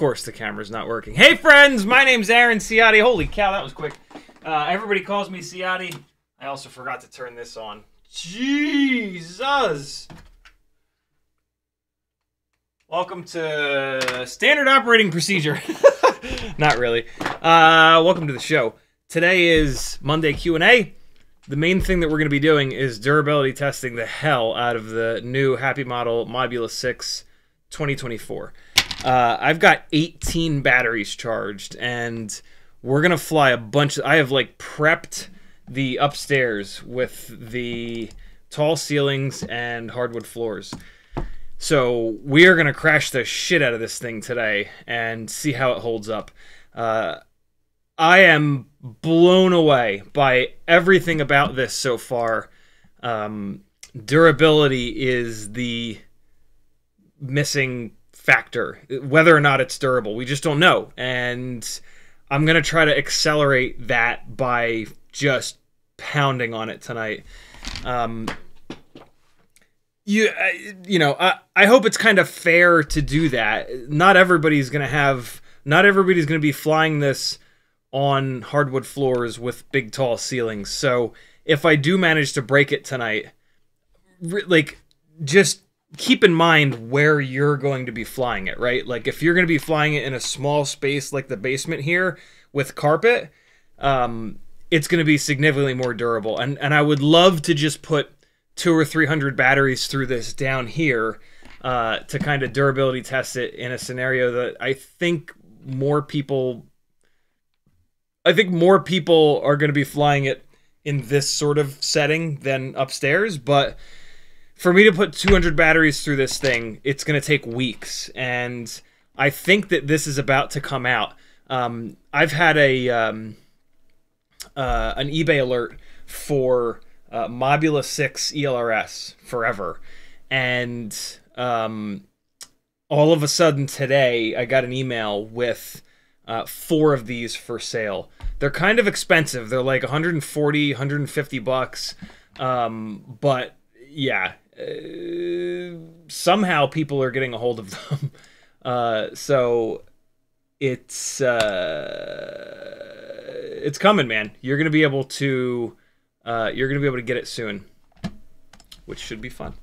Course, the camera's not working. Hey, friends, my name's Ahren Ciotti. Holy cow, that was quick. Uh, everybody calls me Ciotti. I also forgot to turn this on. Jesus! Welcome to standard operating procedure. not really. Uh, welcome to the show. Today is Monday Q&A. The main thing that we're going to be doing is durability testing the hell out of the new HappyModel Mobula 6 2024. Uh, I've got 18 batteries charged, and we're gonna fly a bunch. Of, I have like prepped the upstairs with the tall ceilings and hardwood floors. So we are gonna crash the shit out of this thing today and see how it holds up. Uh, I am blown away by everything about this so far. Um, durability is the missing factor, whether or not it's durable. We just don't know. And I'm going to try to accelerate that by just pounding on it tonight. Um, you, uh, you know, I, I hope it's kind of fair to do that. Not everybody's going to have, not everybody's going to be flying this on hardwood floors with big tall ceilings. So if I do manage to break it tonight, like just keep in mind where you're going to be flying it, right? Like if you're going to be flying it in a small space like the basement here with carpet, um, it's going to be significantly more durable. And and I would love to just put two or three hundred batteries through this down here uh, to kind of durability test it in a scenario that I think more people. I think more people are going to be flying it in this sort of setting than upstairs, but for me to put 200 batteries through this thing, it's going to take weeks. And I think that this is about to come out. Um, I've had a um, uh, an eBay alert for uh, Mobula 6 ELRS forever. And um, all of a sudden today, I got an email with uh, four of these for sale. They're kind of expensive. They're like 140, 150 bucks. Um, but yeah, uh, somehow people are getting a hold of them. Uh, so it's uh, it's coming, man. You're gonna be able to uh, you're gonna be able to get it soon, which should be fun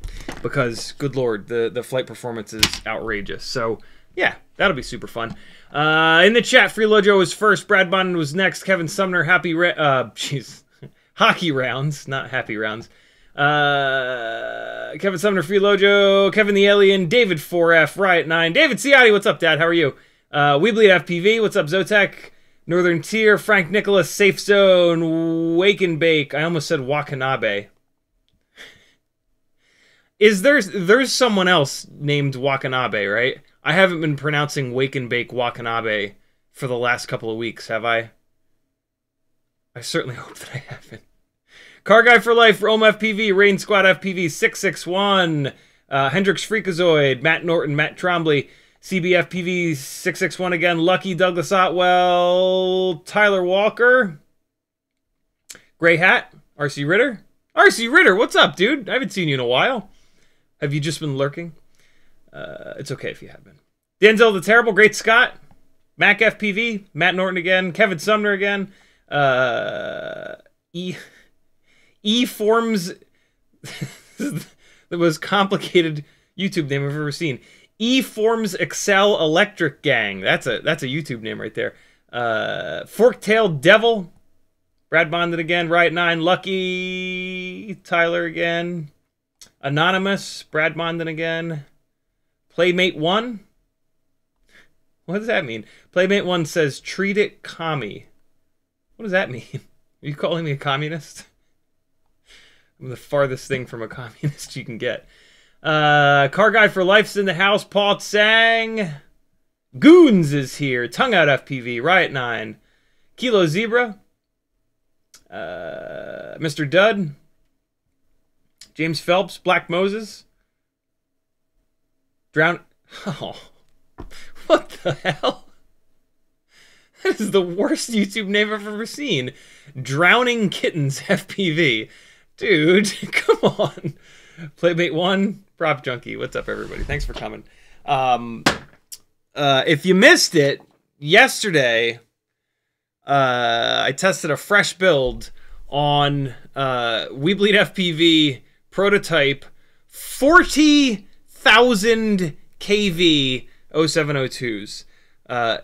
because good lord, the the flight performance is outrageous. So yeah, that'll be super fun. Uh, in the chat, Free Freelojo was first. Brad Bond was next. Kevin Sumner, happy uh, jeez, hockey rounds, not happy rounds. Uh, Kevin Sumner, Freelojo, Kevin the Alien, David 4F, Riot 9, David Ciotti, what's up, Dad? How are you? Uh, WeBleed FPV, what's up, Zotek? Northern Tier, Frank Nicholas, Safe Zone, Wake and Bake. I almost said Wakanabe. Is there there's someone else named Wakanabe, right? I haven't been pronouncing Wake and Bake Wakanabe for the last couple of weeks, have I? I certainly hope that I haven't. Car Guy for Life, Rome FPV, Rain Squad FPV 661, uh, Hendrix Freakazoid, Matt Norton, Matt Trombley, CBFPV 661 again, Lucky Douglas Otwell, Tyler Walker, Gray Hat, RC Ritter. RC Ritter, what's up, dude? I haven't seen you in a while. Have you just been lurking? Uh, it's okay if you have been. Denzel the Terrible, Great Scott, Mac FPV, Matt Norton again, Kevin Sumner again, uh, E. E Forms, the most complicated YouTube name I've ever seen. E Forms Excel Electric Gang. That's a that's a YouTube name right there. Uh, Forktail Devil, Brad Bonded again. Right Nine, Lucky Tyler again. Anonymous, Brad Bonded again. Playmate One. What does that mean? Playmate One says treat it commie. What does that mean? Are you calling me a communist? I'm the farthest thing from a communist you can get. Uh, Car Guy for Life's in the house. Paul Tsang. Goons is here. Tongue Out FPV. Riot 9. Kilo Zebra. Uh, Mr. Dud. James Phelps. Black Moses. Drown. Oh. What the hell? That is the worst YouTube name I've ever seen. Drowning Kittens FPV. Dude, come on. Playmate one, prop junkie. What's up, everybody? Thanks for coming. Um, uh, if you missed it yesterday, uh, I tested a fresh build on uh, WeBleed FPV prototype 40,000 kV 0702s. Uh,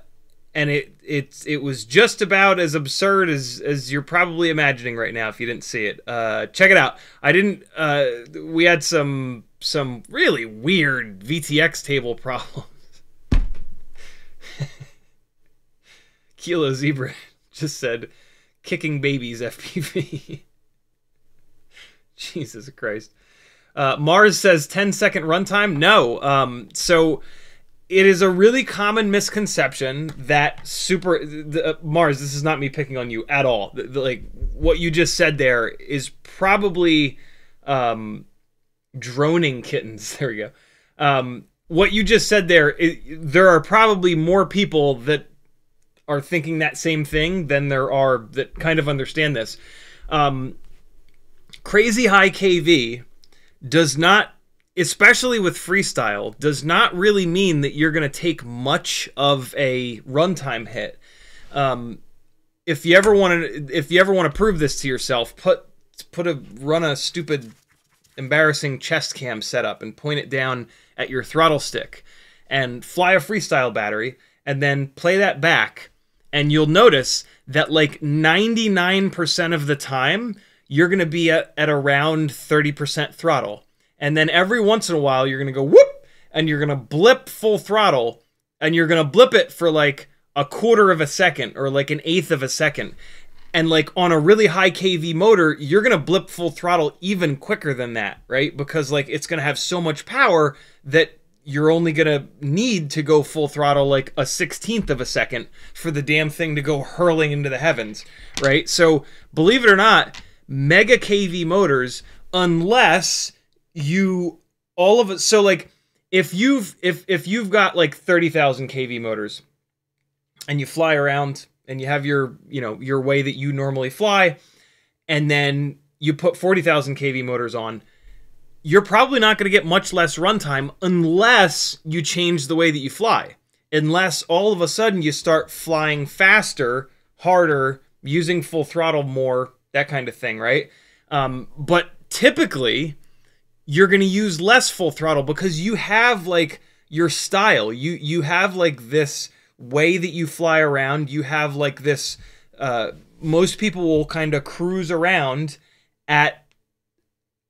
and it it's it was just about as absurd as as you're probably imagining right now if you didn't see it. Uh, check it out. I didn't. Uh, we had some some really weird VTX table problems. Kilo Zebra just said, "Kicking babies FPV." Jesus Christ. Uh, Mars says 10 second runtime. No. Um, so it is a really common misconception that super the, uh, Mars. This is not me picking on you at all. The, the, like what you just said there is probably um, droning kittens. There we go. Um, what you just said there, it, there are probably more people that are thinking that same thing than there are that kind of understand this. Um, crazy high KV does not especially with freestyle, does not really mean that you're going to take much of a runtime hit. Um, if you ever want to, if you ever want to prove this to yourself, put put a run a stupid embarrassing chest cam setup and point it down at your throttle stick and fly a freestyle battery and then play that back and you'll notice that like 99% of the time you're going to be at, at around 30% throttle and then every once in a while you're to go whoop and you're to blip full throttle and you're to blip it for like a quarter of a second or like an eighth of a second and like on a really high kV motor, you're gonna blip full throttle even quicker than that, right? Because like it's gonna have so much power that you're only gonna need to go full throttle like a sixteenth of a second for the damn thing to go hurling into the heavens, right? So believe it or not, mega kV motors, unless you all of it, so like if you've if if you've got like thirty thousand kV motors and you fly around and you have your you know your way that you normally fly and then you put 40,000 kV motors on you're probably not going to get much less runtime unless you change the way that you fly. Unless all of a sudden you start flying faster harder using full throttle more that kind of thing right? Um, but typically you're going to use less full throttle because you have like your style you you have like this way that you fly around, you have like this. Uh, most people will kind of cruise around at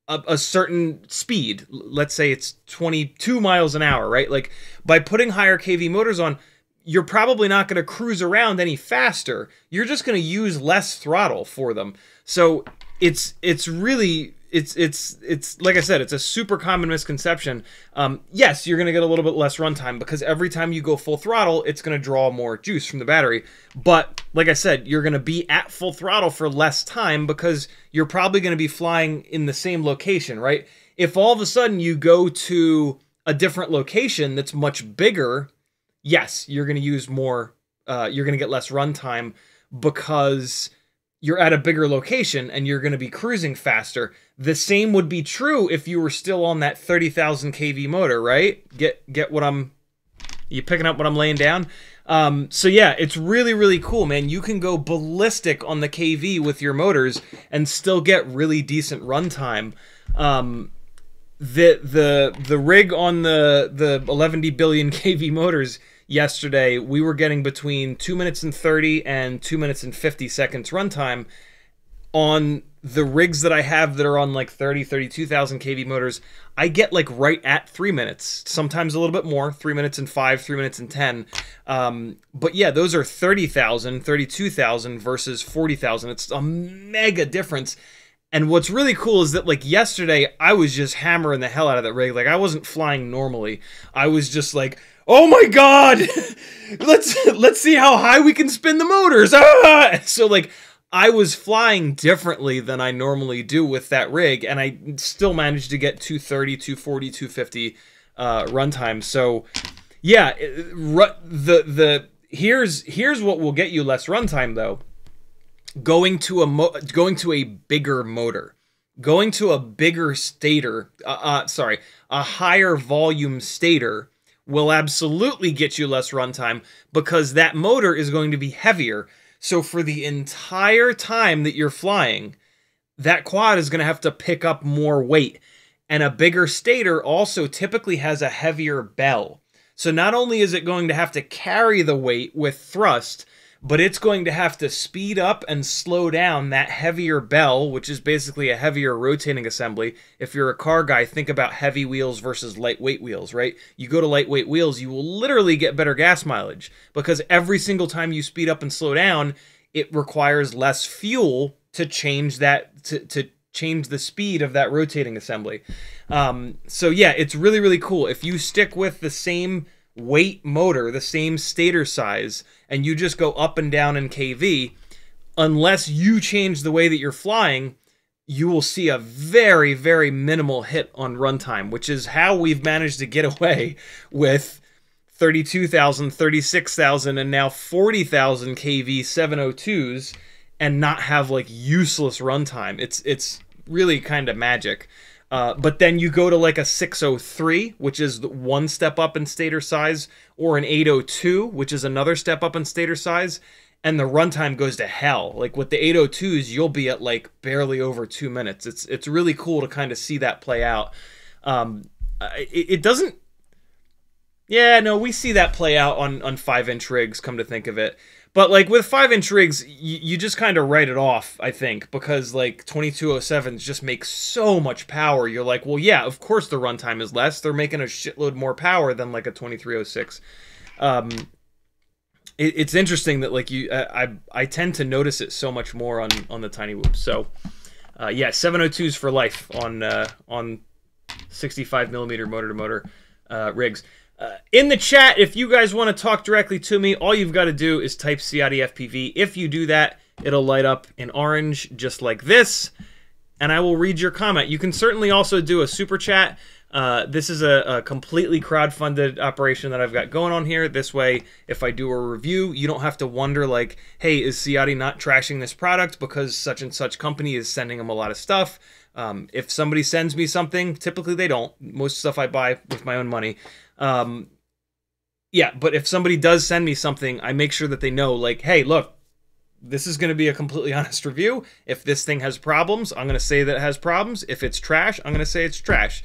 a, a, certain speed. Let's say it's 22 miles an hour, right? Like by putting higher kV motors on, you're probably not going to cruise around any faster. You're just going to use less throttle for them. So it's it's really it's it's it's like I said, it's a super common misconception. Um, yes, you're going to get a little bit less runtime because every time you go full throttle, it's going to draw more juice from the battery. But like I said, you're going to be at full throttle for less time because you're probably going to be flying in the same location, right? If all of a sudden you go to a different location that's much bigger, yes, you're going to use more. Uh, you're going to get less runtime because you're at a bigger location and you're going to be cruising faster. The same would be true if you were still on that 30,000 kV motor, right? Get get what I'm you picking up what I'm laying down? Um, so yeah, it's really really cool, man. You can go ballistic on the kV with your motors and still get really decent runtime. Um, the the the rig on the the 11 billion kV motors yesterday, we were getting between 2 minutes and 30 and 2 minutes and 50 seconds runtime on the rigs that I have that are on like 30, 32,000 kV motors. I get like right at 3 minutes, sometimes a little bit more, 3 minutes and 5, 3 minutes and 10. Um, but yeah, those are 30,000, 32,000 versus 40,000. It's a mega difference. And what's really cool is that like yesterday I was just hammering the hell out of that rig. Like I wasn't flying normally. I was just like oh my god let's let's see how high we can spin the motors ah! so like i was flying differently than i normally do with that rig and i still managed to get 230 240 250 uh, runtime. So yeah the the here's here's what will get you less runtime though. Going to a going to a bigger motor. Going to a bigger stator uh, uh sorry a higher volume stator will absolutely get you less runtime because that motor is going to be heavier. So for the entire time that you're flying, that quad is going to have to pick up more weight. And a bigger stator also typically has a heavier bell. So not only is it going to have to carry the weight with thrust, but it's going to have to speed up and slow down that heavier bell, which is basically a heavier rotating assembly. If you're a car guy, think about heavy wheels versus lightweight wheels, right? You go to lightweight wheels, you will literally get better gas mileage because every single time you speed up and slow down, it requires less fuel to change that to, to change the speed of that rotating assembly. Um, so yeah, it's really really cool. If you stick with the same weight motor, the same stator size, and you just go up and down in kV, unless you change the way that you're flying, you will see a very, very minimal hit on runtime, which is how we've managed to get away with 32,000, 36,000, and now 40,000 kV 702s and not have like useless runtime. It's it's really kind of magic. Uh, but then you go to like a 603, which is one step up in stator size, or an 802, which is another step up in stator size, and the runtime goes to hell. Like with the 802s, you'll be at like barely over two minutes. It's it's really cool to kind of see that play out. Um, it, it doesn't. Yeah, no, we see that play out on on five inch rigs. Come to think of it, but like with five inch rigs, you, you just kind of write it off. I think because like 2207s just make so much power. You're like, well, yeah, of course the runtime is less. They're making a shitload more power than like a 2306. Um, it, it's interesting that like you, uh, I I tend to notice it so much more on on the tiny whoops. So, uh, yeah, 702s for life on uh, on 65 millimeter motor to motor uh, rigs. Uh, in the chat, if you guys want to talk directly to me, all you've got to do is type CiottiFPV. If you do that, it'll light up in orange just like this, and I will read your comment. You can certainly also do a super chat. Uh, this is a, a, completely crowd-funded operation that I've got going on here. This way, if I do a review, you don't have to wonder like, hey, is Ciotti not trashing this product because such and such company is sending them a lot of stuff? Um, if somebody sends me something, typically they don't. Most stuff I buy with my own money. Um, yeah, but if somebody does send me something, I make sure that they know, like, hey, look, this is going to be a completely honest review. If this thing has problems, I'm going to say that it has problems. If it's trash, I'm going to say it's trash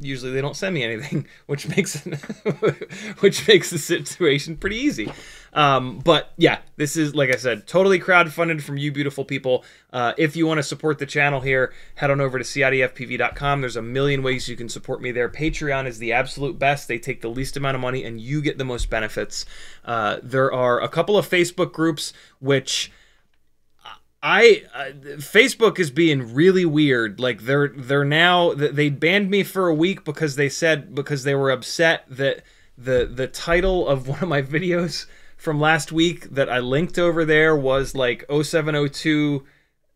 usually they don't send me anything, which makes which makes the situation pretty easy. Um, but yeah, this is like I said, totally crowdfunded from you beautiful people. Uh, if you want to support the channel here, head on over to ciottifpv.com. There's a million ways you can support me there. Patreon is the absolute best. They take the least amount of money, and you get the most benefits. Uh, there are a couple of Facebook groups which I uh, Facebook is being really weird. Like they're they're now they banned me for a week because they said because they were upset that the the title of one of my videos from last week that I linked over there was like 0702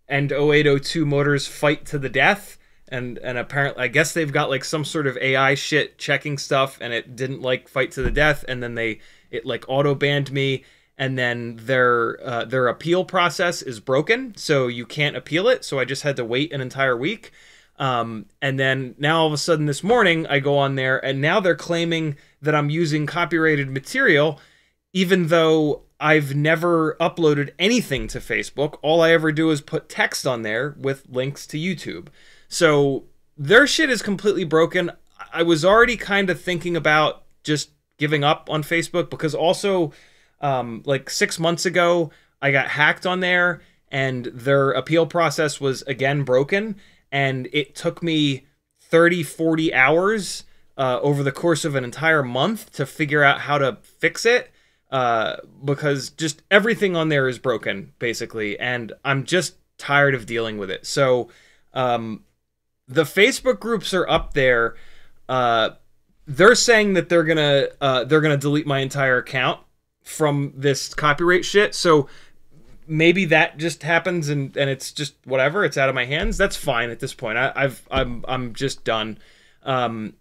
and 0802 motors fight to the death and and apparently I guess they've got like some sort of AI shit checking stuff and it didn't like fight to the death and then they it like auto banned me and then their uh, their appeal process is broken, so you can't appeal it. So I just had to wait an entire week. Um, and then now all of a sudden this morning I go on there and now they're claiming that I'm using copyrighted material, even though I've never uploaded anything to Facebook. All I ever do is put text on there with links to YouTube. So their shit is completely broken. I was already kind of thinking about just giving up on Facebook because also um, like six months ago, I got hacked on there, and their appeal process was again broken, and it took me 30, 40 hours uh, over the course of an entire month to figure out how to fix it. Uh, because just everything on there is broken, basically, and I'm just tired of dealing with it. So, um, the Facebook groups are up there. Uh, they're saying that they're gonna uh, they're gonna delete my entire account from this copyright shit. So maybe that just happens and, and it's just whatever. It's out of my hands. That's fine at this point. I, I've I'm I'm just done. Um,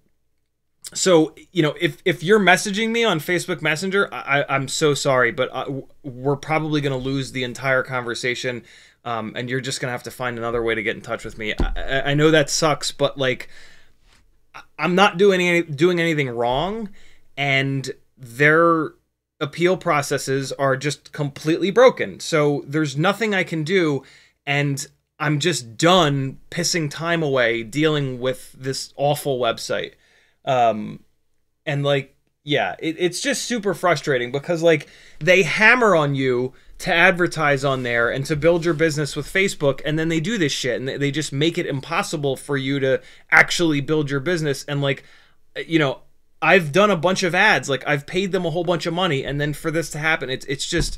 so you know if if you're messaging me on Facebook Messenger, I, I'm so sorry, but I, uh, we're probably gonna lose the entire conversation. Um, and you're just gonna have to find another way to get in touch with me. I, I know that sucks, but like, I'm not doing any doing anything wrong, and they're appeal processes are just completely broken. So there's nothing I can do, and I'm just done pissing time away dealing with this awful website. Um, and like, yeah, it, it's just super frustrating because like they hammer on you to advertise on there and to build your business with Facebook, and then they do this shit and they just make it impossible for you to actually build your business. And like, you know, I've done a bunch of ads, like I've paid them a whole bunch of money, and then for this to happen, it's it's just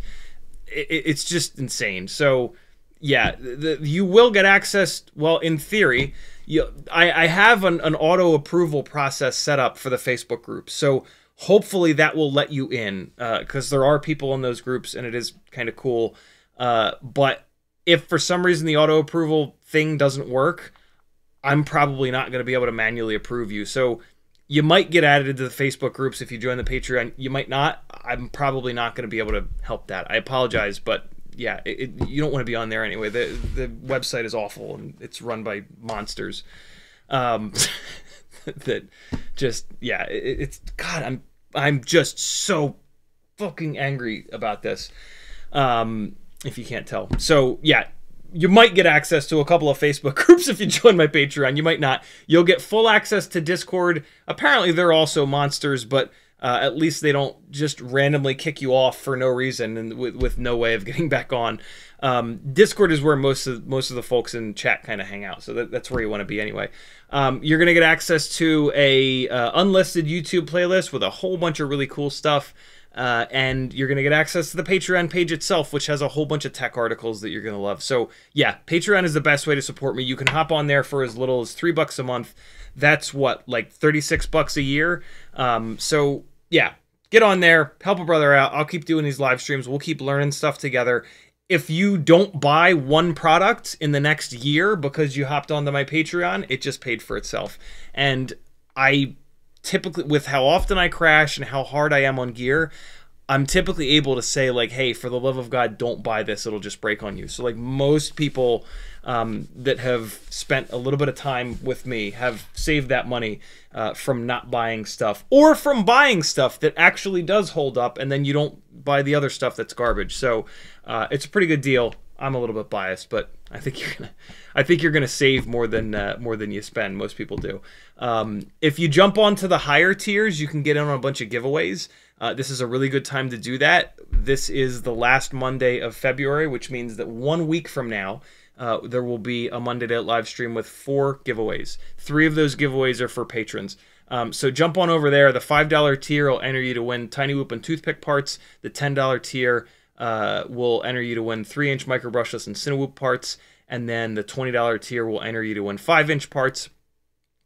it, it's just insane. So yeah, the, you will get access. Well, in theory, you, I, I have an, an auto approval process set up for the Facebook group, so hopefully that will let you in because uh, there are people in those groups, and it is kind of cool. Uh, but if for some reason the auto approval thing doesn't work, I'm probably not going to be able to manually approve you. So you might get added to the Facebook groups if you join the Patreon. You might not. I'm probably not going to be able to help that. I apologize, but yeah, it, it, you don't want to be on there anyway. The the website is awful and it's run by monsters. Um, that just yeah, it, it's God. I'm I'm just so fucking angry about this. Um, if you can't tell. So yeah, you might get access to a couple of Facebook groups if you join my Patreon. You might not. You'll get full access to Discord. Apparently, they're also monsters, but uh, at least they don't just randomly kick you off for no reason and with, with no way of getting back on. Um, Discord is where most of most of the folks in chat kind of hang out, so that, that's where you want to be anyway. Um, you're gonna get access to a uh, unlisted YouTube playlist with a whole bunch of really cool stuff. Uh, and you're going to get access to the Patreon page itself, which has a whole bunch of tech articles that you're going to love. So, yeah, Patreon is the best way to support me. You can hop on there for as little as three bucks a month. That's what, like 36 bucks a year. Um, so, yeah, get on there, help a brother out. I'll keep doing these live streams. We'll keep learning stuff together. If you don't buy one product in the next year because you hopped onto my Patreon, it just paid for itself. And I typically with how often I crash and how hard I am on gear, I'm typically able to say like, "Hey, for the love of God, don't buy this; it'll just break on you." So like most people um, that have spent a little bit of time with me have saved that money uh, from not buying stuff or from buying stuff that actually does hold up, and then you don't buy the other stuff that's garbage. So uh, it's a pretty good deal. I'm a little bit biased, but I think you're gonna, I think you're gonna save more than uh, more than you spend. Most people do. Um, if you jump onto the higher tiers, you can get in on a bunch of giveaways. Uh, this is a really good time to do that. This is the last Monday of February, which means that one week from now, uh, there will be a Monday Night Live stream with four giveaways. Three of those giveaways are for patrons. Um, so jump on over there. The $5 tier will enter you to win Tiny Whoop and Toothpick parts. The $10 tier uh, will enter you to win 3 inch micro brushless and Cinewhoop parts, and then the $20 tier will enter you to win 5 inch parts.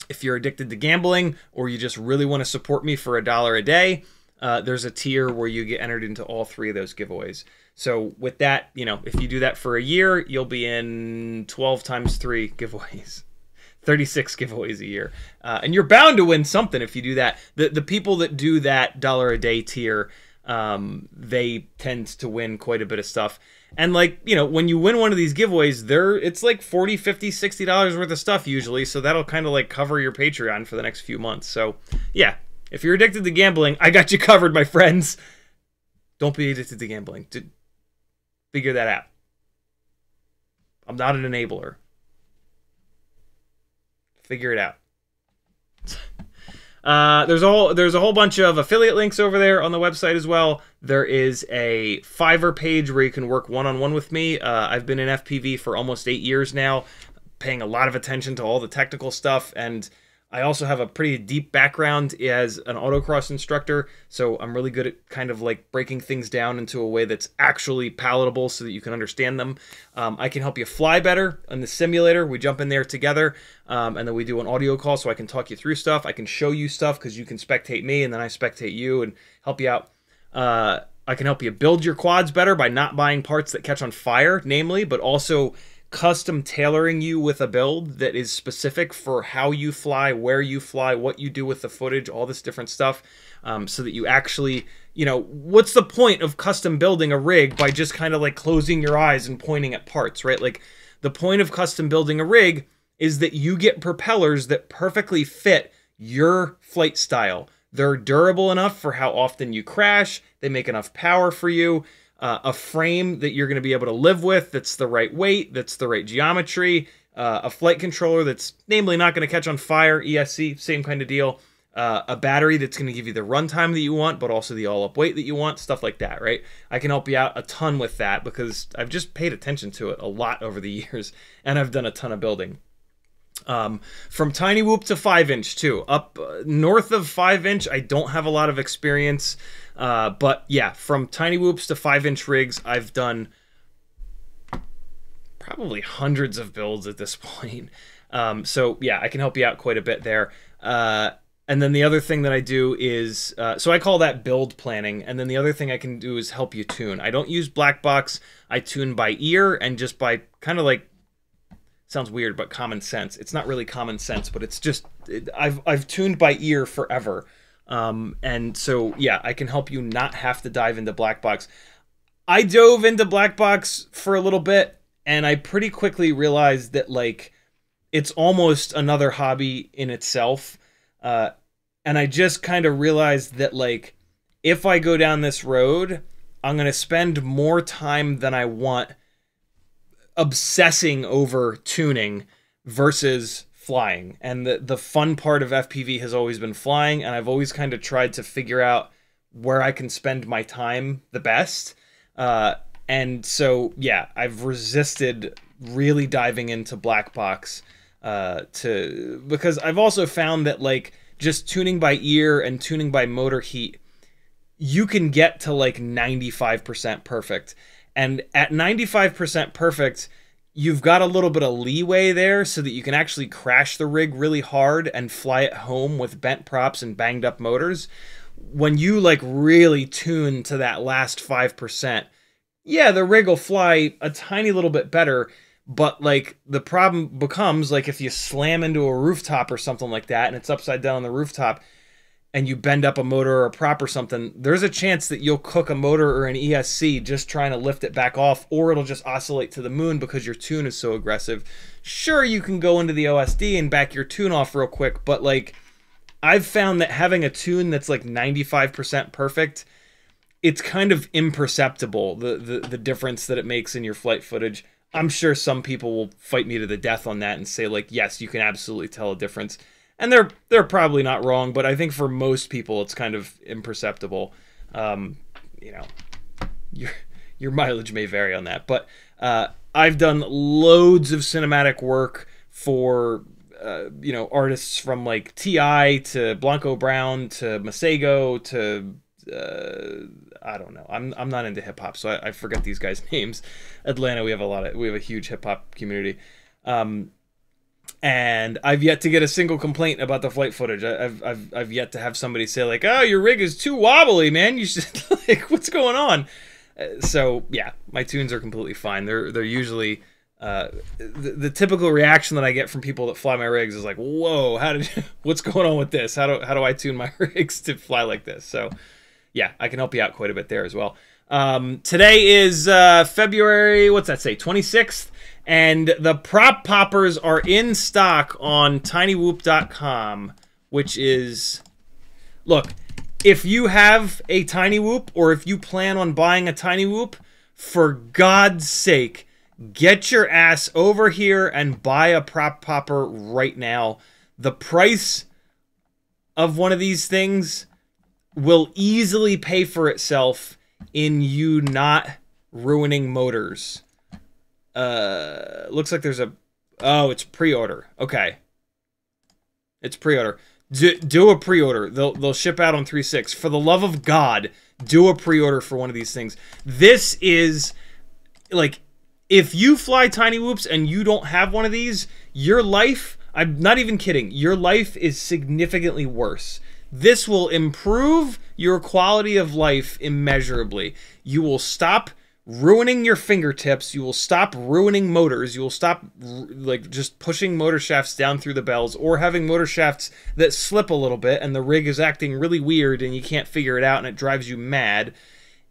If you're addicted to gambling or you just really want to support me for a dollar a day, uh, there's a tier where you get entered into all three of those giveaways. So with that, you know, if you do that for a year, you'll be in 12 times 3 giveaways. 36 giveaways a year. Uh, and you're bound to win something if you do that. The the people that do that dollar a day tier um, they tend to win quite a bit of stuff. And like, you know, when you win one of these giveaways, there it's like 40, 50, 60 dollars worth of stuff usually, so that'll kind of like cover your Patreon for the next few months. So, yeah, if you're addicted to gambling, I got you covered, my friends. Don't be addicted to gambling. Figure that out. I'm not an enabler. Figure it out. Uh, there's all there's a whole bunch of affiliate links over there on the website as well. There is a Fiverr page where you can work one on one with me. Uh, I've been in FPV for almost eight years now, paying a lot of attention to all the technical stuff and I also have a pretty deep background as an autocross instructor, so I'm really good at kind of like breaking things down into a way that's actually palatable so that you can understand them. Um, I can help you fly better in the simulator. We jump in there together, um, and then we do an audio call so I can talk you through stuff. I can show you stuff because you can spectate me, and then I spectate you and help you out. Uh, I can help you build your quads better by not buying parts that catch on fire, namely, but also custom tailoring you with a build that is specific for how you fly, where you fly, what you do with the footage, all this different stuff, um, so that you actually, you know, what's the point of custom building a rig by just kind of like closing your eyes and pointing at parts, right? Like the point of custom building a rig is that you get propellers that perfectly fit your flight style. They're durable enough for how often you crash, they make enough power for you uh, a frame that you're going to be able to live with that's the right weight, that's the right geometry, uh, a flight controller that's namely not going to catch on fire, ESC, same kind of deal. Uh, a battery that's going to give you the runtime that you want, but also the all up weight that you want, stuff like that, right? I can help you out a ton with that because I've just paid attention to it a lot over the years and I've done a ton of building. Um, from tiny whoop to five inch too. Up uh, north of five inch, I don't have a lot of experience. Uh, but yeah, from tiny whoops to five inch rigs, I've done probably hundreds of builds at this point. Um, so yeah, I can help you out quite a bit there. Uh, and then the other thing that I do is, uh, so I call that build planning. And then the other thing I can do is help you tune. I don't use black box. I tune by ear and just by kind of like sounds weird, but common sense. It's not really common sense, but it's just it, I've I've tuned by ear forever. Um, and so, yeah, I can help you not have to dive into black box. I dove into black box for a little bit, and I pretty quickly realized that like it's almost another hobby in itself. Uh, and I just kind of realized that like if I go down this road, I'm going to spend more time than I want obsessing over tuning versus flying. And the the fun part of FPV has always been flying and I've always kind of tried to figure out where I can spend my time the best. Uh, and so yeah, I've resisted really diving into black box uh, to because I've also found that like just tuning by ear and tuning by motor heat, you can get to like 95% perfect. And at 95% perfect, you've got a little bit of leeway there so that you can actually crash the rig really hard and fly it home with bent props and banged up motors. When you like really tune to that last 5%, yeah, the rig will fly a tiny little bit better, but like the problem becomes like if you slam into a rooftop or something like that and it's upside down on the rooftop and you bend up a motor or a prop or something, there's a chance that you'll cook a motor or an ESC just trying to lift it back off, or it'll just oscillate to the moon because your tune is so aggressive. Sure, you can go into the OSD and back your tune off real quick, but like I've found that having a tune that's like 95% perfect, it's kind of imperceptible the, the the difference that it makes in your flight footage. I'm sure some people will fight me to the death on that and say like, yes, you can absolutely tell a difference and they're they're probably not wrong, but I think for most people it's kind of imperceptible. Um, you know, your your mileage may vary on that, but uh, I've done loads of cinematic work for uh, you know artists from like Ti to Blanco Brown to Masego to uh, I don't know. I'm I'm not into hip hop, so I, I, forget these guys' names. Atlanta, we have a lot of we have a huge hip hop community. Um, and I've yet to get a single complaint about the flight footage. I've I've I've yet to have somebody say like, "Oh, your rig is too wobbly, man. You should like, what's going on?" Uh, so yeah, my tunes are completely fine. They're they're usually uh, the, the typical reaction that I get from people that fly my rigs is like, "Whoa, how did what's going on with this? How do how do I tune my rigs to fly like this?" So yeah, I can help you out quite a bit there as well. Um, today is uh, February. What's that say? Twenty sixth. And the prop poppers are in stock on tinywhoop.com, which is look, if you have a tiny whoop or if you plan on buying a tiny whoop, for God's sake, get your ass over here and buy a prop popper right now. The price of one of these things will easily pay for itself in you not ruining motors. Uh, looks like there's a. Oh, it's pre-order. Okay. It's pre-order. Do, do a pre-order. They'll they'll ship out on three six. For the love of God, do a pre-order for one of these things. This is like if you fly tiny whoops and you don't have one of these, your life. I'm not even kidding. Your life is significantly worse. This will improve your quality of life immeasurably. You will stop ruining your fingertips. You will stop ruining motors. You will stop like just pushing motor shafts down through the bells or having motor shafts that slip a little bit and the rig is acting really weird and you can't figure it out and it drives you mad.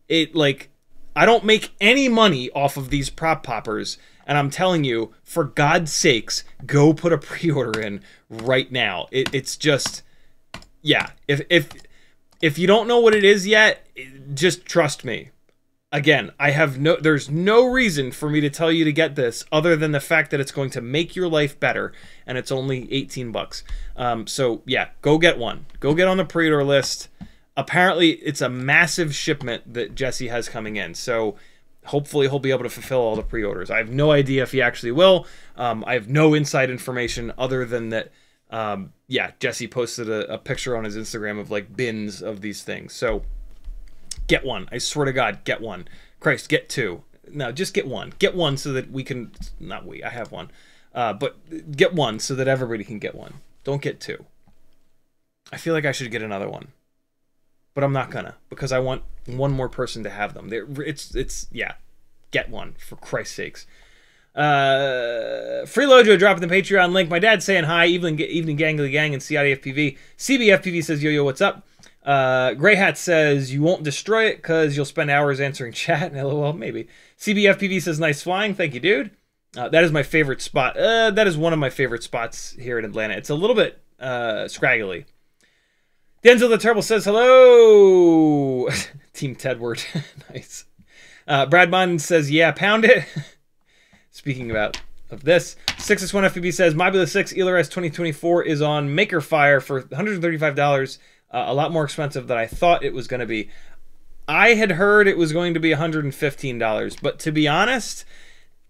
It like I don't make any money off of these prop poppers and I'm telling you, for God's sakes, go put a pre-order in right now. It, it's just yeah, if if if you don't know what it is yet, just trust me again, I have no there's no reason for me to tell you to get this other than the fact that it's going to make your life better and it's only 18 bucks. Um, so yeah, go get one. Go get on the pre-order list. Apparently, it's a massive shipment that Jesse has coming in. So hopefully he'll be able to fulfill all the pre-orders. I have no idea if he actually will. Um, I have no inside information other than that um, yeah, Jesse posted a, a picture on his Instagram of like bins of these things. So Get one. I swear to God, get one. Christ, get two. No, just get one. Get one so that we can. Not we. I have one. Uh, but get one so that everybody can get one. Don't get two. I feel like I should get another one, but I'm not gonna because I want one more person to have them. They're, it's it's yeah. Get one for Christ's sakes. Uh, Freelojo dropping the Patreon link. My dad's saying hi. Evening, evening, gangly gang, and CiottiFPV. CBFPV says yo yo, what's up? Uh, Gray Hat says you won't destroy it because you'll spend hours answering chat. And LOL, maybe. CBFPV says nice flying. Thank you, dude. Uh, that is my favorite spot. Uh, that is one of my favorite spots here in Atlanta. It's a little bit uh, scraggly. Denzel the Terrible says hello. Team Tedward. nice. Uh, Brad Munn says, yeah, pound it. Speaking about of this, 6S1 FPV says, Mobula 6 ELRS 2024 is on MakerFire for $135, uh, a lot more expensive than I thought it was going to be. I had heard it was going to be $115, but to be honest,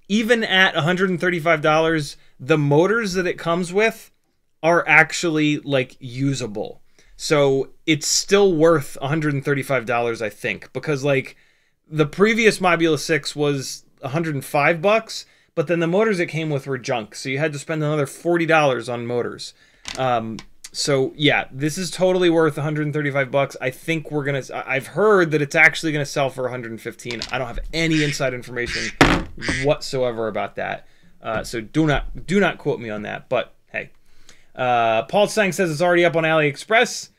even at $135, the motors that it comes with are actually like usable. So it's still worth $135, I think, because like the previous Mobula 6 was 105 bucks, but then the motors it came with were junk, so you had to spend another $40 on motors. Um, so yeah, this is totally worth 135 bucks. I think we're gonna. I've heard that it's actually gonna sell for 115. I don't have any inside information whatsoever about that, uh, so do not do not quote me on that. But hey, uh, Paul Sang says it's already up on AliExpress.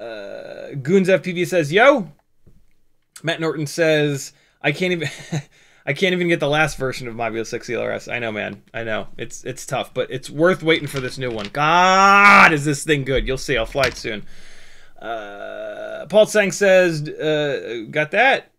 Uh, Goons FPV says yo. Matt Norton says I can't even. I can't even get the last version of Mobula 6 ELRS. I know, man. I know. It's it's tough, but it's worth waiting for this new one. God, is this thing good? You'll see. I'll fly it soon. Uh, Paul Sang says, uh, got that.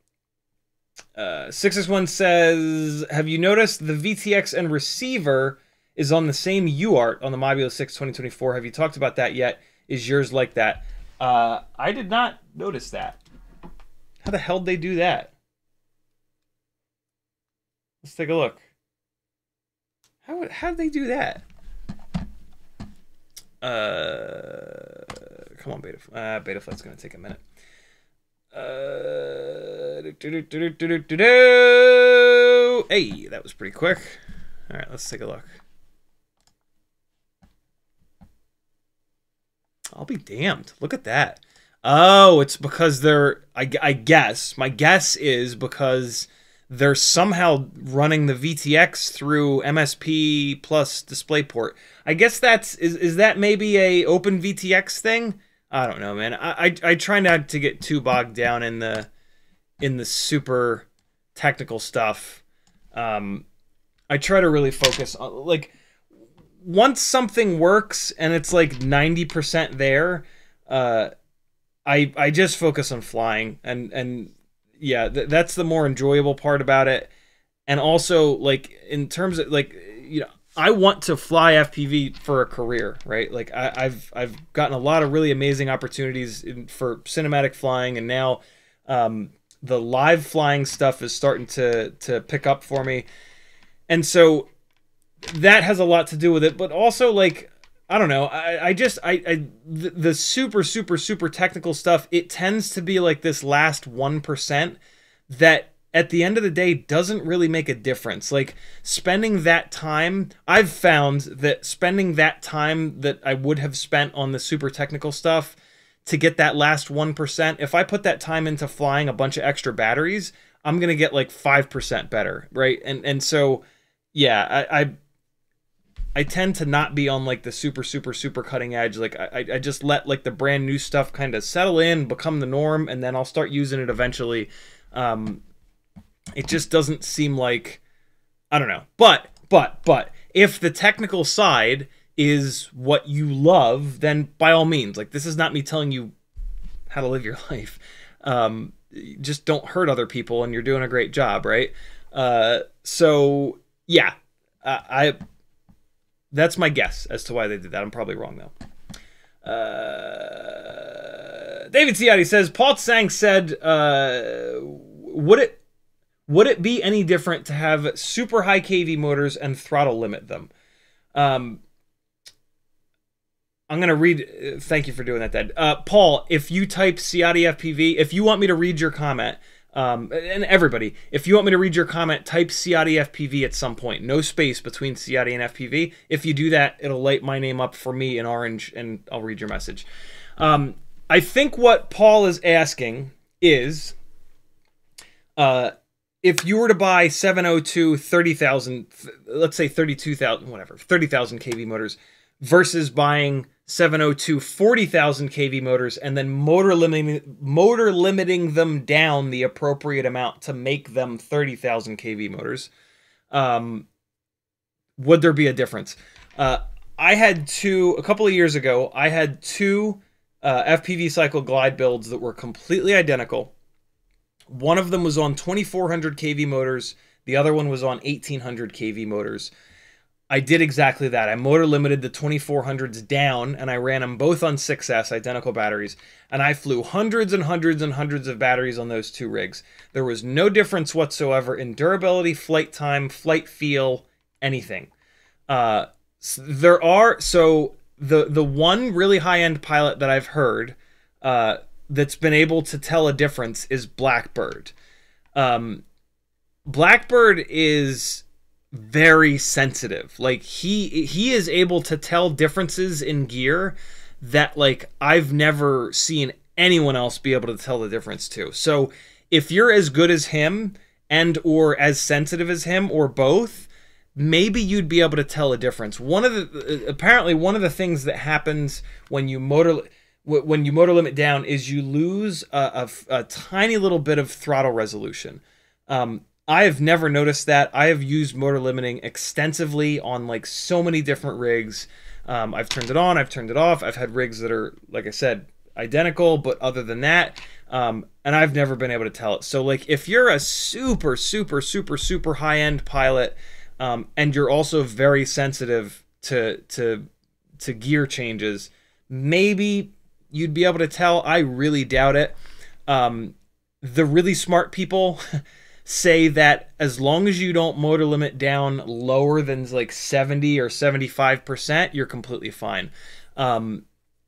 Uh, 661 says, have you noticed the VTX and receiver is on the same UART on the Mobula 6 2024? Have you talked about that yet? Is yours like that? Uh, I did not notice that. How the hell did they do that? Let's take a look. How how did they do that? Uh, come on, Beta. Uh, Betaflight's gonna take a minute. Uh, hey, that was pretty quick. All right, let's take a look. I'll be damned. Look at that. Oh, it's because they're. I, I guess my guess is because they're somehow running the VTX through MSP plus DisplayPort. I guess that's is is that maybe a open VTX thing? I don't know, man. I, I I try not to get too bogged down in the in the super technical stuff. Um, I try to really focus on like once something works and it's like ninety percent there. Uh, I I just focus on flying and and yeah, th- that's the more enjoyable part about it. And also, like in terms of like you know, I want to fly FPV for a career, right? Like I, have I've gotten a lot of really amazing opportunities in, for cinematic flying, and now um, the live flying stuff is starting to to pick up for me, and so that has a lot to do with it. But also, like I don't know. I, I just I, I the, the super super super technical stuff. It tends to be like this last one percent that at the end of the day doesn't really make a difference. Like spending that time, I've found that spending that time that I would have spent on the super technical stuff to get that last 1%, if I put that time into flying a bunch of extra batteries, I'm to get like 5% better, right? And and so yeah, I, I I tend to not be on like the super super super cutting edge. Like I I just let like the brand new stuff kind of settle in, become the norm, and then I'll start using it eventually. Um, it just doesn't seem like I don't know. But but but if the technical side is what you love, then by all means, like this is not me telling you how to live your life. Um, just don't hurt other people, and you're doing a great job, right? Uh, so yeah, I that's my guess as to why they did that. I'm probably wrong though. Uh, David Ciotti says Paul Tsang said, uh, "Would it would it be any different to have super high kV motors and throttle limit them?" Um, I'm gonna read. Uh, thank you for doing that, Dad. Uh, Paul, if you type Ciotti FPV, if you want me to read your comment, um, and everybody, if you want me to read your comment, type Ciotti FPV at some point. No space between Ciotti and FPV. If you do that, it'll light my name up for me in orange, and I'll read your message. Um, I think what Paul is asking is, uh, if you were to buy 702 30,000, let's say 32,000, whatever, 30,000 kV motors versus buying 702 40,000 kV motors and then motor limiting motor limiting them down the appropriate amount to make them 30,000 kV motors. Um, would there be a difference? Uh, I had two a couple of years ago. I had two uh, FPV cycle glide builds that were completely identical. One of them was on 2400 kV motors, the other one was on 1800 kV motors. I did exactly that. I motor limited the 2400s down and I ran them both on 6S, identical batteries, and I flew hundreds and hundreds and hundreds of batteries on those two rigs. There was no difference whatsoever in durability, flight time, flight feel, anything. Uh, there are so the the one really high end pilot that I've heard uh, that's been able to tell a difference is Blackbird. Um, Blackbird is very sensitive. Like he he is able to tell differences in gear that like I've never seen anyone else be able to tell the difference to. So if you're as good as him and or as sensitive as him or both, maybe you'd be able to tell a difference. One of the apparently one of the things that happens when you motor when you motor limit down is you lose a, a, a tiny little bit of throttle resolution. Um, I have never noticed that. I have used motor limiting extensively on like so many different rigs. Um, I've turned it on, I've turned it off. I've had rigs that are, like I said, identical, but other than that, um, and I've never been able to tell it. So, like, if you're a super, super, super, super high end pilot, um, and you're also very sensitive to to to gear changes, maybe you'd be able to tell. I really doubt it. Um, the really smart people. say that as long as you don't motor limit down lower than like 70 or 75%, you're completely fine. Um,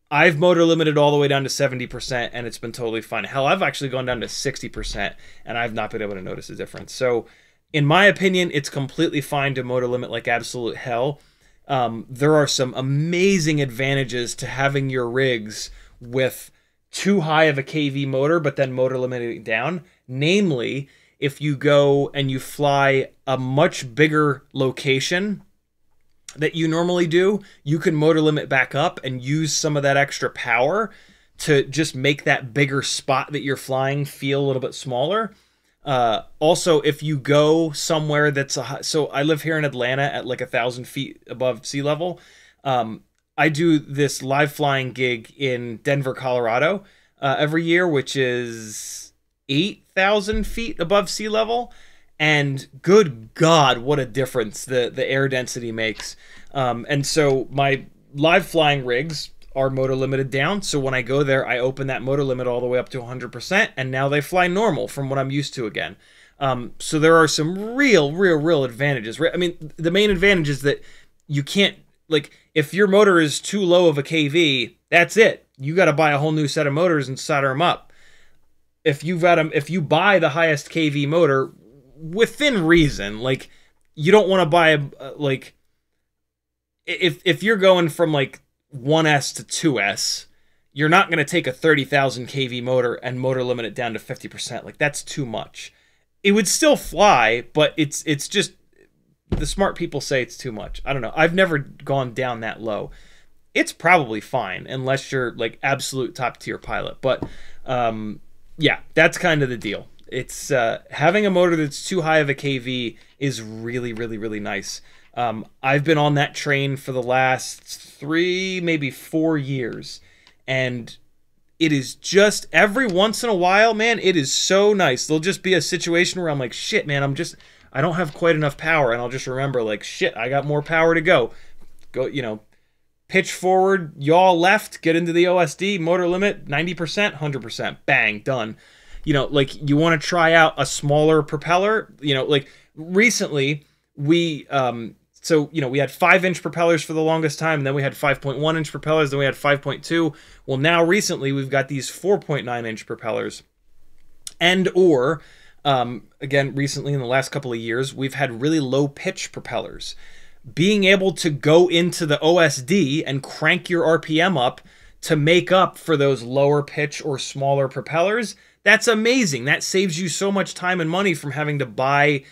I've motor limited all the way down to 70% and it's been totally fine. Hell, I've actually gone down to 60% and I've not been able to notice a difference. So, in my opinion, it's completely fine to motor limit like absolute hell. Um, there are some amazing advantages to having your rigs with too high of a KV motor, but then motor limiting down. Namely, if you go and you fly a much bigger location that you normally do, you can motor limit back up and use some of that extra power to just make that bigger spot that you're flying feel a little bit smaller. Uh, also, if you go somewhere that's a so I live here in Atlanta at like a thousand feet above sea level. Um, I do this live flying gig in Denver, Colorado, uh, every year, which is eight thousand feet above sea level, and good God, what a difference the the air density makes. Um, and so my live flying rigs are motor limited down. So when I go there, I open that motor limit all the way up to 100%, and now they fly normal from what I'm used to again. Um, so there are some real, real, real advantages. I mean, the main advantage is that you can't like if your motor is too low of a kV, that's it. You got to buy a whole new set of motors and solder them up if you've got a, if you buy the highest kV motor within reason, like you don't want to buy a, like if if you're going from like 1S to 2S, you're not going to take a 30,000 kV motor and motor limit it down to 50%. Like that's too much. It would still fly, but it's it's just the smart people say it's too much. I don't know. I've never gone down that low. It's probably fine unless you're like absolute top tier pilot, but um yeah, that's kind of the deal. It's uh, having a motor that's too high of a kV is really, really, really nice. Um, I've been on that train for the last three, maybe four years, and it is just every once in a while, man. It is so nice. There'll just be a situation where I'm like, shit, man, I'm just, I don't have quite enough power, and I'll just remember, like, shit, I got more power to go. Go, you know, pitch forward, yaw left, get into the OSD, motor limit 90%, 100%, bang, done. You know, like you want to try out a smaller propeller, you know, like recently we um so you know we had five inch propellers for the longest time and then we had 5.1 inch propellers then we had 5.2 well now recently we've got these 4.9 inch propellers. And or um, again recently in the last couple of years we've had really low pitch propellers being able to go into the OSD and crank your RPM up to make up for those lower pitch or smaller propellers, that's amazing. That saves you so much time and money from having to buy.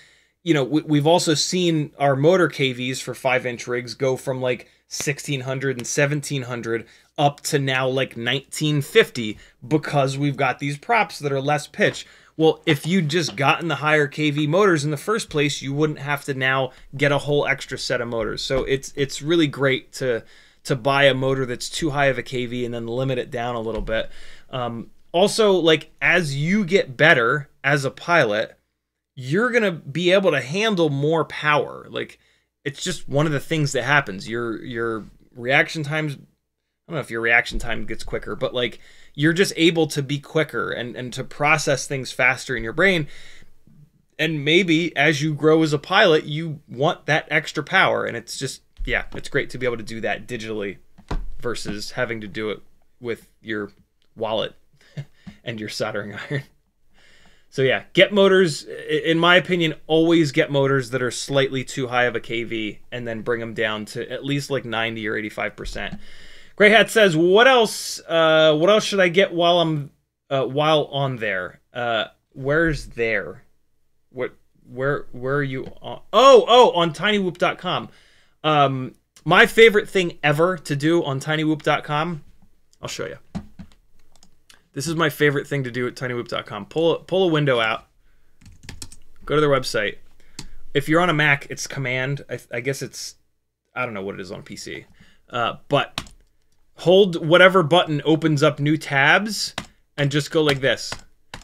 You know, we've also seen our motor KVs for five inch rigs go from like 1600 and 1700 up to now like 1950 because we've got these props that are less pitch. Well, if you'd just gotten the higher kV motors in the first place, you wouldn't have to now get a whole extra set of motors. So it's it's really great to to buy a motor that's too high of a kV and then limit it down a little bit. Um, also, like as you get better as a pilot, you're to be able to handle more power. Like it's just one of the things that happens. Your your reaction times I don't know if your reaction time gets quicker, but like you're just able to be quicker and and to process things faster in your brain. And maybe as you grow as a pilot, you want that extra power and it's just yeah, it's great to be able to do that digitally versus having to do it with your wallet and your soldering iron. So yeah, get motors. In my opinion, always get motors that are slightly too high of a kV, and then bring them down to at least like 90 or 85 percent. Gray Hat says, "What else? Uh, what else should I get while I'm uh, while on there? Uh, where's there? What? Where? Where are you? On? Oh, oh, on TinyWhoop.com. Um, my favorite thing ever to do on TinyWhoop.com. I'll show you. This is my favorite thing to do at TinyWhoop.com. Pull pull a window out. Go to their website. If you're on a Mac, it's Command. I, I guess it's I don't know what it is on PC. Uh, but hold whatever button opens up new tabs and just go like this.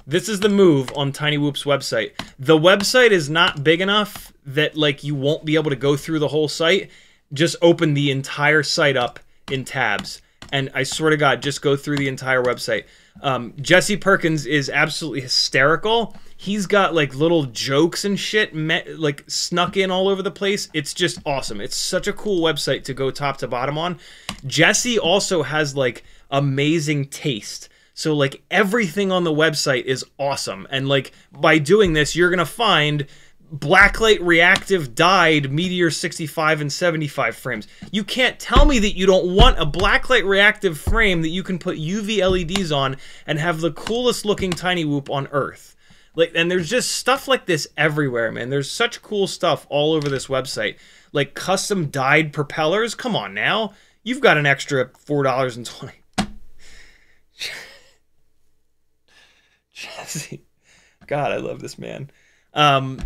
This is the move on Tiny Whoop's website. The website is not big enough that like you won't be able to go through the whole site. Just open the entire site up in tabs. And I swear to God, just go through the entire website. Um, Jesse Perkins is absolutely hysterical. He's got like little jokes and shit like snuck in all over the place. It's just awesome. It's such a cool website to go top to bottom on. Jesse also has like amazing taste. So like everything on the website is awesome. And like by doing this, you're to find blacklight reactive dyed Meteor 65 and 75 frames. You can't tell me that you don't want a blacklight reactive frame that you can put UV LEDs on and have the coolest looking tiny whoop on earth. Like and there's just stuff like this everywhere, man. There's such cool stuff all over this website. Like custom dyed propellers. Come on now. You've got an extra four dollars and twenty Jesse. God, I love this man. Um,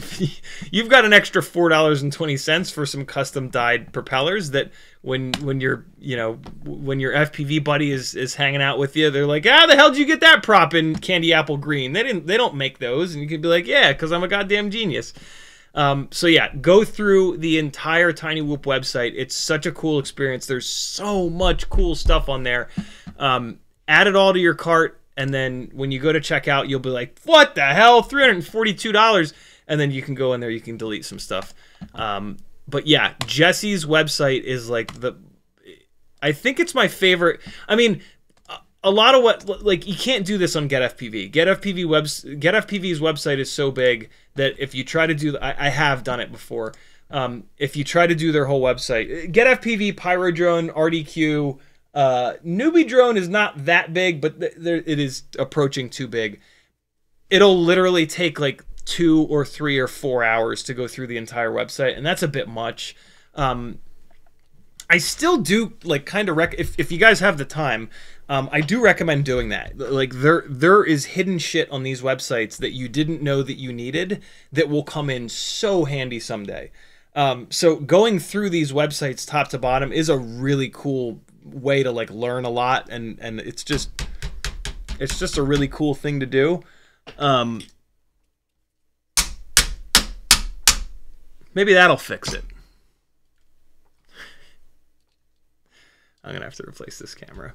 you've got an extra four dollars and twenty cents for some custom dyed propellers that when when you're you know when your FPV buddy is is hanging out with you, they're like, ah, the hell did you get that prop in candy apple green? They didn't they don't make those, and you could be like, yeah, because I'm a goddamn genius. Um, so yeah, go through the entire Tiny Whoop website. It's such a cool experience. There's so much cool stuff on there. Um, add it all to your cart and then when you go to checkout, you'll be like, "What the hell? Three hundred and forty-two dollars!" And then you can go in there, you can delete some stuff. Um, but yeah, Jesse's website is like the. I think it's my favorite. I mean, a lot of what like you can't do this on GetFPV. GetFPV webs GetFPV's website is so big that if you try to do, I, I have done it before. Um, if you try to do their whole website, GetFPV, Pyrodrone, RDQ. Uh, NewBeeDrone is not that big, but th- it is approaching too big. It'll literally take like two or three or four hours to go through the entire website, and that's a bit much. Um, I still do like kind of rec. If, if you guys have the time, um, I do recommend doing that. Like there there is hidden shit on these websites that you didn't know that you needed that will come in so handy someday. Um, so going through these websites top to bottom is a really cool way to like learn a lot and and it's just it's just a really cool thing to do. Um maybe that'll fix it. I'm gonna have to replace this camera.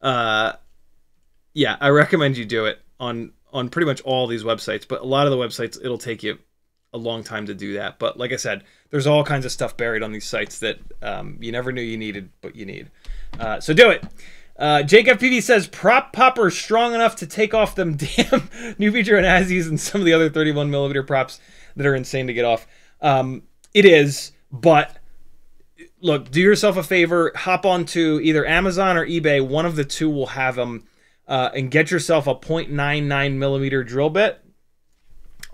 Uh yeah i recommend you do it on on pretty much all these websites but a lot of the websites it'll take you a long time to do that. But like I said, there's all kinds of stuff buried on these sites that um, you never knew you needed, but you need. Uh, so do it. Uh, Jake FPV says prop popper strong enough to take off them damn new feature and Azis and some of the other 31 millimeter props that are insane to get off. Um, it is, but look, do yourself a favor, hop onto either Amazon or eBay. One of the two will have them, uh, and get yourself a 0.99 millimeter drill bit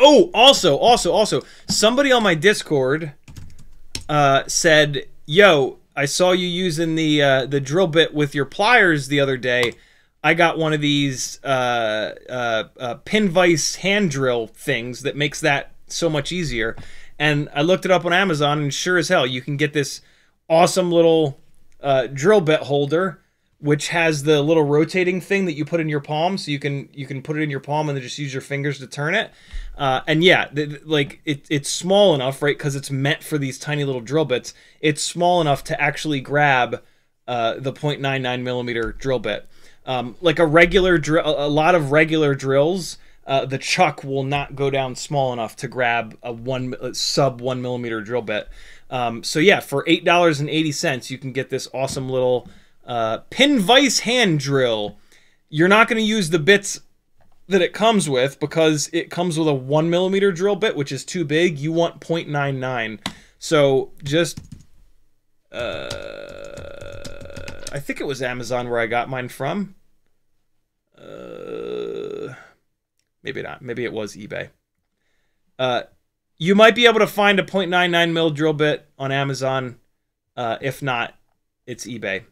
Oh, also, also, also, somebody on my Discord uh, said, "Yo, I saw you using the uh, the drill bit with your pliers the other day. I got one of these uh, uh, uh, pin vise hand drill things that makes that so much easier." And I looked it up on Amazon, and sure as hell, you can get this awesome little uh, drill bit holder which has the little rotating thing that you put in your palm, so you can you can put it in your palm and then just use your fingers to turn it. Uh, and yeah, like it, it's small enough, right? Because it's meant for these tiny little drill bits. It's small enough to actually grab uh, the 0.99 millimeter drill bit. Um, like a regular drill, a lot of regular drills, uh, the chuck will not go down small enough to grab a one uh, sub one millimeter drill bit. Um, so yeah, for eight dollars and eighty cents, you can get this awesome little uh, pin vise hand drill. You're not going to use the bits that it comes with because it comes with a one millimeter drill bit, which is too big. You want 0.99. So just, uh, I think it was Amazon where I got mine from. Uh, maybe not. Maybe it was eBay. Uh, you might be able to find a 0.99 mil drill bit on Amazon. Uh, if not, it's eBay.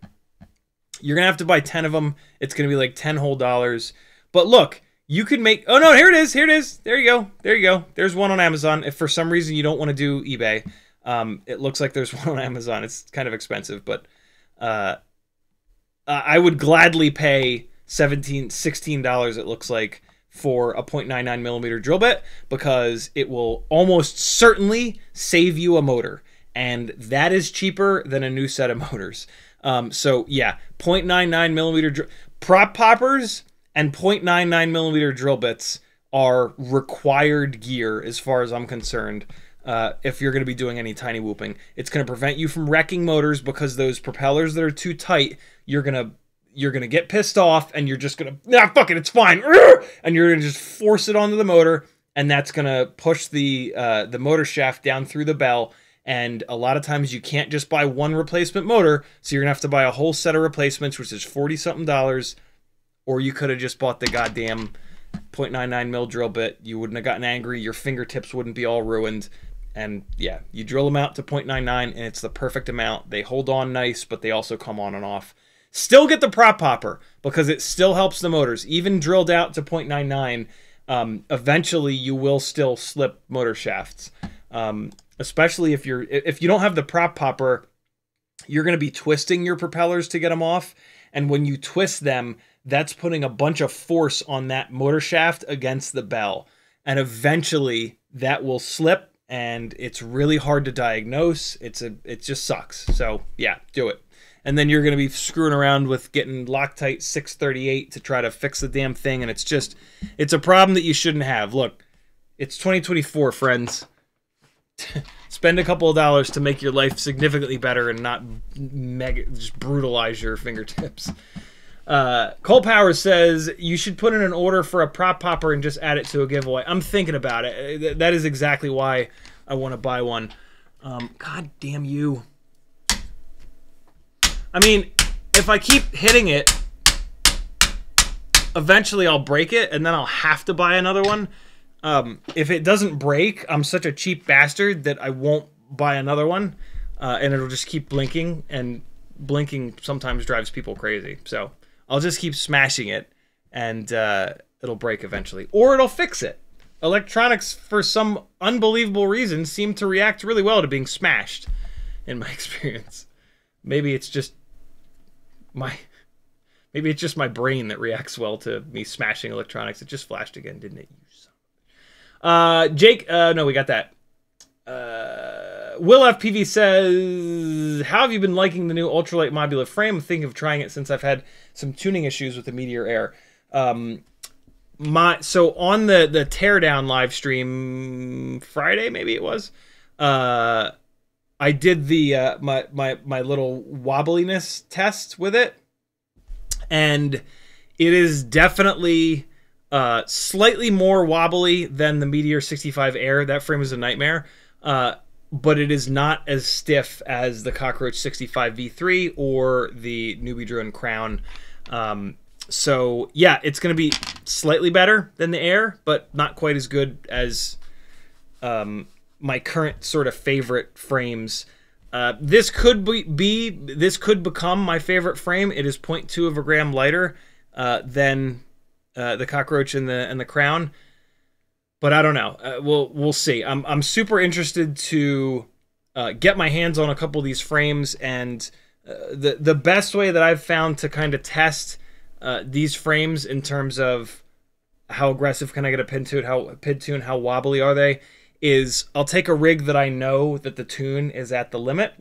You're gonna have to buy 10 of them. It's gonna be like 10 whole dollars. But look, you could make. Oh no, here it is. Here it is. There you go. There you go. There's one on Amazon. If for some reason you don't want to do eBay, um, it looks like there's one on Amazon. It's kind of expensive, but uh, I would gladly pay 17 16 dollars. It looks like for a 0.99 millimeter drill bit because it will almost certainly save you a motor, and that is cheaper than a new set of motors. Um, so yeah, 0.99 millimeter prop poppers and 0.99 millimeter drill bits are required gear as far as I'm concerned. Uh, if you're going to be doing any tiny whooping, it's going to prevent you from wrecking motors because those propellers that are too tight, you're gonna you're gonna get pissed off and you're just gonna nah fuck it, it's fine, and you're gonna just force it onto the motor, and that's gonna push the uh, the motor shaft down through the bell and a lot of times you can't just buy one replacement motor, so you're gonna have to buy a whole set of replacements, which is forty something dollars. Or you could have just bought the goddamn 0.99 mil drill bit. You wouldn't have gotten angry. Your fingertips wouldn't be all ruined. And yeah, you drill them out to 0.99, and it's the perfect amount. They hold on nice, but they also come on and off. Still get the prop popper because it still helps the motors. Even drilled out to 0.99, um, eventually you will still slip motor shafts. Um, especially if you're if you don't have the prop popper, you're going to be twisting your propellers to get them off, and when you twist them, that's putting a bunch of force on that motor shaft against the bell, and eventually that will slip, and it's really hard to diagnose. It's a it just sucks. So yeah, do it. And then you're going to be screwing around with getting Loctite 638 to try to fix the damn thing, and it's just it's a problem that you shouldn't have. Look, it's 2024, friends. spend a couple of dollars to make your life significantly better and not mega just brutalize your fingertips. Uh, Cole Power says you should put in an order for a prop popper and just add it to a giveaway. I'm thinking about it. That is exactly why I want to buy one. Um, God damn you. I mean, if I keep hitting it, eventually I'll break it and then I'll have to buy another one. Um, if it doesn't break, I'm such a cheap bastard that I won't buy another one, uh, and it'll just keep blinking, and blinking sometimes drives people crazy. So I'll just keep smashing it, and uh, it'll break eventually, or it'll fix it. Electronics, for some unbelievable reason, seem to react really well to being smashed, in my experience. Maybe it's just my maybe it's just my brain that reacts well to me smashing electronics. It just flashed again, didn't it? Uh, Jake, uh, no, we got that. Uh, Will FPV says, "How have you been liking the new ultralight modular frame? I'm thinking of trying it since I've had some tuning issues with the Meteor Air." Um, my so on the the teardown live stream Friday, maybe it was. Uh, I did the uh, my my my little wobbliness test with it, and it is definitely uh, slightly more wobbly than the Meteor 65 Air. That frame is a nightmare. Uh, but it is not as stiff as the Cockroach 65 V3 or the NewBeeDrone Crown. Um, so yeah, it's going to be slightly better than the Air, but not quite as good as um, my current sort of favorite frames. Uh, this could be, be, this could become my favorite frame. It is 0.2 of a gram lighter uh, than uh, the cockroach and the and the crown. But I don't know. Uh, we'll we'll see. I'm I'm super interested to uh, get my hands on a couple of these frames and uh, the the best way that I've found to kind of test uh, these frames in terms of how aggressive can I get a pin tune, how pin tune, how wobbly are they, is I'll take a rig that I know that the tune is at the limit,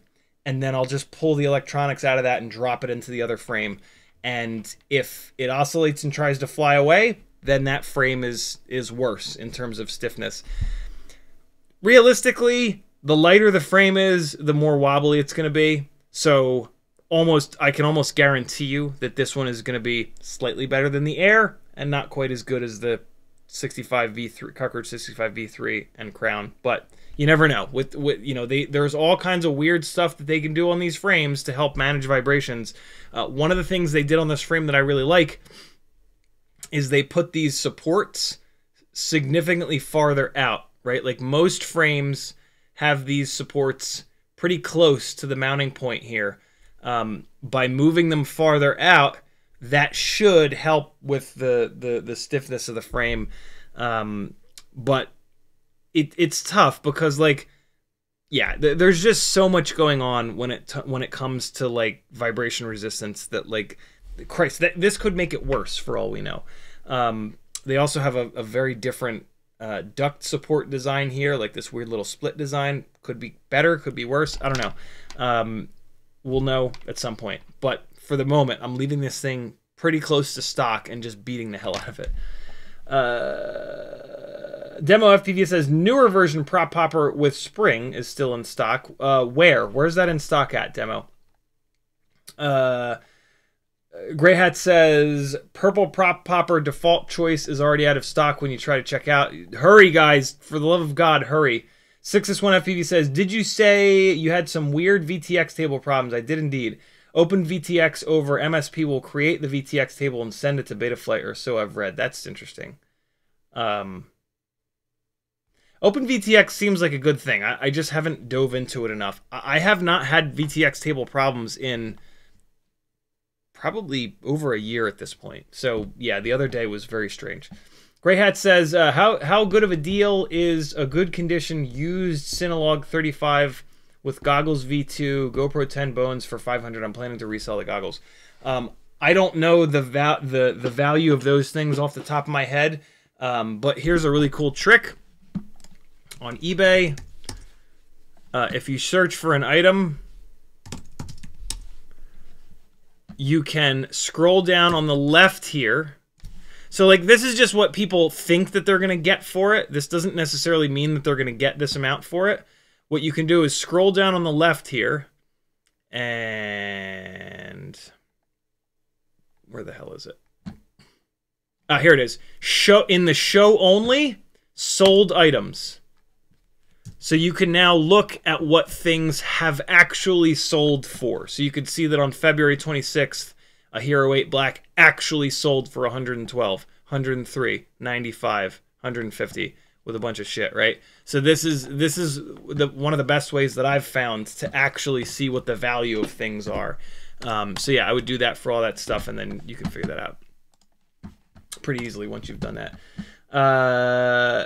and then I'll just pull the electronics out of that and drop it into the other frame. And if it oscillates and tries to fly away, then that frame is is worse in terms of stiffness. Realistically, the lighter the frame is, the more wobbly it's going to be. So almost I can almost guarantee you that this one is going to be slightly better than the Air and not quite as good as the 65 V3 Cockroach 65 V3 and Crown, but you never know. With with you know, they there's all kinds of weird stuff that they can do on these frames to help manage vibrations. Uh, one of the things they did on this frame that I really like is they put these supports significantly farther out, right? Like most frames have these supports pretty close to the mounting point here. Um, by moving them farther out, that should help with the the, the stiffness of the frame. Um, but it it's tough because like yeah, th- there's just so much going on when it t- when it comes to like vibration resistance that like Christ, that this could make it worse for all we know. Um, they also have a, a very different uh, duct support design here, like this weird little split design. Could be better, could be worse. I don't know. Um, we'll know at some point. But for the moment, I'm leaving this thing pretty close to stock and just beating the hell out of it. Uh, Demo FPV says newer version prop popper with spring is still in stock. Uh, where? Where's that in stock at? Demo. Uh, Gray Hat says purple prop popper default choice is already out of stock when you try to check out. Hurry, guys! For the love of God, hurry. 6S1 FPV says, Did you say you had some weird VTX table problems? I did indeed. Open VTX over MSP will create the VTX table and send it to Betaflight, or so I've read. That's interesting. Um, Open VTX seems like a good thing. I, I just haven't dove into it enough. I, I have not had VTX table problems in probably over a year at this point. So yeah, the other day was very strange. Gray Hat says, uh, "How how good of a deal is a good condition used Cinelog 35 with goggles V2 GoPro 10 bones for 500? I'm planning to resell the goggles. Um, I don't know the va- the the value of those things off the top of my head, um, but here's a really cool trick on eBay. Uh, if you search for an item." You can scroll down on the left here so like this is just what people think that they're going to get for it. This doesn't necessarily mean that they're going to get this amount for it. What you can do is scroll down on the left here and where the hell is it? Ah, here it is. Show in the show only sold items. So you can now look at what things have actually sold for. So you can see that on February 26th, a Hero 8 Black actually sold for 112, 103, 95, 150 with a bunch of shit, right? So this is this is the one of the best ways that I've found to actually see what the value of things are. Um, so yeah, I would do that for all that stuff, and then you can figure that out pretty easily once you've done that. Uh,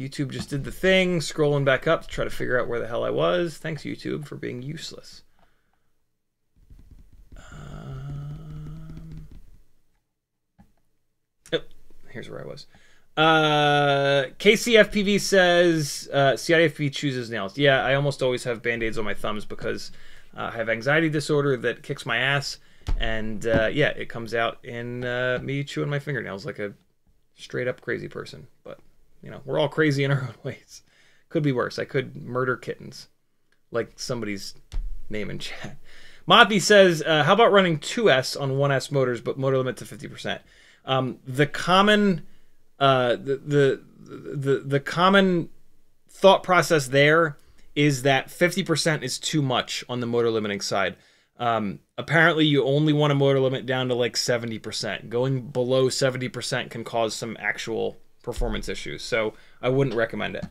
YouTube just did the thing, scrolling back up to try to figure out where the hell I was. Thanks, YouTube, for being useless. Oh, here's where I was. Uh, KCFPV says uh, chooses nails. Yeah, I almost always have band aids on my thumbs because uh, I have anxiety disorder that kicks my ass, and uh, yeah, it comes out in uh, me chewing my fingernails like a straight up crazy person. But you know, we're all crazy in our own ways. Could be worse. I could murder kittens, like somebody's name in chat. Mothi says, uh, "How about running 2S on 1S motors, but motor limit to 50%?" Um, the common, uh, the, the the the common thought process there is that 50% is too much on the motor limiting side. Um, apparently, you only want a motor limit down to like 70%. Going below 70% can cause some actual performance issues, so I wouldn't recommend it.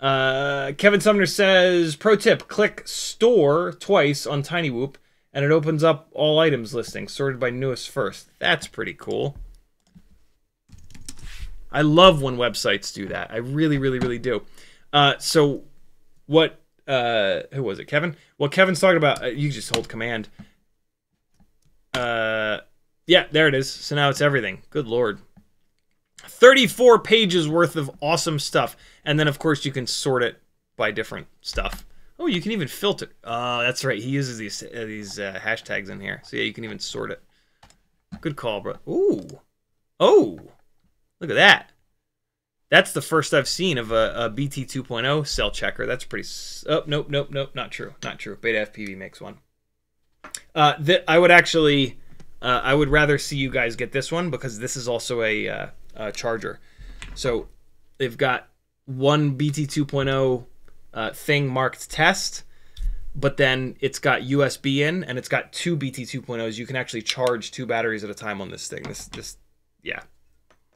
Uh, Kevin Sumner says, pro tip, click store twice on TinyWhoop and it opens up all items listing sorted by newest first. That's pretty cool. I love when websites do that. I really, really, really do. Uh, so, what uh, who was it, Kevin? Well, Kevin's talking about. Uh, you just hold command. Uh, yeah, there it is. So now it's everything. Good lord. 34 pages worth of awesome stuff. And then, of course, you can sort it by different stuff. Oh, you can even filter. Oh, that's right. He uses these uh, these uh, hashtags in here. So yeah, you can even sort it. Good call, bro. Ooh. Oh. Look at that. That's the first I've seen of a, a BT 2.0 cell checker. That's pretty. Oh, nope, nope, nope. Not true. Not true. Beta FPV makes one. Uh, that I would actually, uh, I would rather see you guys get this one because this is also a, uh, a charger. So they've got one BT 2.0 uh, thing marked test, but then it's got USB in and it's got two BT 2.0s. You can actually charge two batteries at a time on this thing. This, this, yeah,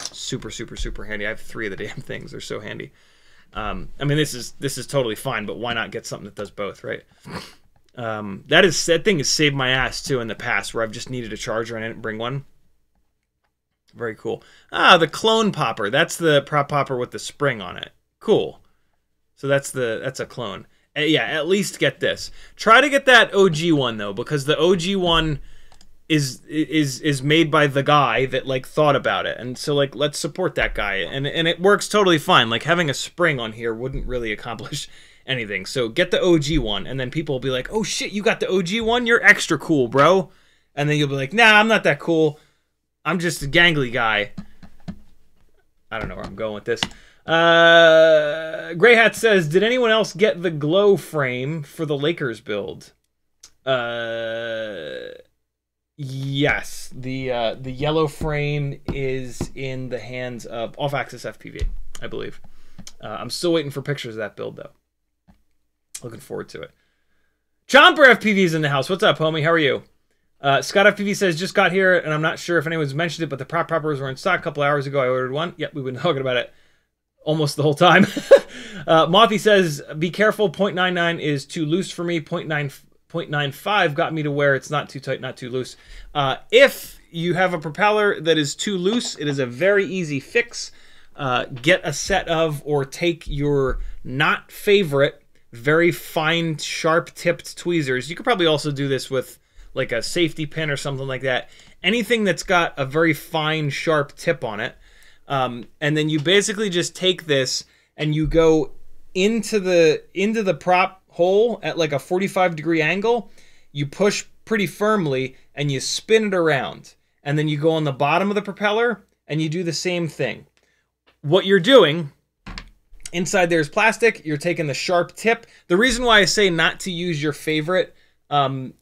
super, super, super handy. I have three of the damn things. They're so handy. Um, I mean, this is this is totally fine, but why not get something that does both, right? Um, that is that thing has saved my ass too in the past, where I've just needed a charger and I didn't bring one. Very cool. Ah, the clone popper. That's the prop popper with the spring on it. Cool. So that's the that's a clone. Uh, yeah, at least get this. Try to get that OG one though, because the OG one is is is made by the guy that like thought about it, and so like let's support that guy, and and it works totally fine. Like having a spring on here wouldn't really accomplish anything. So get the OG one, and then people will be like, "Oh shit, you got the OG one? You're extra cool, bro." And then you'll be like, "Nah, I'm not that cool. I'm just a gangly guy." I don't know where I'm going with this. Uh, Gray Hat says, "Did anyone else get the glow frame for the Lakers build?" Uh, yes. The uh, the yellow frame is in the hands of Off Axis FPV, I believe. Uh, I'm still waiting for pictures of that build though. Looking forward to it. Chomper FPV's in the house. What's up, homie? How are you? Uh, Scott FPV says just got here, and I'm not sure if anyone's mentioned it, but the prop poppers were in stock a couple hours ago. I ordered one. Yep, we've been talking about it almost the whole time. uh, Mothy says, be careful. 0.99 is too loose for me. 0.9, 0.95 got me to where it's not too tight, not too loose. Uh, if you have a propeller that is too loose, it is a very easy fix. Uh, get a set of or take your not favorite, very fine, sharp tipped tweezers. You could probably also do this with like a safety pin or something like that. Anything that's got a very fine, sharp tip on it um, and then you basically just take this and you go into the into the prop hole at like a 45 degree angle. You push pretty firmly and you spin it around. And then you go on the bottom of the propeller and you do the same thing. What you're doing inside there's plastic. You're taking the sharp tip. The reason why I say not to use your favorite um,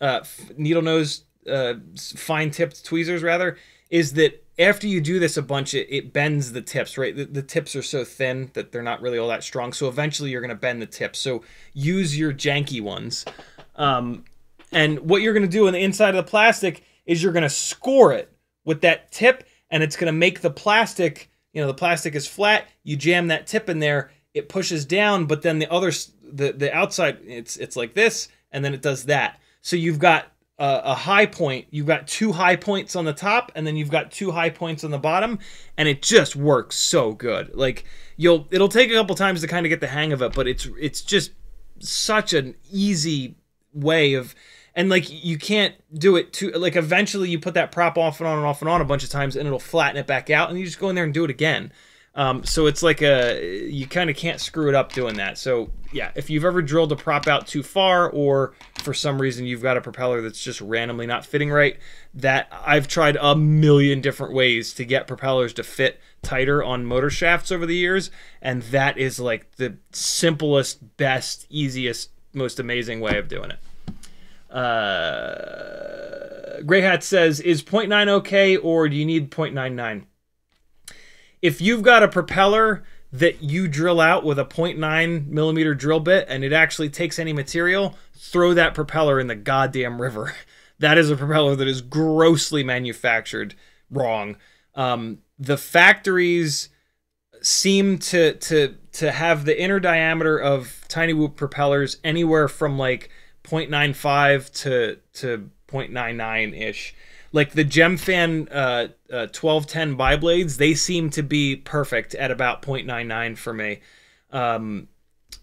uh, needle nose, uh, fine tipped tweezers, rather, is that after you do this a bunch, it, it bends the tips, right? The, the, tips are so thin that they're not really all that strong. So eventually you're going to bend the tips. So use your janky ones. Um, and what you're going to do on the inside of the plastic is you're going to score it with that tip, and it's going to make the plastic, you know, the plastic is flat. You jam that tip in there, it pushes down, but then the other, the, the outside, it's, it's like this, and then it does that. So you've got a, a high point. You've got two high points on the top, and then you've got two high points on the bottom, and it just works so good. Like you'll, it'll take a couple times to kind of get the hang of it, but it's it's just such an easy way of and like you can't do it too like eventually you put that prop off and on and off and on a bunch of times and it'll flatten it back out and you just go in there and do it again um, so it's like a you kind of can't screw it up doing that. So yeah, if you've ever drilled a prop out too far, or for some reason you've got a propeller that's just randomly not fitting right, that I've tried a million different ways to get propellers to fit tighter on motor shafts over the years, and that is like the simplest, best, easiest, most amazing way of doing it. Uh, Gray Hat says, "Is 0.9 okay, or do you need 0.99?" If you've got a propeller that you drill out with a 0.9 millimeter drill bit and it actually takes any material, throw that propeller in the goddamn river. That is a propeller that is grossly manufactured wrong. Um, the factories seem to to to have the inner diameter of tiny whoop propellers anywhere from like 0.95 to to 0.99 ish like the Gemfan uh, uh, 1210 biblades, they seem to be perfect at about 0.99 for me. Um,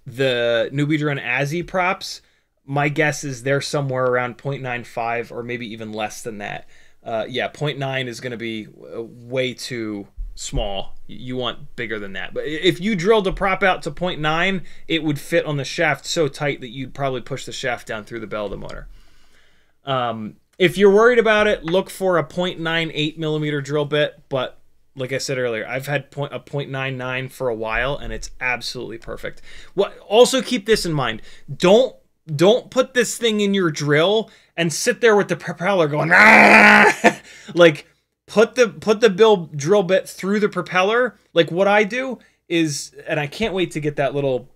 the NewBeeDrone Azzy props, my guess is they're somewhere around 0.95 or maybe even less than that. Uh, yeah, 0.9 is going to be uh, way too small. You want bigger than that. But if you drilled a prop out to 0.9, it would fit on the shaft so tight that you'd probably push the shaft down through the bell of the motor. Um, if you're worried about it, look for a 0.98 millimeter drill bit. But like I said earlier, I've had point, a 0.99 for a while, and it's absolutely perfect. What? Also keep this in mind. Don't don't put this thing in your drill and sit there with the propeller going like put the put the bill drill bit through the propeller like what i do is and i can't wait to get that little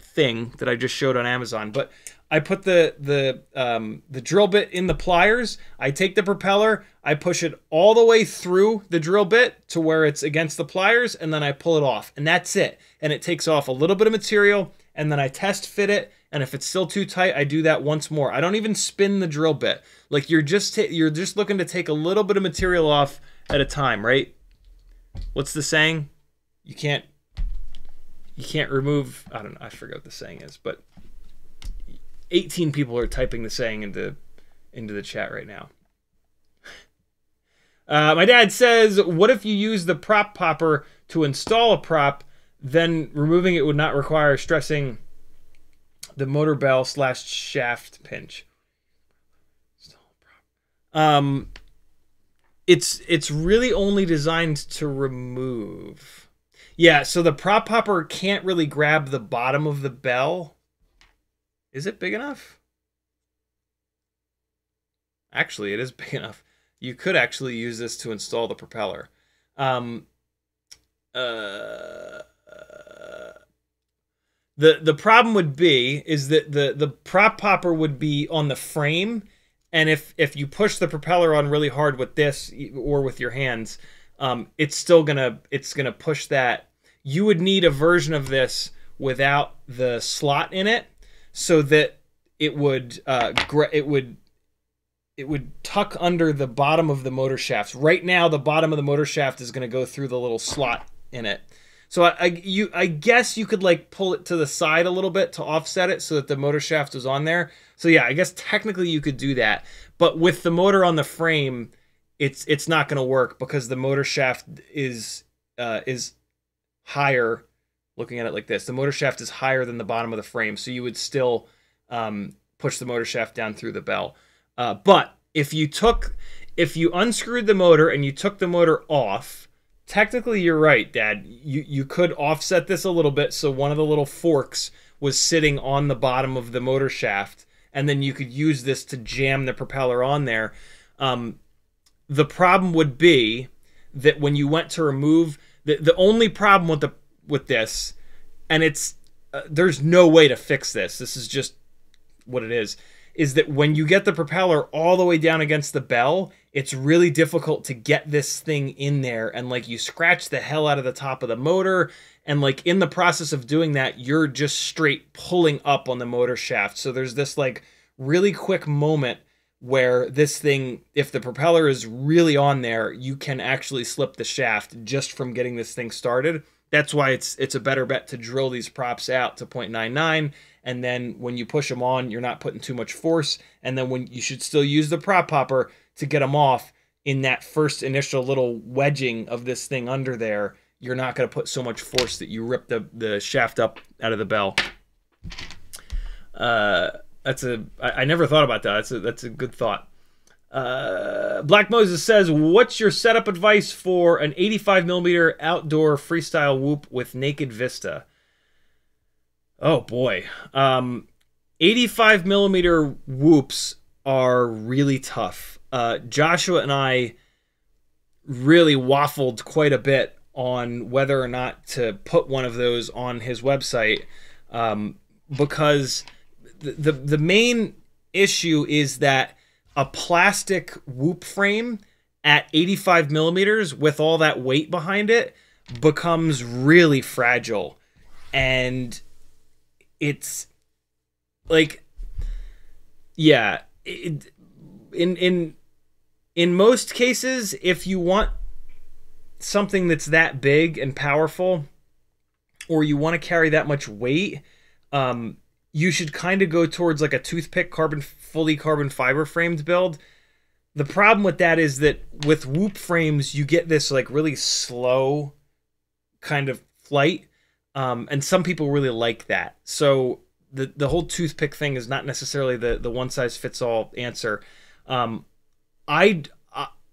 thing that i just showed on amazon but i put the the um, the drill bit in the pliers i take the propeller i push it all the way through the drill bit to where it's against the pliers and then i pull it off and that's it and it takes off a little bit of material and then i test fit it and if it's still too tight, I do that once more. I don't even spin the drill bit. Like you're just you're just looking to take a little bit of material off at a time, right? What's the saying? You can't you can't remove I don't know, I forget what the saying is, but 18 people are typing the saying into into the chat right now. Uh, my dad says, "What if you use the prop popper to install a prop? Then removing it would not require stressing the motor bell slash shaft pinch. Um, it's it's really only designed to remove. Yeah, so the prop popper can't really grab the bottom of the bell. Is it big enough? Actually, it is big enough. You could actually use this to install the propeller. Um, uh, the the problem would be is that the the prop popper would be on the frame, and if if you push the propeller on really hard with this or with your hands, um, it's still gonna it's gonna push that. You would need a version of this without the slot in it, so that it would uh, it would it would tuck under the bottom of the motor shafts. Right now, the bottom of the motor shaft is going to go through the little slot in it. So I, I, you I guess you could like pull it to the side a little bit to offset it so that the motor shaft was on there. So yeah, I guess technically you could do that. But with the motor on the frame, it's it's not going to work because the motor shaft is uh, is higher. Looking at it like this, the motor shaft is higher than the bottom of the frame, so you would still um, push the motor shaft down through the bell. Uh, but if you took if you unscrewed the motor and you took the motor off technically you're right, Dad. You you could offset this a little bit so one of the little forks was sitting on the bottom of the motor shaft, and then you could use this to jam the propeller on there. Um, the problem would be that when you went to remove the the only problem with the with this, and it's uh, there's no way to fix this. This is just what it is. Is that when you get the propeller all the way down against the bell, it's really difficult to get this thing in there and like you scratch the hell out of the top of the motor and like in the process of doing that you're just straight pulling up on the motor shaft so there's this like really quick moment where this thing if the propeller is really on there you can actually slip the shaft just from getting this thing started that's why it's it's a better bet to drill these props out to 0.99 and then when you push them on you're not putting too much force and then when you should still use the prop popper to get them off in that first initial little wedging of this thing under there, you're not going to put so much force that you rip the, the shaft up out of the bell. Uh, that's a I, I never thought about that. That's a that's a good thought. Uh, Black Moses says, "What's your setup advice for an 85 millimeter outdoor freestyle whoop with naked vista?" Oh boy, um, 85 millimeter whoops are really tough uh, Joshua and I really waffled quite a bit on whether or not to put one of those on his website um, because the, the the main issue is that a plastic whoop frame at 85 millimeters with all that weight behind it becomes really fragile. And it's like yeah it, in in in most cases, if you want something that's that big and powerful, or you want to carry that much weight, um, you should kind of go towards like a toothpick carbon fully carbon fiber framed build. The problem with that is that with whoop frames you get this like really slow kind of flight um, and some people really like that. So the the whole toothpick thing is not necessarily the the one size fits all answer. Um, I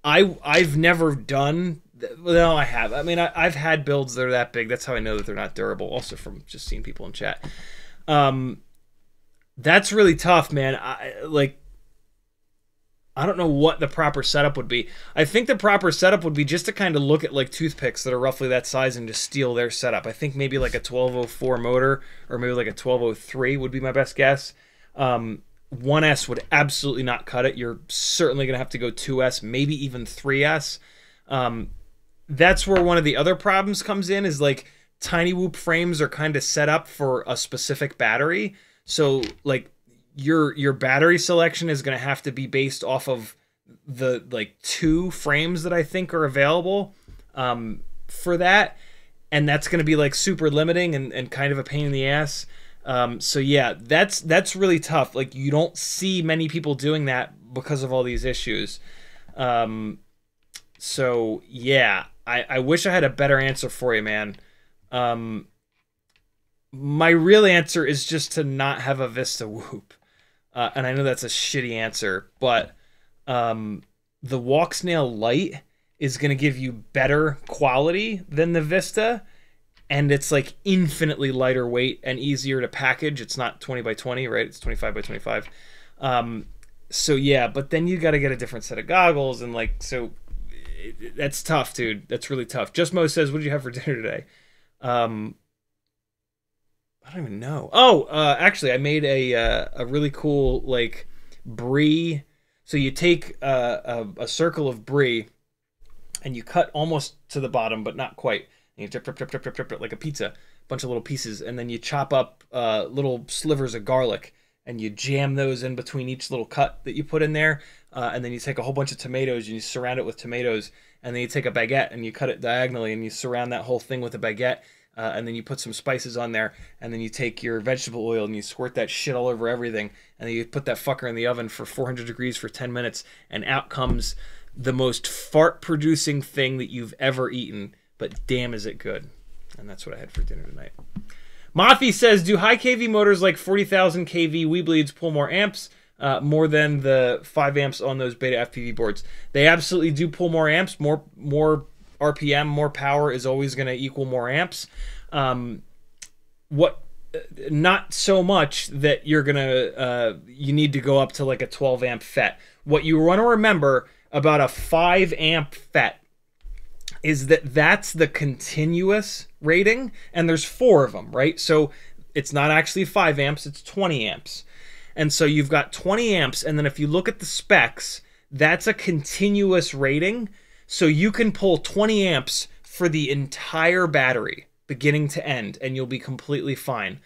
I I've never done. No, I have. I mean, I, I've had builds that are that big. That's how I know that they're not durable. Also, from just seeing people in chat. Um, that's really tough, man. I like. I don't know what the proper setup would be. I think the proper setup would be just to kind of look at like toothpicks that are roughly that size and just steal their setup. I think maybe like a 1204 motor or maybe like a 1203 would be my best guess. Um, 1S would absolutely not cut it. You're certainly going to have to go 2S, maybe even 3S. Um, that's where one of the other problems comes in is like tiny whoop frames are kind of set up for a specific battery. So like your your battery selection is going to have to be based off of the like two frames that I think are available um, for that. And that's going to be like super limiting and, and kind of a pain in the ass. Um, so yeah, that's that's really tough. Like you don't see many people doing that because of all these issues. Um, so yeah, I, I wish I had a better answer for you, man. Um, my real answer is just to not have a Vista Whoop. Uh, and I know that's a shitty answer, but um, the Walksnail Lite is going to give you better quality than the Vista and it's like infinitely lighter weight and easier to package. It's not 20 by 20, right? It's 25 by 25. Um, so yeah, but then you got to get a different set of goggles and like so it, that's tough, dude. That's really tough. Just Mo says, "What did you have for dinner today?" Um, I don't even know. Oh, uh, actually, I made a uh, a really cool like brie. So you take uh, a, a circle of brie and you cut almost to the bottom, but not quite And you drip, drip, drip, drip, drip, drip, like a pizza, bunch of little pieces, and then you chop up uh, little slivers of garlic and you jam those in between each little cut that you put in there, uh, and then you take a whole bunch of tomatoes and you surround it with tomatoes, and then you take a baguette and you cut it diagonally and you surround that whole thing with a baguette. Uh, and then you put some spices on there, and then you take your vegetable oil and you squirt that shit all over everything, and then you put that fucker in the oven for 400 degrees for 10 minutes, and out comes the most fart producing thing that you've ever eaten but damn is it good. And that's what I had for dinner tonight. Mothy says, do high kV motors like 40,000 kV WeBleeds pull more amps? Uh, more than the 5 amps on those beta FPV boards. They absolutely do pull more amps. More more RPM, more power is always going to equal more amps. Um, what not so much that you're gonna uh, you need to go up to like a 12 amp FET. What you want to remember about a 5 amp FET is that that's the continuous rating, and there's four of them, right? So it's not actually 5 amps, it's 20 amps. And so you've got 20 amps, and then if you look at the specs, that's a continuous rating. So you can pull 20 amps for the entire battery, beginning to end, and you'll be completely fine.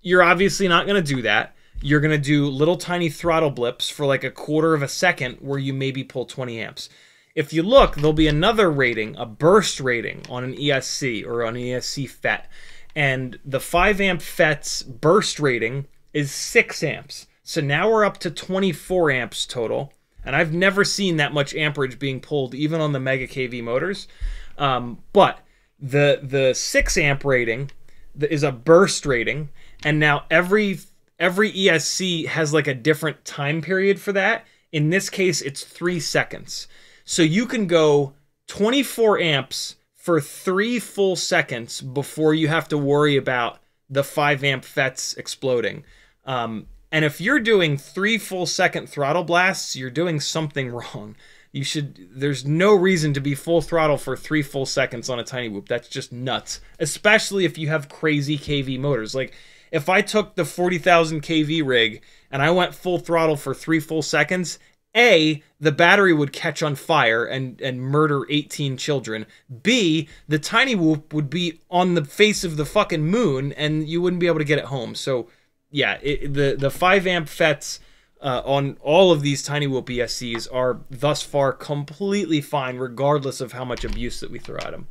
You're obviously not going to do that. You're going to do little tiny throttle blips for like a quarter of a second where you maybe pull 20 amps. If you look, there'll be another rating, a burst rating on an ESC or on an ESC FET. And the 5 amp FET's burst rating is 6 amps. So now we're up to 24 amps total. And I've never seen that much amperage being pulled, even on the Mega KV motors. Um, but the the 6 amp rating is a burst rating. And now every every ESC has like a different time period for that. In this case, it's three seconds. So you can go 24 amps for three full seconds before you have to worry about the 5 amp FETs exploding. Um, and if you're doing three full second throttle blasts, you're doing something wrong. You should, there's no reason to be full throttle for three full seconds on a tiny whoop. That's just nuts. Especially if you have crazy KV motors. Like, if I took the 40,000 kV rig and I went full throttle for three full seconds, a, the battery would catch on fire and, and murder 18 children. B, the tiny whoop would be on the face of the fucking moon and you wouldn't be able to get it home. So, yeah, it, the, the 5 amp FETs uh, on all of these tiny whoop ESCs are thus far completely fine, regardless of how much abuse that we throw at them.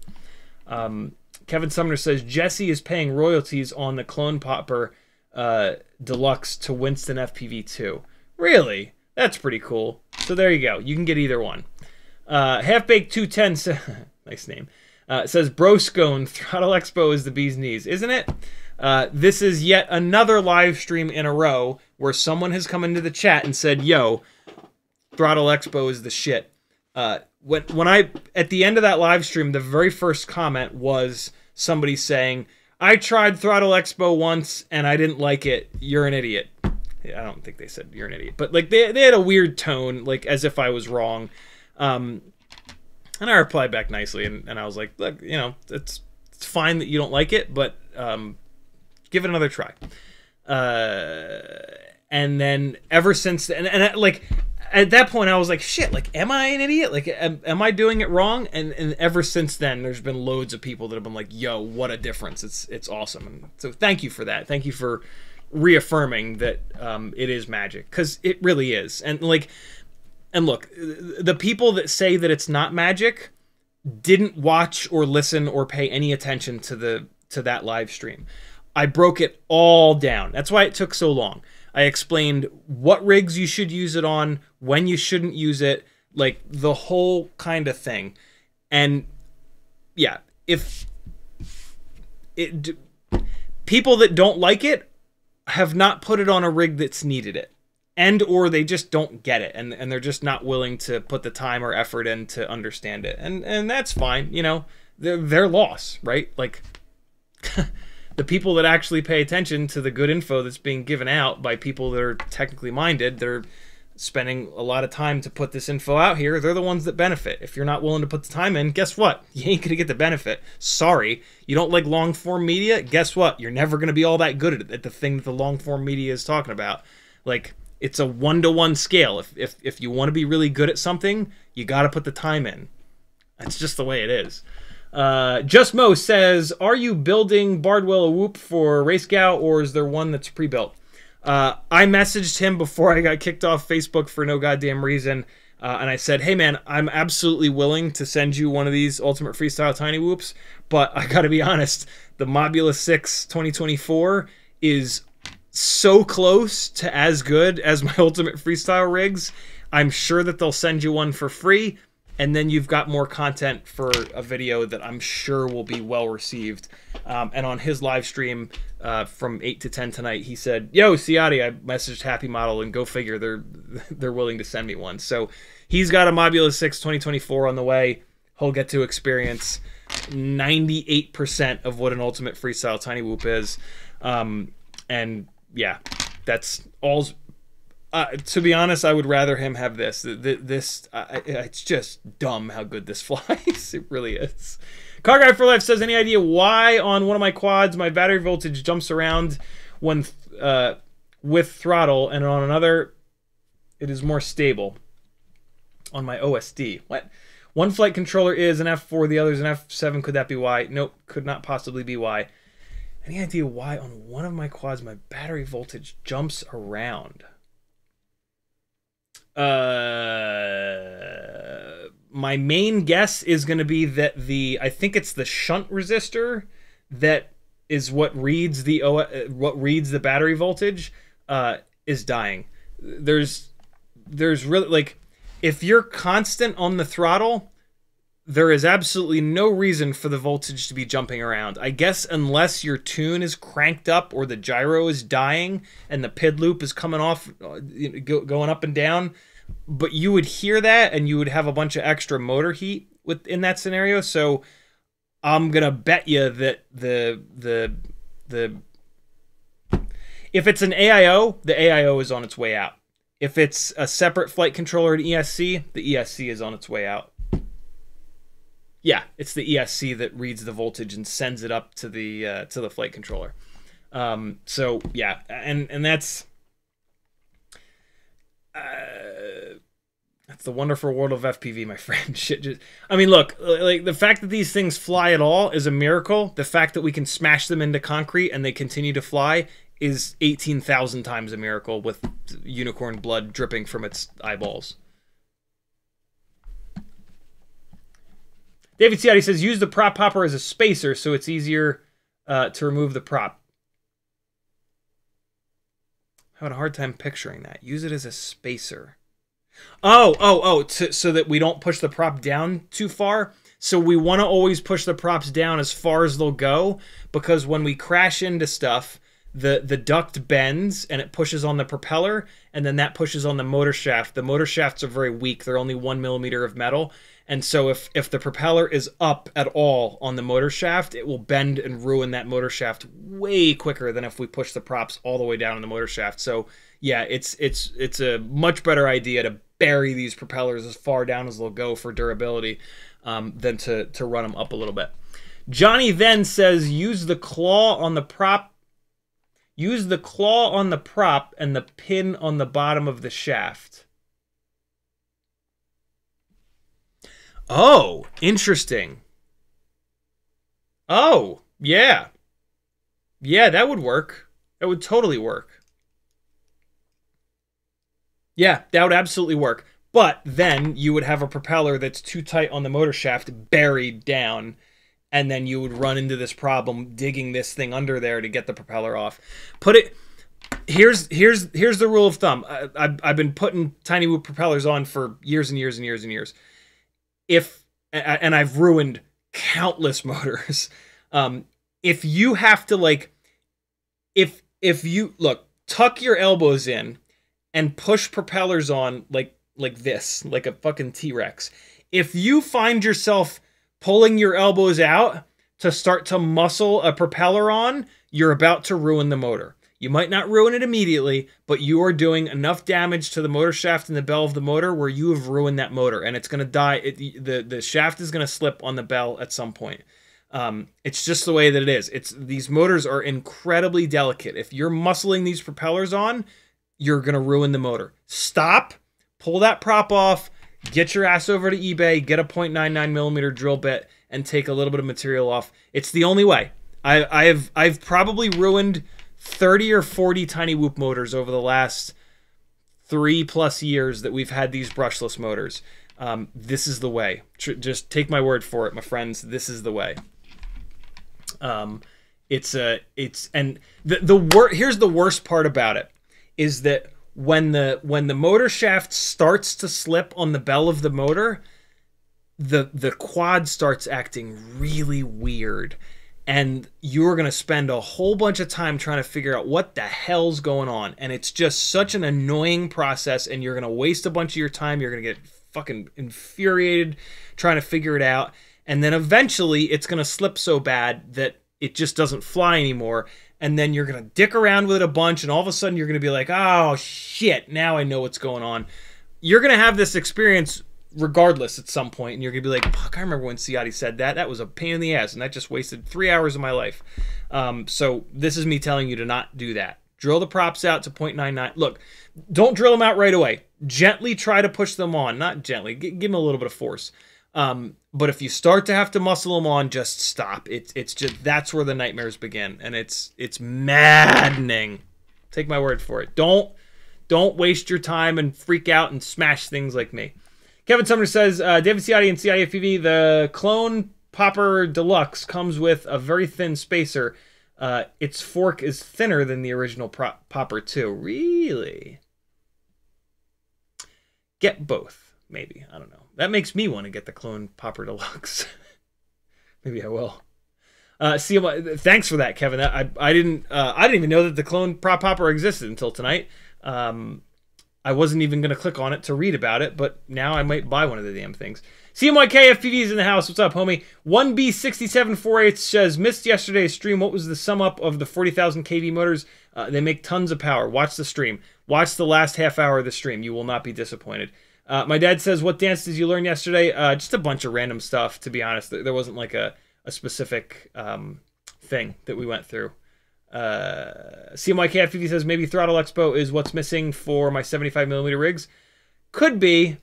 Um, Kevin Sumner says Jesse is paying royalties on the clone popper uh, Deluxe to Winston FPV2. Really? That's pretty cool. So there you go. You can get either one. Uh, Half Baked 210, nice name, uh, says Broscone Throttle Expo is the bee's knees, isn't it? Uh, this is yet another live stream in a row where someone has come into the chat and said, "Yo, Throttle Expo is the shit." Uh, when when I at the end of that live stream, the very first comment was somebody saying, "I tried Throttle Expo once and I didn't like it. You're an idiot." I don't think they said you're an idiot, but like they they had a weird tone, like as if I was wrong. Um, and I replied back nicely, and, and I was like, look, you know, it's it's fine that you don't like it, but um, give it another try. Uh, and then ever since, and, and like at that point, I was like, shit, like, am I an idiot? Like, am, am I doing it wrong? And and ever since then, there's been loads of people that have been like, yo, what a difference! It's it's awesome. And so thank you for that. Thank you for reaffirming that um, it is magic because it really is. And like and look, the people that say that it's not magic didn't watch or listen or pay any attention to the to that live stream. I broke it all down. That's why it took so long. I explained what rigs you should use it on, when you shouldn't use it, like the whole kind of thing. And yeah, if it people that don't like it have not put it on a rig that's needed it and or they just don't get it and, and they're just not willing to put the time or effort in to understand it and and that's fine you know they're their loss right like the people that actually pay attention to the good info that's being given out by people that are technically minded they're spending a lot of time to put this info out here. They're the ones that benefit. If you're not willing to put the time in guess what? You ain't gonna get the benefit. Sorry. You don't like long form media? Guess what? You're never gonna be all that good at, at the thing that the long form media is talking about. Like it's a one to one scale. If if if you want to be really good at something, you got to put the time in. That's just the way it is. Uh, Just Mo says, "Are you building Bardwell a Whoop for Race Gal, or is there one that's pre-built?" Uh, I messaged him before I got kicked off Facebook for no goddamn reason, uh, and I said, "Hey man, I'm absolutely willing to send you one of these Ultimate Freestyle Tiny Whoops, but I got to be honest, the Mobula 6 2024 is so close to as good as my Ultimate Freestyle rigs. I'm sure that they'll send you one for free, and then you've got more content for a video that I'm sure will be well received. Um, and on his live stream uh, from eight to ten tonight, he said, "Yo, Ciotti, I messaged HappyModel, and go figure, they're they're willing to send me one." So he's got a Mobula 6 2024 on the way. He'll get to experience 98% of what an Ultimate Freestyle Tiny Whoop is. Um, and yeah, that's all. Uh, to be honest, I would rather him have this. This uh, it's just dumb how good this flies. it really is. Car Guy for Life says, any idea why on one of my quads my battery voltage jumps around when uh, with throttle, and on another it is more stable on my OSD? What? One flight controller is an F4, the other is an F7. Could that be why? Nope, could not possibly be why. Any idea why on one of my quads my battery voltage jumps around? Uh, my main guess is going to be that the I think it's the shunt resistor that is what reads the what reads the battery voltage uh, is dying. There's there's really like if you're constant on the throttle, there is absolutely no reason for the voltage to be jumping around. I guess unless your tune is cranked up or the gyro is dying and the PID loop is coming off, uh, going up and down. But you would hear that and you would have a bunch of extra motor heat within that scenario. So I'm gonna bet you that the the the if it's an AIO, the AIO is on its way out. If it's a separate flight controller and ESC, the ESC is on its way out. Yeah, it's the ESC that reads the voltage and sends it up to the uh, to the flight controller. Um, so yeah, and and that's uh, that's the wonderful world of FPV, my friend. Shit, just I mean, look, like the fact that these things fly at all is a miracle. The fact that we can smash them into concrete and they continue to fly is eighteen thousand times a miracle with unicorn blood dripping from its eyeballs. David Ciotti says use the prop popper as a spacer so it's easier uh, to remove the prop. having a hard time picturing that. Use it as a spacer. Oh, oh, oh, to, so that we don't push the prop down too far. So we want to always push the props down as far as they'll go because when we crash into stuff, the the duct bends and it pushes on the propeller and then that pushes on the motor shaft the motor shafts are very weak they're only one millimeter of metal and so if if the propeller is up at all on the motor shaft it will bend and ruin that motor shaft way quicker than if we push the props all the way down in the motor shaft so yeah it's it's it's a much better idea to bury these propellers as far down as they'll go for durability um, than to to run them up a little bit johnny then says use the claw on the prop Use the claw on the prop and the pin on the bottom of the shaft. Oh, interesting. Oh, yeah. Yeah, that would work. That would totally work. Yeah, that would absolutely work. But then you would have a propeller that's too tight on the motor shaft buried down and then you would run into this problem digging this thing under there to get the propeller off. Put it here's here's here's the rule of thumb. I, have I've been putting tiny whoop propellers on for years and years and years and years. If and I've ruined countless motors. Um, if you have to like, if if you look tuck your elbows in and push propellers on like like this, like a fucking T Rex. If you find yourself pulling your elbows out to start to muscle a propeller on, you're about to ruin the motor. You might not ruin it immediately, but you are doing enough damage to the motor shaft and the bell of the motor where you have ruined that motor and it's going to die. It, the, the shaft is going to slip on the bell at some point. Um, it's just the way that it is. It's these motors are incredibly delicate. If you're muscling these propellers on, you're going to ruin the motor. Stop, pull that prop off, get your ass over to eBay, get a 0.99 millimeter drill bit, and take a little bit of material off. It's the only way. I, I've I've probably ruined 30 or 40 tiny whoop motors over the last three plus years that we've had these brushless motors. Um, this is the way. Tr- just take my word for it, my friends. This is the way. Um, it's a it's and the the wor- here's the worst part about it is that when the when the motor shaft starts to slip on the bell of the motor, the the quad starts acting really weird and you're going to spend a whole bunch of time trying to figure out what the hell's going on. And it's just such an annoying process and you're going to waste a bunch of your time. You're going to get fucking infuriated trying to figure it out. And then eventually it's going to slip so bad that it just doesn't fly anymore. And then you're gonna dick around with it a bunch, and all of a sudden you're gonna be like, oh shit, now I know what's going on. You're gonna have this experience regardless at some point, and you're gonna be like, fuck, I remember when Ciotti said that. That was a pain in the ass, and that just wasted three hours of my life. Um, so this is me telling you to not do that. Drill the props out to 0.99. Look, don't drill them out right away. Gently try to push them on. Not gently. G- give them a little bit of force. Um, but if you start to have to muscle them on, just stop. It's it's just that's where the nightmares begin, and it's it's maddening. Take my word for it. Don't don't waste your time and freak out and smash things like me. Kevin Sumner says, uh, David Ciotti and Ciotti FPV, the clone popper deluxe comes with a very thin spacer. Uh, its fork is thinner than the original popper too. Really? Get both, maybe. I don't know. That makes me want to get the clone popper deluxe. Maybe I will. Uh, see, thanks for that, Kevin. I I didn't uh, I didn't even know that the clone prop popper existed until tonight. Um, I wasn't even going to click on it to read about it, but now I might buy one of the damn things. CMYK FPV's in the house. What's up, homie? 1B6748 says, Missed yesterday's stream. What was the sum up of the 40,000 kV motors? Uh, they make tons of power. Watch the stream. Watch the last half hour of the stream. You will not be disappointed. Uh, my dad says, "What dance did you learn yesterday?" Uh, just a bunch of random stuff. To be honest, there wasn't like a a specific um, thing that we went through. Uh, CMYK says maybe Throttle Expo is what's missing for my 75 millimeter rigs. Could be.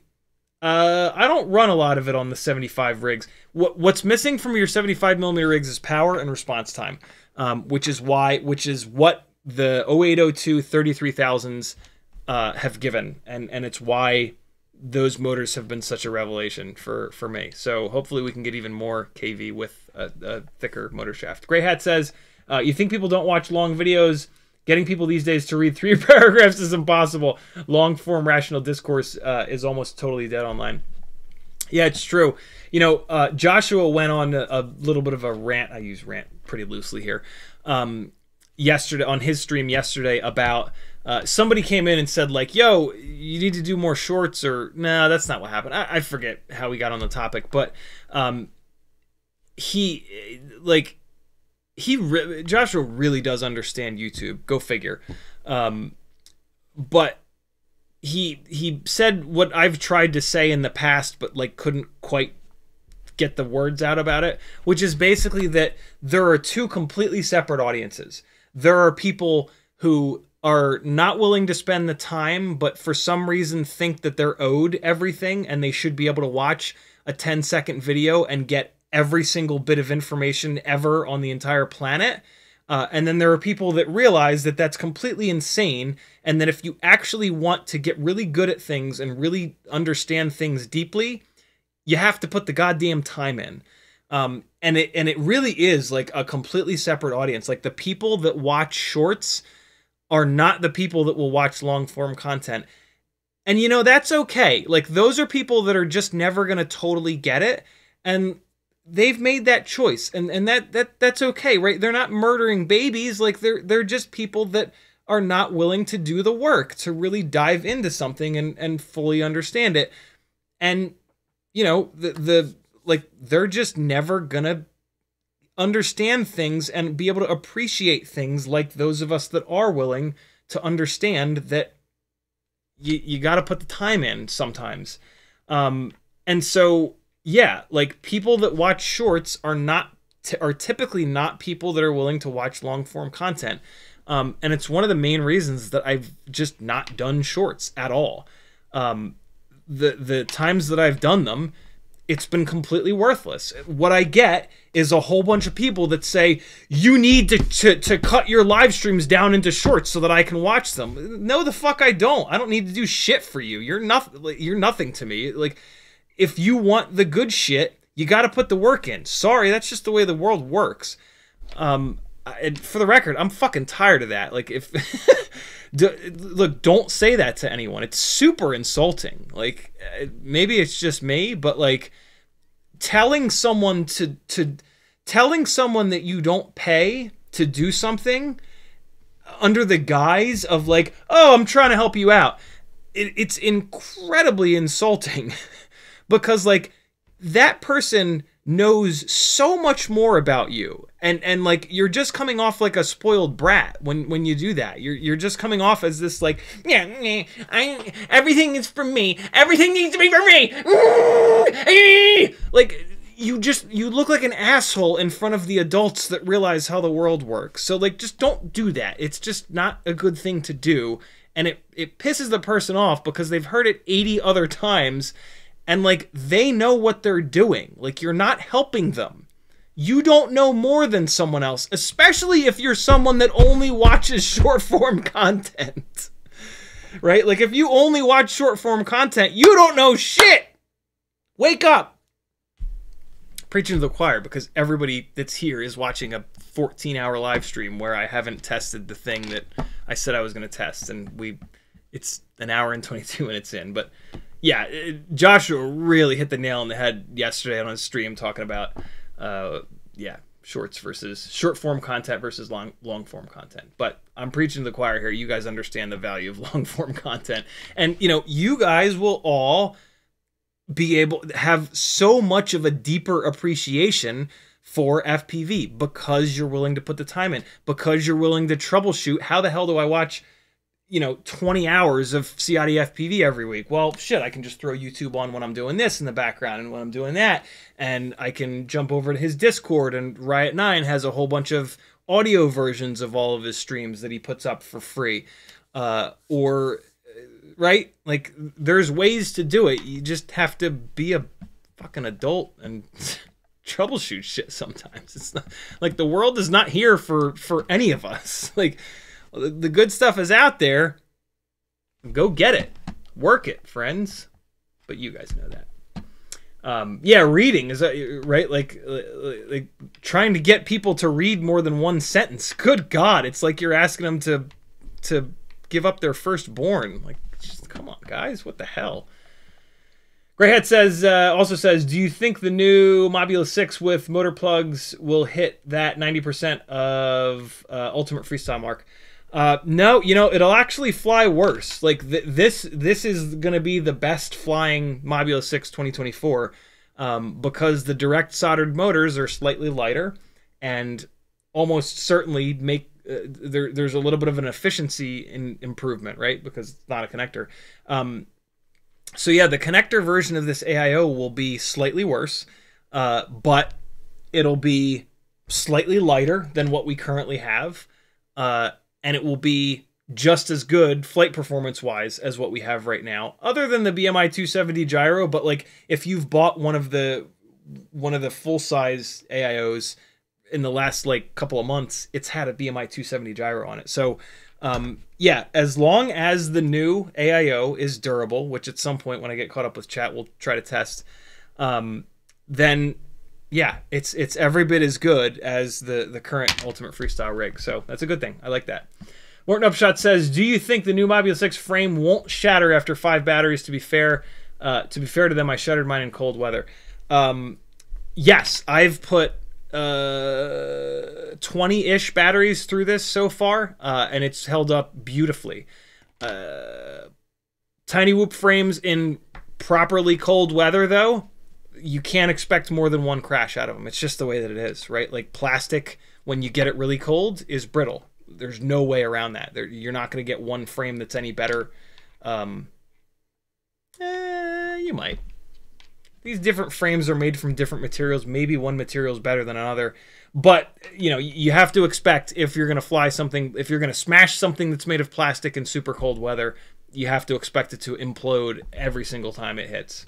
Uh, I don't run a lot of it on the 75 rigs. What what's missing from your 75 millimeter rigs is power and response time, um, which is why which is what the 0802 33000s uh, have given, and and it's why those motors have been such a revelation for for me. So hopefully we can get even more KV with a, a thicker motor shaft. Gray Hat says, uh, "You think people don't watch long videos? Getting people these days to read three paragraphs is impossible. Long form rational discourse uh, is almost totally dead online. Yeah, it's true. You know, uh, Joshua went on a, a, little bit of a rant. I use rant pretty loosely here. Um, yesterday on his stream yesterday about uh, somebody came in and said like, "Yo, you need to do more shorts," or "No, nah, that's not what happened." I, I, forget how we got on the topic, but um, he like he re- Joshua really does understand YouTube. Go figure. Um, but he he said what I've tried to say in the past, but like couldn't quite get the words out about it, which is basically that there are two completely separate audiences. There are people who are not willing to spend the time, but for some reason think that they're owed everything and they should be able to watch a 10 second video and get every single bit of information ever on the entire planet. Uh, and then there are people that realize that that's completely insane, and that if you actually want to get really good at things and really understand things deeply, you have to put the goddamn time in. Um, and it and it really is like a completely separate audience. Like the people that watch shorts are not the people that will watch long form content. And you know, that's okay. Like those are people that are just never going to totally get it and they've made that choice and and that that that's okay, right? They're not murdering babies, like they're they're just people that are not willing to do the work to really dive into something and and fully understand it. And you know, the the like they're just never to understand things and be able to appreciate things like those of us that are willing to understand that you you got to put the time in sometimes. Um, and so yeah, like people that watch shorts are not are typically not people that are willing to watch long form content. Um, and it's one of the main reasons that I've just not done shorts at all. Um, the the times that I've done them, it's been completely worthless. What I get is a whole bunch of people that say you need to, to, to cut your live streams down into shorts so that I can watch them. No, the fuck I don't. I don't need to do shit for you. You're nothing. You're nothing to me. Like, if you want the good shit, you got to put the work in. Sorry, that's just the way the world works. Um, and for the record, I'm fucking tired of that. Like, if do, look, don't say that to anyone. It's super insulting. Like, uh, maybe it's just me, but like telling someone to to telling someone that you don't pay to do something under the guise of like, oh, I'm trying to help you out. It, it's incredibly insulting because like that person knows so much more about you. And and like you're just coming off like a spoiled brat when when you do that. You're you're just coming off as this like yeah I everything is for me. Everything needs to be for me. Like you just you look like an asshole in front of the adults that realize how the world works. So like just don't do that. It's just not a good thing to do. And it it pisses the person off because they've heard it 80 other times and like they know what they're doing. Like you're not helping them. You don't know more than someone else, especially if you're someone that only watches short form content. right? Like if you only watch short form content, you don't know shit. Wake up. Preaching to the choir because everybody that's here is watching a 14 hour live stream where I haven't tested the thing that I said I was going to test and we it's an hour and 22 minutes in, but yeah, Joshua really hit the nail on the head yesterday on his stream talking about, uh, yeah, shorts versus short form content versus long long form content. But I'm preaching to the choir here. You guys understand the value of long form content, and you know, you guys will all be able have so much of a deeper appreciation for FPV because you're willing to put the time in, because you're willing to troubleshoot. How the hell do I watch? You know 20 hours of Ciotti FPV every week. Well, shit, I can just throw YouTube on when I'm doing this in the background and when I'm doing that, and I can jump over to his Discord. And Riot Nine has a whole bunch of audio versions of all of his streams that he puts up for free, uh, or right, like there's ways to do it. You just have to be a fucking adult and. troubleshoot shit sometimes it's not like the world is not here for for any of us like the good stuff is out there. Go get it. Work it, friends. But you guys know that. Um, yeah, reading is that right? Like, like trying to get people to read more than one sentence. Good God, it's like you're asking them to to give up their firstborn. Like, just, come on, guys, what the hell? Greyhead says uh, also says, do you think the new Mobula Six with motor plugs will hit that ninety percent of uh, Ultimate Freestyle mark? Uh, no, you know it'll actually fly worse. Like th- this, this is going to be the best flying Mobula Six 2024 um, because the direct soldered motors are slightly lighter and almost certainly make uh, there. There's a little bit of an efficiency in improvement, right? Because it's not a connector. Um, so yeah, the connector version of this AIO will be slightly worse, uh, but it'll be slightly lighter than what we currently have, uh, and it will be just as good flight performance wise as what we have right now. Other than the BMI 270 gyro, but like if you've bought one of the one of the full size AIOs in the last like couple of months, it's had a BMI 270 gyro on it. So um, yeah, as long as the new AIO is durable, which at some point when I get caught up with chat, we'll try to test. Um, then yeah, it's it's every bit as good as the the current Ultimate Freestyle rig. So that's a good thing. I like that. Morton Upshot says, "Do you think the new Mobula 6 frame won't shatter after five batteries? To be fair, uh, to be fair to them, I shattered mine in cold weather. Um, yes, I've put uh, 20-ish batteries through this so far, uh, and it's held up beautifully. Uh, tiny whoop frames in properly cold weather, though, you can't expect more than one crash out of them. It's just the way that it is, right? Like plastic, when you get it really cold, is brittle. There's no way around that. There, you're not going to get one frame that's any better. Um, eh, you might these different frames are made from different materials. Maybe one material is better than another, but you know you have to expect if you're going to fly something, if you're going to smash something that's made of plastic in super cold weather, you have to expect it to implode every single time it hits.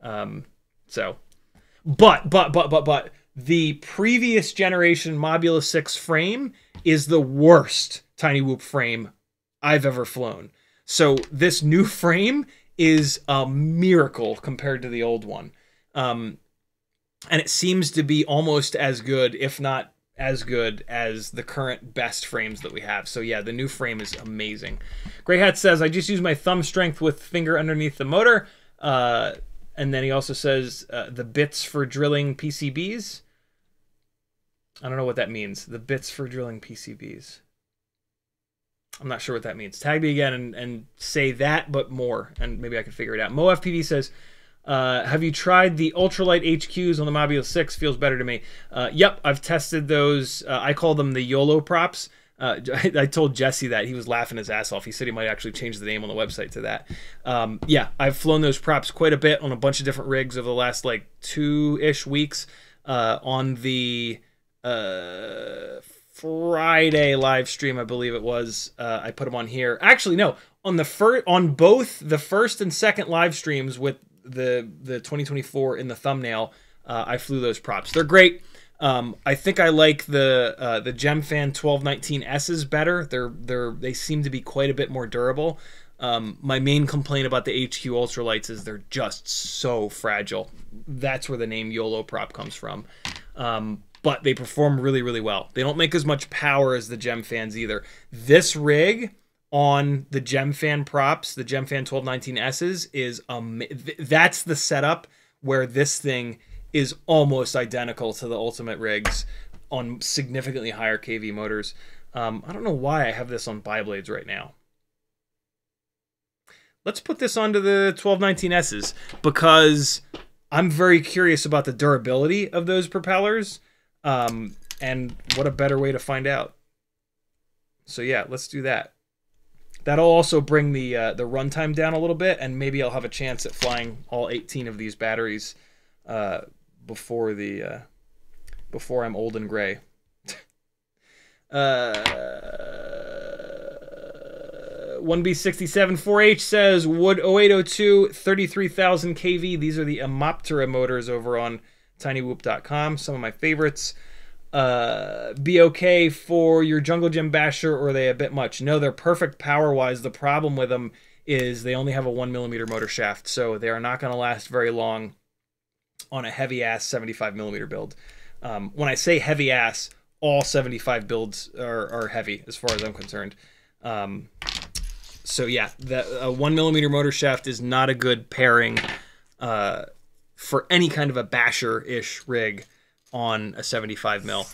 Um, so, but but but but but the previous generation Mobula Six frame is the worst tiny whoop frame I've ever flown. So this new frame is a miracle compared to the old one. Um, and it seems to be almost as good, if not as good as the current best frames that we have. So yeah, the new frame is amazing. Grey Hat says, I just use my thumb strength with finger underneath the motor. Uh, and then he also says uh, the bits for drilling PCBs. I don't know what that means. The bits for drilling PCBs. I'm not sure what that means. Tag me again and, and say that, but more, and maybe I can figure it out. MoFPV says, uh, have you tried the ultralight HQs on the Mobula 6? Feels better to me. Uh, yep, I've tested those. Uh, I call them the YOLO props. Uh, I, told Jesse that he was laughing his ass off. He said he might actually change the name on the website to that. Um, yeah, I've flown those props quite a bit on a bunch of different rigs over the last like two ish weeks. Uh, on the uh, Friday live stream, I believe it was, I put them on here. Actually, no, on the first, on both the first and second live streams with the the 2024 in the thumbnail, uh, I flew those props. They're great. Um, I think I like the uh, the Gemfan 1219S's better. They're they're they seem to be quite a bit more durable. Um, my main complaint about the HQ ultralights is they're just so fragile. That's where the name YOLO prop comes from. Um, but they perform really really well. They don't make as much power as the Gemfans either. This rig on the Gemfan props, the Gemfan 1219Ss is um that's the setup where this thing is almost identical to the Ultimate rigs on significantly higher kV motors. Um, I don't know why I have this on Bi-Blades right now. Let's put this onto the 1219Ss because I'm very curious about the durability of those propellers. Um, and what a better way to find out. So yeah, let's do that. That'll also bring the uh, the runtime down a little bit, and maybe I'll have a chance at flying all 18 of these batteries uh, before the uh, before I'm old and gray. uh, 1B67 4H says Wood 0802 33,000 kV. These are the Amoptera motors over on tinywhoop.com. Some of my favorites uh, be okay for your jungle gym basher, or are they a bit much? No, they're perfect power wise. The problem with them is they only have a one millimeter motor shaft, so they are not going to last very long on a heavy ass 75 millimeter build. Um, when I say heavy ass, all 75 builds are, are heavy as far as I'm concerned. Um, so yeah, the a one millimeter motor shaft is not a good pairing uh, for any kind of a basher ish rig on a 75 mil.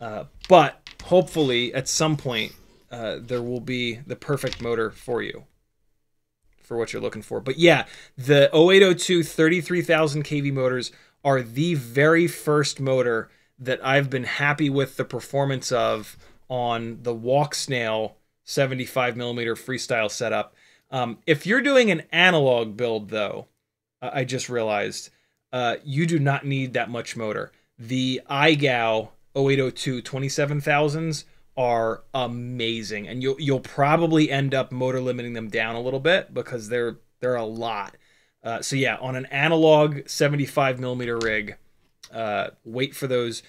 Uh, but hopefully, at some point, uh, there will be the perfect motor for you for what you're looking for. But yeah, the 0802 33,000 kV motors are the very first motor that I've been happy with the performance of on the Walksnail 75 millimeter freestyle setup. Um, if you're doing an analog build, though, I just realized uh, you do not need that much motor. The iGow 0802 27000s are amazing, and you'll you'll probably end up motor limiting them down a little bit because they're they're a lot. Uh, so yeah, on an analog 75 millimeter rig, uh, wait for those.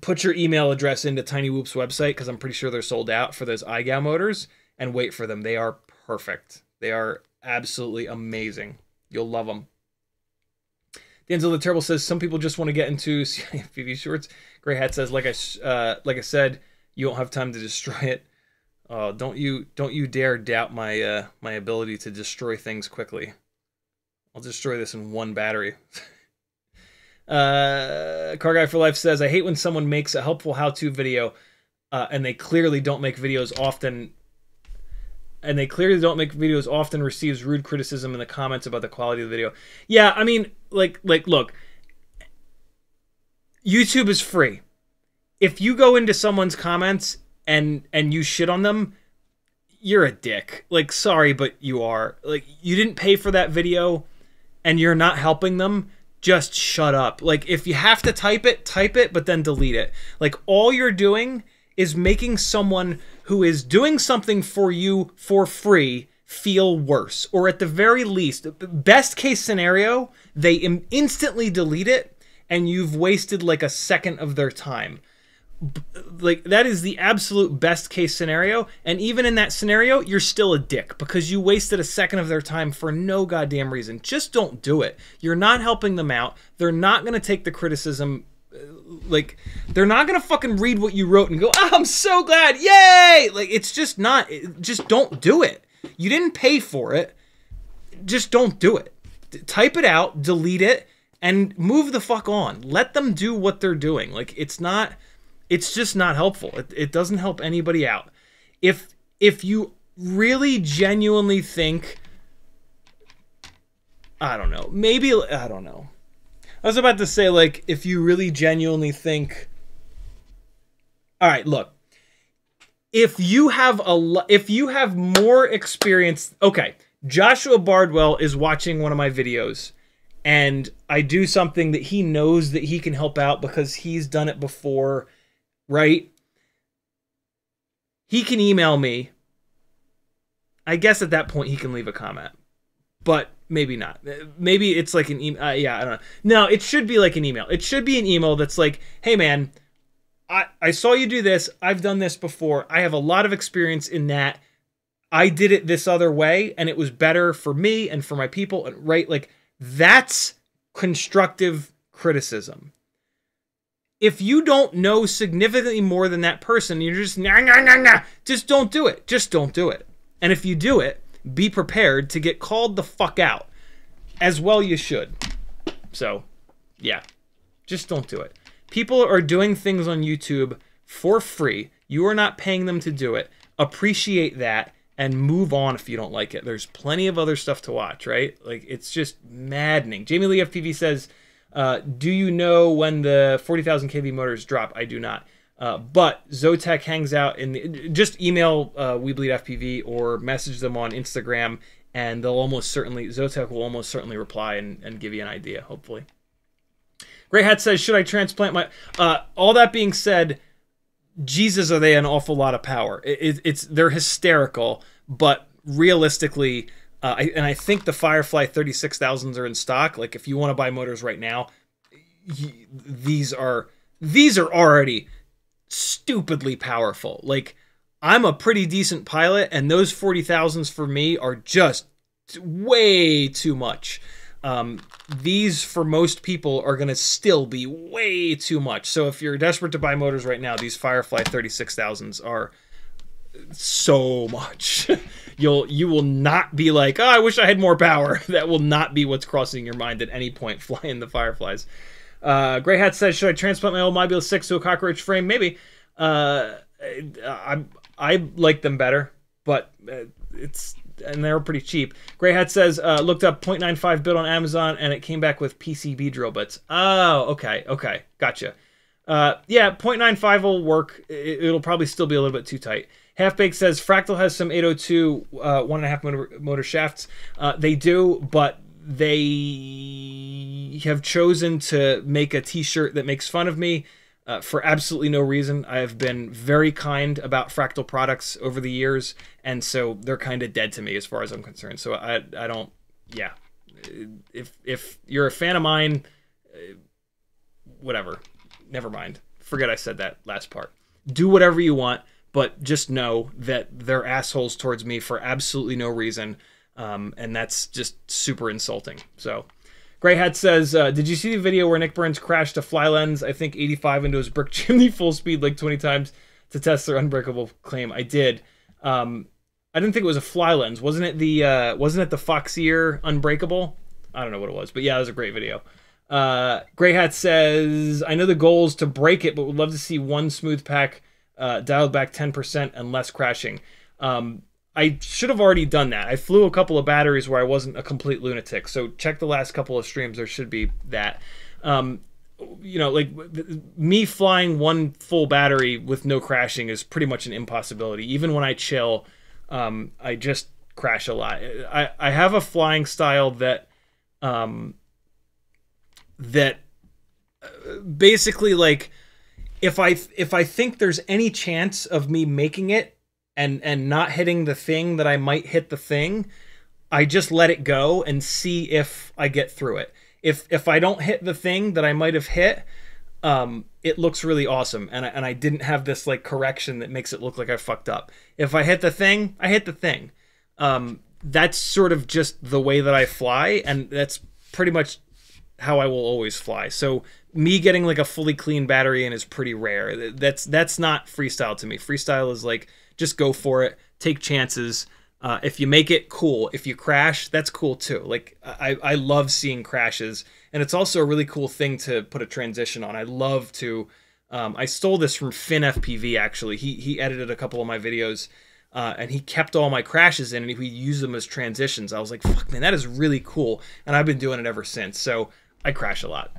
Put your email address into Tiny Whoop's website because I'm pretty sure they're sold out for those iGow motors, and wait for them. They are perfect. They are absolutely amazing. You'll love them. Denzel the Terrible says some people just want to get into FPV shorts. Gray Hat says, like I uh, like I said, you don't have time to destroy it. Uh, don't you don't you dare doubt my uh, my ability to destroy things quickly. I'll destroy this in one battery. uh, Car Guy for Life says, I hate when someone makes a helpful how-to video uh, and they clearly don't make videos often and they clearly don't make videos often receives rude criticism in the comments about the quality of the video. Yeah, I mean, like like look, YouTube is free. If you go into someone's comments and and you shit on them, you're a dick. Like sorry, but you are. Like you didn't pay for that video and you're not helping them. Just shut up. Like if you have to type it, type it but then delete it. Like all you're doing is making someone who is doing something for you for free feel worse. Or at the very least, best case scenario, they instantly delete it and you've wasted like a second of their time. Like that is the absolute best case scenario. And even in that scenario, you're still a dick because you wasted a second of their time for no goddamn reason. Just don't do it. You're not helping them out. They're not going to take the criticism uh, like they're not gonna fucking read what you wrote and go oh, i'm so glad yay like it's just not just don't do it you didn't pay for it just don't do it type it out delete it and move the fuck on let them do what they're doing like it's not it's just not helpful it, it doesn't help anybody out if if you really genuinely think i don't know maybe i don't know I was about to say, like, if you really genuinely think. All right, look. If you have a, if you have more experience, okay. Joshua Bardwell is watching one of my videos, and I do something that he knows that he can help out because he's done it before, right? He can email me. I guess at that point he can leave a comment, but maybe not. Maybe it's like an email. Uh, yeah, I don't know. No, it should be like an email. It should be an email that's like, hey, man, I, I saw you do this. I've done this before. I have a lot of experience in that. I did it this other way and it was better for me and for my people. And Right? Like, that's constructive criticism. If you don't know significantly more than that person, you're just nah, nah, nah, nah, just don't do it. Just don't do it. And if you do it, be prepared to get called the fuck out. As well, you should. So, yeah. Just don't do it. People are doing things on YouTube for free. You are not paying them to do it. Appreciate that and move on if you don't like it. There's plenty of other stuff to watch, right? Like, it's just maddening. Jamie Lee FPV says, uh, Do you know when the 40,000 kV motors drop? I do not. Uh, but Zotac hangs out in the, just email uh, FPV or message them on Instagram, and they'll almost certainly Zotac will almost certainly reply and, and give you an idea. Hopefully. Gray Hat says, "Should I transplant my?" Uh, all that being said, Jesus, are they an awful lot of power? It, it, it's they're hysterical, but realistically, uh, I, and I think the Firefly thirty six thousands are in stock. Like if you want to buy motors right now, these are these are already stupidly powerful. Like I'm a pretty decent pilot, and those forty thousands for me are just way too much. um, these for most people are going to still be way too much. So if you're desperate to buy motors right now, these Firefly 36000s are so much. You'll you will not be like, oh, I wish I had more power. that will not be what's crossing your mind at any point flying the Fireflies. Uh, Gray Hat says, should I transplant my old Mobula 6 to a cockroach frame? Maybe. Uh, I I like them better, but uh, it's and they're pretty cheap. Gray Hat says, uh, looked up 0.95 build on Amazon and it came back with PCB drill bits. Oh, okay, okay, gotcha. Uh, yeah, 0.95 will work. It, will probably still be a little bit too tight. Half Baked says Fractal has some 802 uh, one and a half motor, motor shafts. Uh, they do, but they have chosen to make a T-shirt that makes fun of me uh, for absolutely no reason. I have been very kind about Fractal products over the years, and so they're kind of dead to me as far as I'm concerned. So I I don't yeah. If if you're a fan of mine, uh, whatever. Never mind. Forget I said that last part. Do whatever you want but just know that they're assholes towards me for absolutely no reason. Um, and that's just super insulting. So, Gray Hat says, uh, Did you see the video where Nick Burns crashed a Flylens, I think 85 into his brick chimney full speed like 20 times to test their unbreakable claim? I did. Um, I didn't think it was a Flylens. Wasn't it the uh, wasn't it the Foxeer Unbreakable? I don't know what it was, but yeah, it was a great video. Uh, Gray Hat says, I know the goal is to break it, but would love to see one smooth pack uh, dialed back 10% and less crashing. Um, I should have already done that. I flew a couple of batteries where I wasn't a complete lunatic. So check the last couple of streams. There should be that. Um, you know, like me flying one full battery with no crashing is pretty much an impossibility. Even when I chill, um, I just crash a lot. I, I have a flying style that um, that uh, basically like if I if I think there's any chance of me making it and and not hitting the thing that I might hit the thing, I just let it go and see if I get through it. If if I don't hit the thing that I might have hit, um, it looks really awesome, and I, and I didn't have this like correction that makes it look like I fucked up. If I hit the thing, I hit the thing. Um, that's sort of just the way that I fly, and that's pretty much how I will always fly. So me getting like a fully clean battery in is pretty rare. That's that's not freestyle to me. Freestyle is like just go for it, take chances. Uh, if you make it, cool. If you crash, that's cool too. Like I, I love seeing crashes, and it's also a really cool thing to put a transition on. I love to. Um, I stole this from Finn FPV actually. He he edited a couple of my videos. Uh, and he kept all my crashes in and he used them as transitions. I was like, fuck, man, that is really cool. And I've been doing it ever since. So I crash a lot.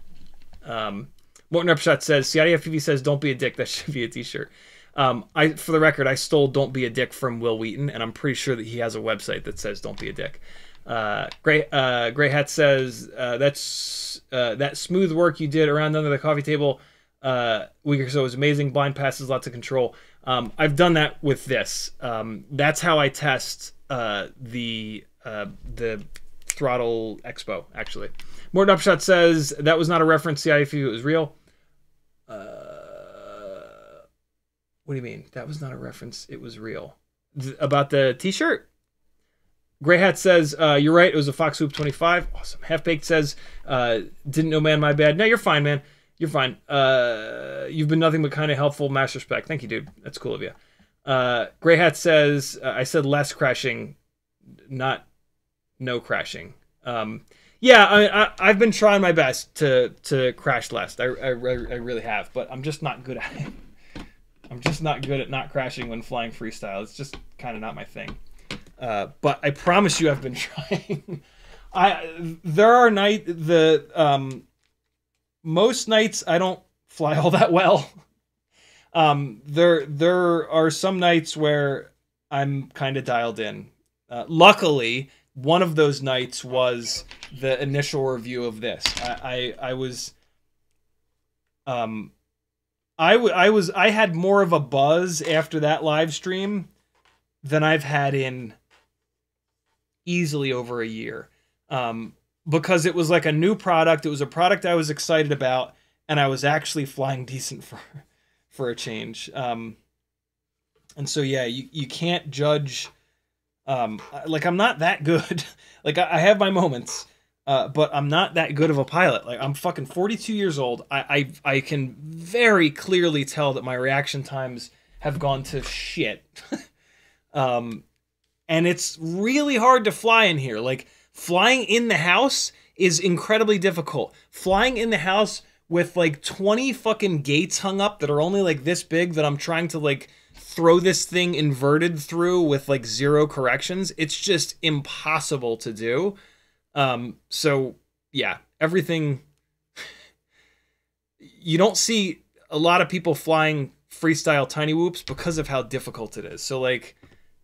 Um, Morton Upshot says, CiottiFPV says, don't be a dick. That should be a t-shirt. Um, I, for the record, I stole "Don't Be a Dick" from Wil Wheaton, and I'm pretty sure that he has a website that says "Don't be a dick." Uh, Gray uh, Gray Hat says uh, that's uh, that smooth work you did around under the coffee table uh, week or so was amazing. Blind passes, lots of control. Um, I've done that with this. Um, that's how I test uh, the uh, the throttle expo actually. Morton Upshot says that was not a reference to the IFU, it was real. Uh, what do you mean? That was not a reference, it was real. Th- about the t shirt? Gray Hat says, uh, You're right, it was a Foxwhoop 25. Awesome. Half Baked says, uh, Didn't know, man, my bad. No, you're fine, man. You're fine. Uh, you've been nothing but kind of helpful. Mass respect. Thank you, dude. That's cool of you. Uh, Gray Hat says, uh, I said less crashing, not no crashing. Um, yeah, I, I have been trying my best to to crash less. I, I, I really have, but I'm just not good at it. I'm just not good at not crashing when flying freestyle. It's just kind of not my thing. Uh, but I promise you, I've been trying. I there are night the um most nights I don't fly all that well. Um, there there are some nights where I'm kind of dialed in. Uh, luckily, one of those nights was the initial review of this. I I, I was um I, w- I was I had more of a buzz after that live stream than I've had in easily over a year. Um because it was like a new product, it was a product I was excited about and I was actually flying decent for for a change. Um and so yeah, you you can't judge um like i'm not that good like I, I, have my moments Uh, but I'm not that good of a pilot. Like I'm fucking 42 years old. I, I I can very clearly tell that my reaction times have gone to shit. um, and it's really hard to fly in here. Like flying in the house is incredibly difficult. Flying in the house with like 20 fucking gates hung up that are only like this big that I'm trying to like throw this thing inverted through with like zero corrections. It's just impossible to do. Um, so yeah, everything. you don't see a lot of people flying freestyle tiny whoops because of how difficult it is. So like,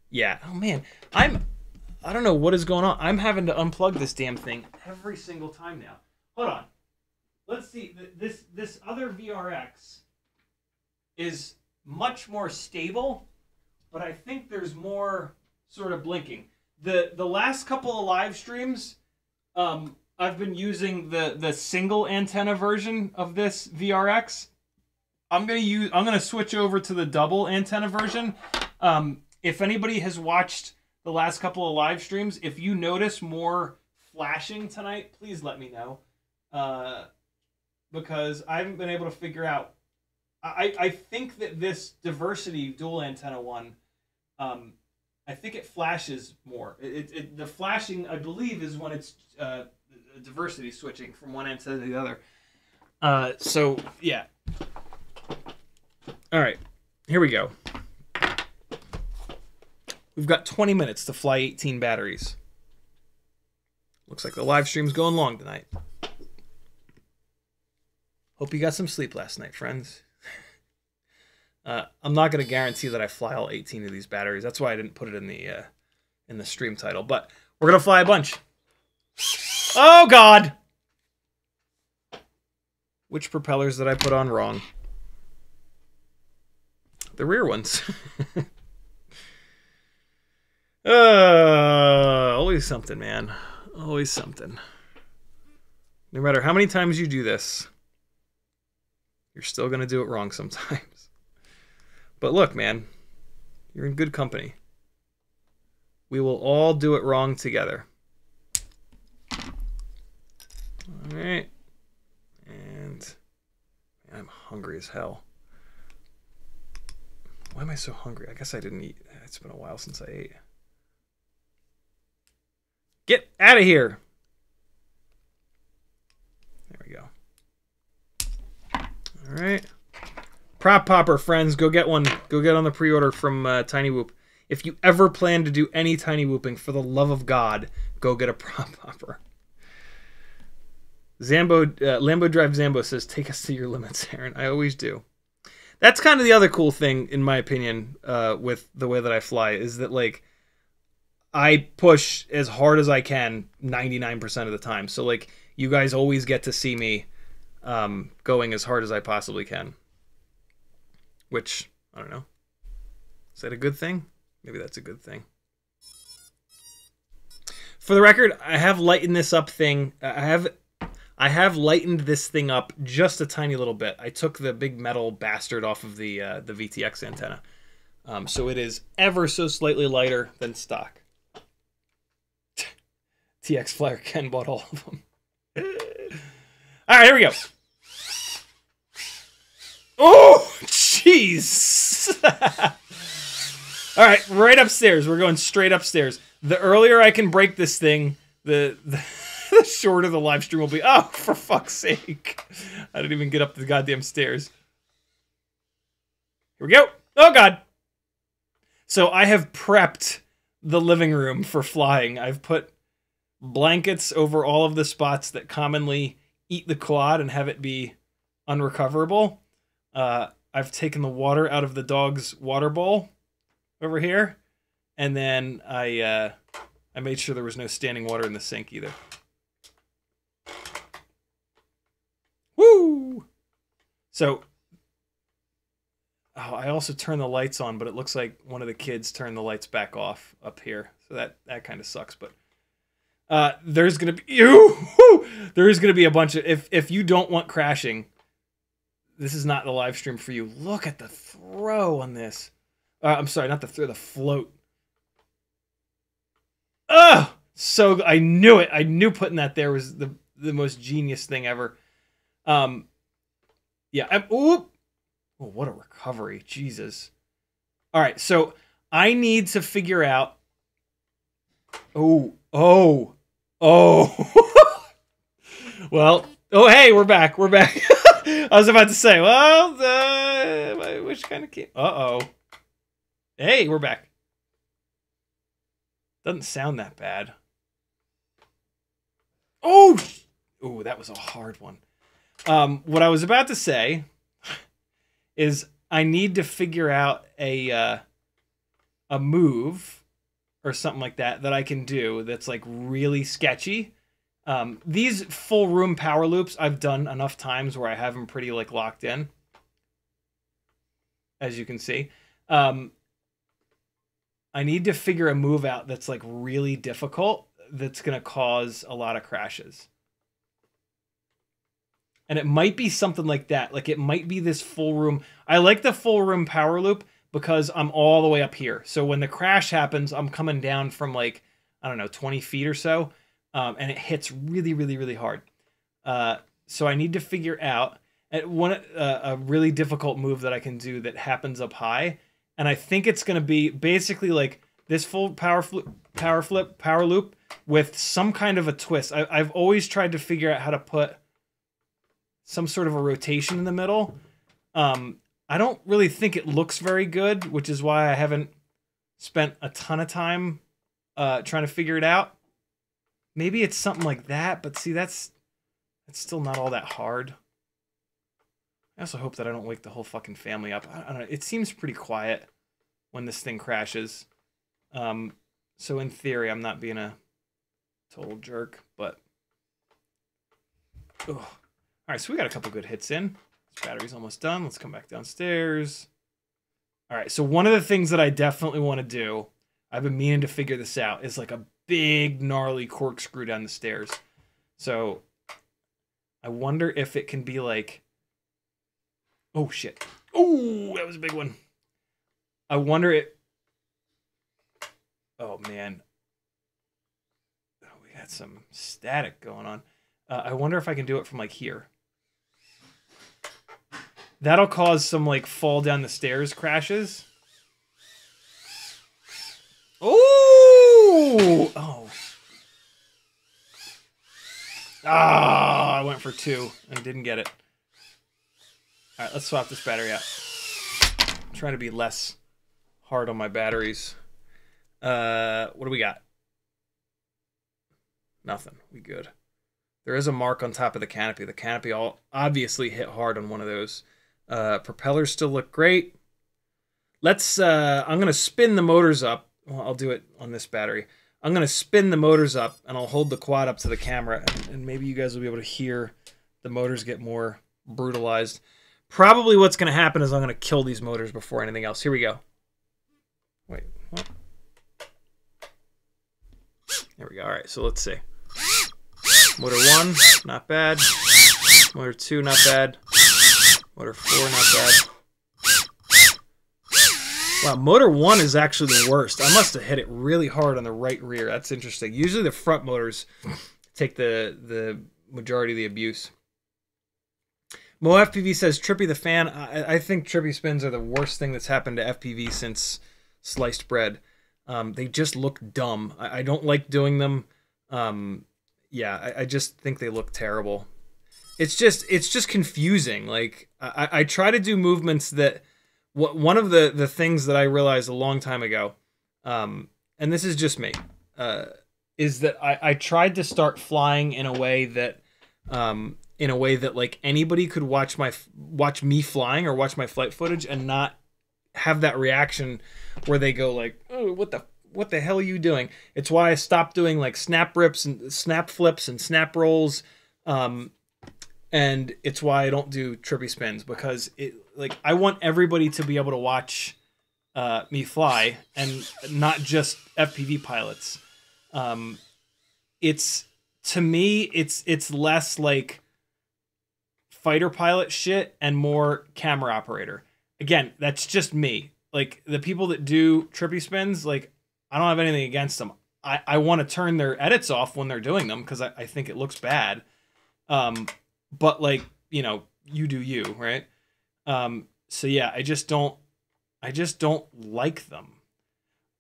yeah. Oh man, I'm. I don't know what is going on. I'm having to unplug this damn thing every single time now. Hold on. Let's see. This this other VRX is much more stable, but I think there's more sort of blinking. The the last couple of live streams um, I've been using the the single antenna version of this VRX. I'm gonna use. I'm gonna switch over to the double antenna version. Um, if anybody has watched the last couple of live streams, if you notice more flashing tonight, please let me know. Uh, because I haven't been able to figure out. I I think that this diversity dual antenna one, um, I think it flashes more. It, it, the flashing I believe is when it's uh, diversity switching from one end to the other. Uh, so yeah. All right, here we go. We've got 20 minutes to fly 18 batteries. Looks like the live stream's going long tonight. Hope you got some sleep last night, friends. Uh, I'm not going to guarantee that I fly all 18 of these batteries. That's why I didn't put it in the uh, in the stream title. But we're going to fly a bunch. Oh, God! Which propellers did I put on wrong? The rear ones. uh, always something, man. Always something. No matter how many times you do this, you're still going to do it wrong sometimes. But look, man, you're in good company. We will all do it wrong together. All right. And man, I'm hungry as hell. Why am I so hungry? I guess I didn't eat. It's been a while since I ate. Get out of here. There we go. All right. Prop popper friends, go get one. Go get on the pre-order from uh, Tiny Whoop. If you ever plan to do any tiny whooping, for the love of God, go get a prop popper. Zambo, uh, Lambo Drive Zambo says, "Take us to your limits, Ahren." I always do. That's kind of the other cool thing, in my opinion, uh, with the way that I fly is that like I push as hard as I can 99% of the time. So like you guys always get to see me um, going as hard as I possibly can. Which I don't know. Is that a good thing? Maybe that's a good thing. For the record, I have lightened this up thing. I have I have lightened this thing up just a tiny little bit. I took the big metal bastard off of the uh, the VTX antenna, um, so it is ever so slightly lighter than stock. TX Flyer Ken bought all of them. all right, here we go. Oh, jeez. all right, right upstairs. We're going straight upstairs. The earlier I can break this thing, the the the shorter the live stream will be. Oh, for fuck's sake. I didn't even get up the goddamn stairs. Here we go. Oh, God. So I have prepped the living room for flying. I've put blankets over all of the spots that commonly eat the quad and have it be unrecoverable. Uh, I've taken the water out of the dog's water bowl over here, and then I uh, I made sure there was no standing water in the sink either. Woo! So, oh, I also turned the lights on, but it looks like one of the kids turned the lights back off up here. So that that kind of sucks. But uh, there's gonna be there is gonna be a bunch of if if you don't want crashing, this is not the live stream for you. Look at the throw on this. Uh, I'm sorry, not the throw, the float. Oh, So I knew it. I knew putting that there was the the most genius thing ever. Um, yeah. I, oop. Oh, what a recovery! Jesus. All right, so I need to figure out. Oh, oh, oh. well, oh, hey, we're back. We're back. I was about to say, well, uh, which kind of came. Uh oh. Hey, we're back. Doesn't sound that bad. Oh, oh, that was a hard one. Um, what I was about to say is I need to figure out a uh, a move or something like that that I can do that's like really sketchy. Um, these full room power loops I've done enough times where I have them pretty like locked in, as you can see. Um, I need to figure a move out that's like really difficult that's going to cause a lot of crashes. And it might be something like that. Like it might be this full room. I like the full room power loop because I'm all the way up here. So when the crash happens, I'm coming down from like, I don't know, 20 feet or so. Um, and it hits really, really, really hard. Uh, so I need to figure out one uh, a really difficult move that I can do that happens up high. And I think it's going to be basically like this full power flip, power flip, power loop with some kind of a twist. I, I've always tried to figure out how to put some sort of a rotation in the middle. Um, I don't really think it looks very good, which is why I haven't spent a ton of time uh, trying to figure it out. Maybe it's something like that, but see, that's that's still not all that hard. I also hope that I don't wake the whole fucking family up. I, don't know. It seems pretty quiet when this thing crashes. Um, so in theory, I'm not being a total jerk, but. Ugh. All right, so we got a couple good hits in. This battery's almost done. Let's come back downstairs. All right, so one of the things that I definitely want to do, I've been meaning to figure this out, is like a big gnarly corkscrew down the stairs. So I wonder if it can be like, oh shit. Oh, that was a big one. I wonder it. Oh man. Oh, we got some static going on. Uh, I wonder if I can do it from like here. That'll cause some like fall down the stairs crashes. Oh! Oh. Ah, I went for two and didn't get it. All right, let's swap this battery out. I'm trying to be less hard on my batteries. Uh, what do we got? Nothing. We good. There is a mark on top of the canopy. The canopy all obviously hit hard on one of those. Uh, propellers still look great. Let's, uh, I'm going to spin the motors up. Well, I'll do it on this battery. I'm going to spin the motors up and I'll hold the quad up to the camera and, and maybe you guys will be able to hear the motors get more brutalized. Probably what's going to happen is I'm going to kill these motors before anything else. Here we go. Wait, what? There we go. All right, so let's see. Motor 1, not bad. Motor 2, not bad. Motor 4, not bad. Wow, motor 1 is actually the worst. I must have hit it really hard on the right rear. That's interesting. Usually the front motors take the, the majority of the abuse. Mo FPV says Trippy the fan. I, I, think Trippy spins are the worst thing that's happened to FPV since sliced bread. Um, they just look dumb. I, I, don't like doing them. Um, yeah, I, I just think they look terrible it's just it's just confusing. Like I, I try to do movements that what one of the the things that I realized a long time ago, um, and this is just me, uh, is that I, I tried to start flying in a way that um, in a way that like anybody could watch my watch me flying or watch my flight footage and not have that reaction where they go like, "Oh, what the what the hell are you doing?" It's why I stopped doing like snap rips and snap flips and snap rolls. Um, and it's why I don't do trippy spins because it like I want everybody to be able to watch uh, me fly and not just FPV pilots. Um, it's to me it's it's less like fighter pilot shit and more camera operator. Again, that's just me. Like the people that do trippy spins, like I don't have anything against them. I, I want to turn their edits off when they're doing them because I, I think it looks bad. Um, but like you know, you do you, right? Um, so yeah, I just don't, I just don't like them.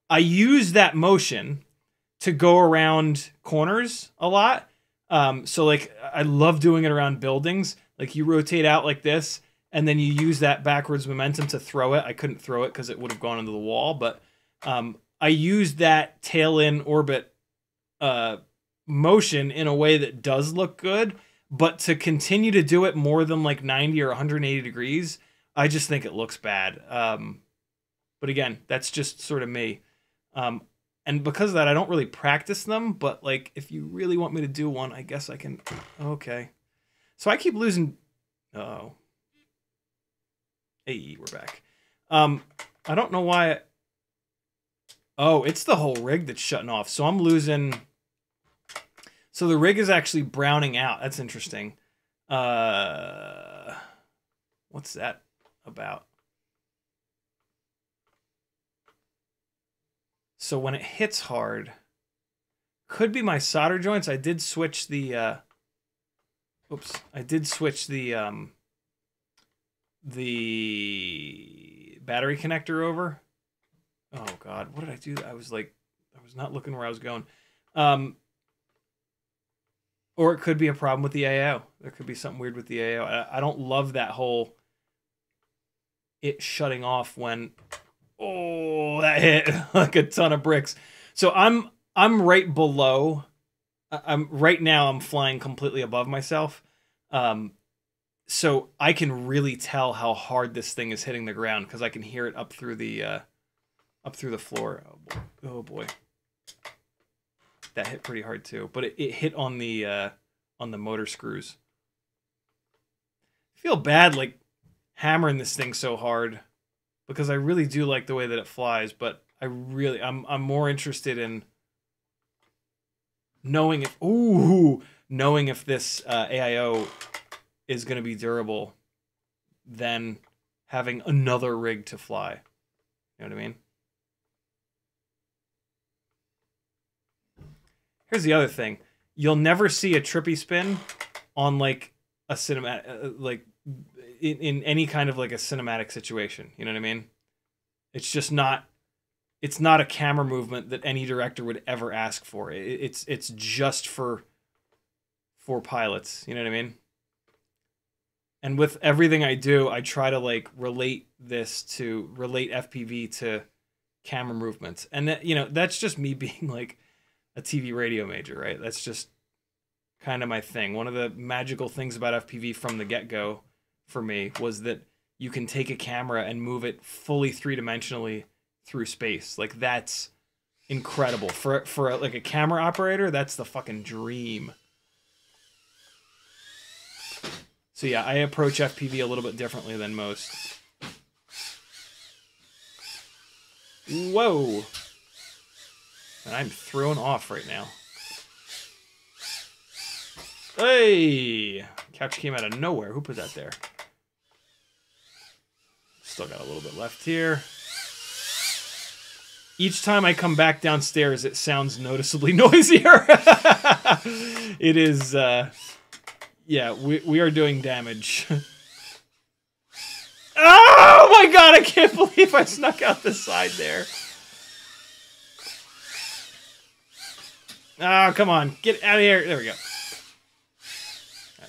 I use that motion to go around corners a lot. Um, so like I love doing it around buildings. Like you rotate out like this, and then you use that backwards momentum to throw it. I couldn't throw it because it would have gone into the wall, but um, I used that tail in orbit uh, motion in a way that does look good. But to continue to do it more than like 90 or 180 degrees, I just think it looks bad. Um, but again, that's just sort of me. Um, and because of that, I don't really practice them. But like, if you really want me to do one, I guess I can. Okay. So I keep losing. Oh. Hey, we're back. Um, I don't know why. Oh, it's the whole rig that's shutting off. So I'm losing. So the rig is actually browning out. That's interesting. Uh, what's that about? So when it hits hard, could be my solder joints. I did switch the. Uh, oops, I did switch the um, the battery connector over. Oh God, what did I do? I was like, I was not looking where I was going. Um, or it could be a problem with the AO. There could be something weird with the AO. I, don't love that whole it shutting off when oh that hit like a ton of bricks. So I'm I'm right below. I'm right now. I'm flying completely above myself. Um, so I can really tell how hard this thing is hitting the ground because I can hear it up through the uh, up through the floor. Oh boy. oh boy, that hit pretty hard too. But it, it hit on the uh, on the motor screws. I feel bad like hammering this thing so hard because I really do like the way that it flies. But I really I'm I'm more interested in knowing if ooh knowing if this uh, AIO is going to be durable than having another rig to fly. You know what I mean? Here's the other thing. You'll never see a trippy spin on like a cinematic uh, like in, in any kind of like a cinematic situation. You know what I mean? It's just not it's not a camera movement that any director would ever ask for. It, it's it's just for for pilots. You know what I mean? and with everything I do, I try to like relate this to relate FPV to camera movements, and that you know that's just me being like a TV radio major, right? That's just kind of my thing. One of the magical things about FPV from the get go for me was that you can take a camera and move it fully three dimensionally through space. Like that's incredible for for like a camera operator. That's the fucking dream. So yeah, I approach FPV a little bit differently than most. Whoa! And I'm thrown off right now. Hey! Couch came out of nowhere. Who put that there? Still got a little bit left here. Each time I come back downstairs, it sounds noticeably noisier. it is, uh, yeah, we, we are doing damage. oh my god, I can't believe I snuck out the side there. Oh, come on. Get out of here. There we go.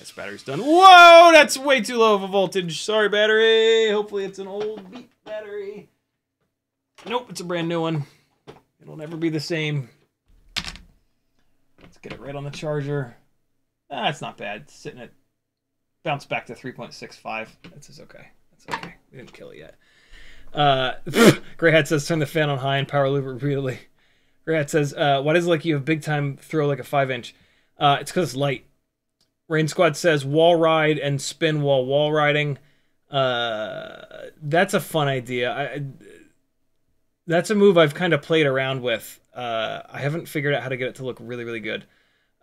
This battery's done. Whoa, that's way too low of a voltage. Sorry, battery. Hopefully it's an old beat battery. Nope, it's a brand new one. It'll never be the same. Let's get it right on the charger. Ah, it's not bad. It's sitting at bounce back to 3.65. That's okay. That's okay. We didn't kill it yet. Uh, Greyhat says turn the fan on high and power loop repeatedly. Greyhat says, uh, why does like you have big time throw like a five inch? Uh, it's because it's light. Rain Squad says wall ride and spin while wall riding. Uh, that's a fun idea. I, that's a move I've kind of played around with. Uh, I haven't figured out how to get it to look really, really good.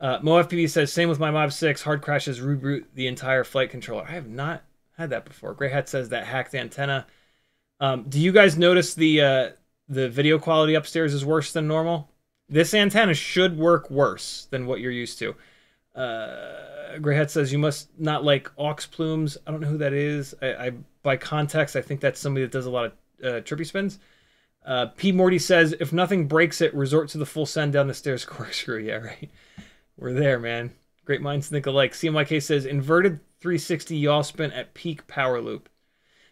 Uh, MoFPV says, same with my Mob 6. Hard crashes reboot the entire flight controller. I have not had that before. Grey Hat says that hacked antenna. Um, do you guys notice the uh, the video quality upstairs is worse than normal? This antenna should work worse than what you're used to. Uh, Greyhead says you must not like aux plumes. I don't know who that is. I, I by context, I think that's somebody that does a lot of uh, trippy spins. Uh, P. Morty says if nothing breaks it, resort to the full send down the stairs corkscrew. Yeah, right. We're there, man. Great minds think alike. CMYK says inverted 360 yaw spin at peak power loop.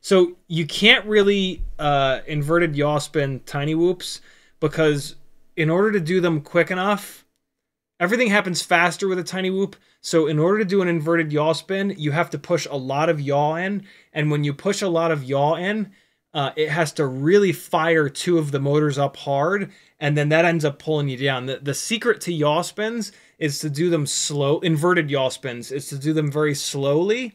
So you can't really uh, inverted yaw spin tiny whoops because in order to do them quick enough, everything happens faster with a tiny whoop. So in order to do an inverted yaw spin, you have to push a lot of yaw in, and when you push a lot of yaw in, uh, it has to really fire two of the motors up hard, and then that ends up pulling you down. The, the secret to yaw spins is to do them slow, inverted yaw spins, is to do them very slowly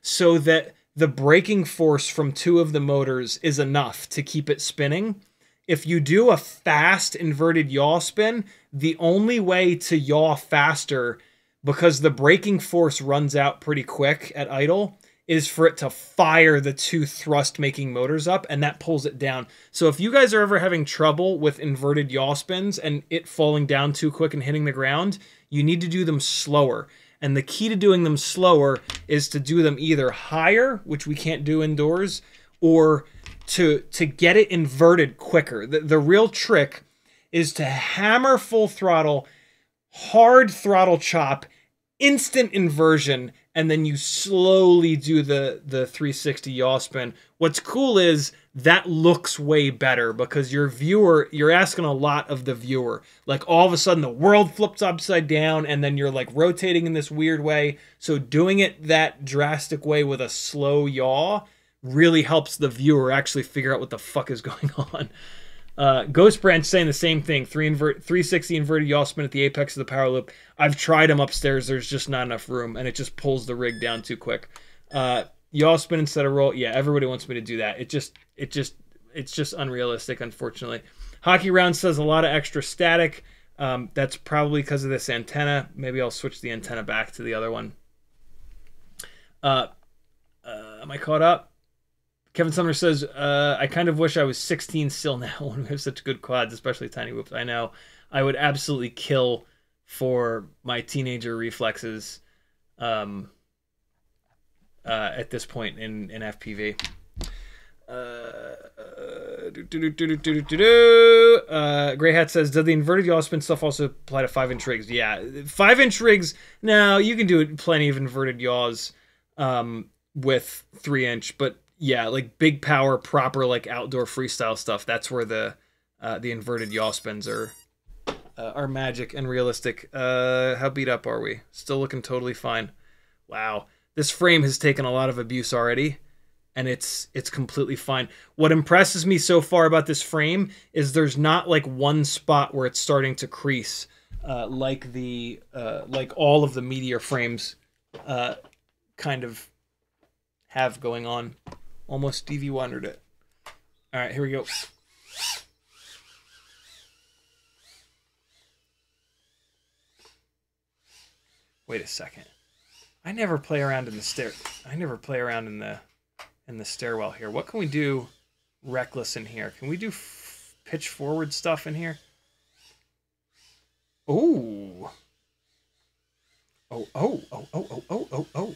so that the braking force from two of the motors is enough to keep it spinning. If you do a fast inverted yaw spin, the only way to yaw faster because the braking force runs out pretty quick at idle is for it to fire the two thrust making motors up and that pulls it down. So if you guys are ever having trouble with inverted yaw spins and it falling down too quick and hitting the ground, you need to do them slower. And the key to doing them slower is to do them either higher, which we can't do indoors, or to to get it inverted quicker. The, the real trick is to hammer full throttle, hard throttle chop, instant inversion, and then you slowly do the the 360 yaw spin. What's cool is that looks way better because your viewer you're asking a lot of the viewer. Like all of a sudden the world flips upside down and then you're like rotating in this weird way. So doing it that drastic way with a slow yaw really helps the viewer actually figure out what the fuck is going on. Uh, Ghost Branch saying the same thing. Three invert, 360 inverted yaw spin at the apex of the power loop. I've tried them upstairs. There's just not enough room, and it just pulls the rig down too quick. Uh, yaw spin instead of roll. Yeah, everybody wants me to do that. It just, it just, it's just unrealistic, unfortunately. Hockey round says a lot of extra static. Um, that's probably because of this antenna. Maybe I'll switch the antenna back to the other one. Uh, uh, am I caught up? Kevin Sumner says, uh, I kind of wish I was 16 still now when we have such good quads, especially tiny whoops. I know I would absolutely kill for my teenager reflexes um, uh, at this point in, in FPV. Uh, uh, Gray Hat says, "Does the inverted yaw spin stuff also apply to five inch rigs?" Yeah, five inch rigs. Now you can do plenty of inverted yaws um, with three inch, but yeah, like big power, proper like outdoor freestyle stuff. That's where the uh, the inverted yaw spins are uh, are magic and realistic. Uh, how beat up are we? Still looking totally fine. Wow, this frame has taken a lot of abuse already, and it's it's completely fine. What impresses me so far about this frame is there's not like one spot where it's starting to crease, uh, like the uh, like all of the meteor frames, uh, kind of have going on. Almost Stevie Wondered it. All right, here we go. Wait a second. I never play around in the stair. I never play around in the in the stairwell here. What can we do reckless in here? Can we do pitch forward stuff in here? Ooh. Oh, oh, oh, oh, oh, oh, oh, oh.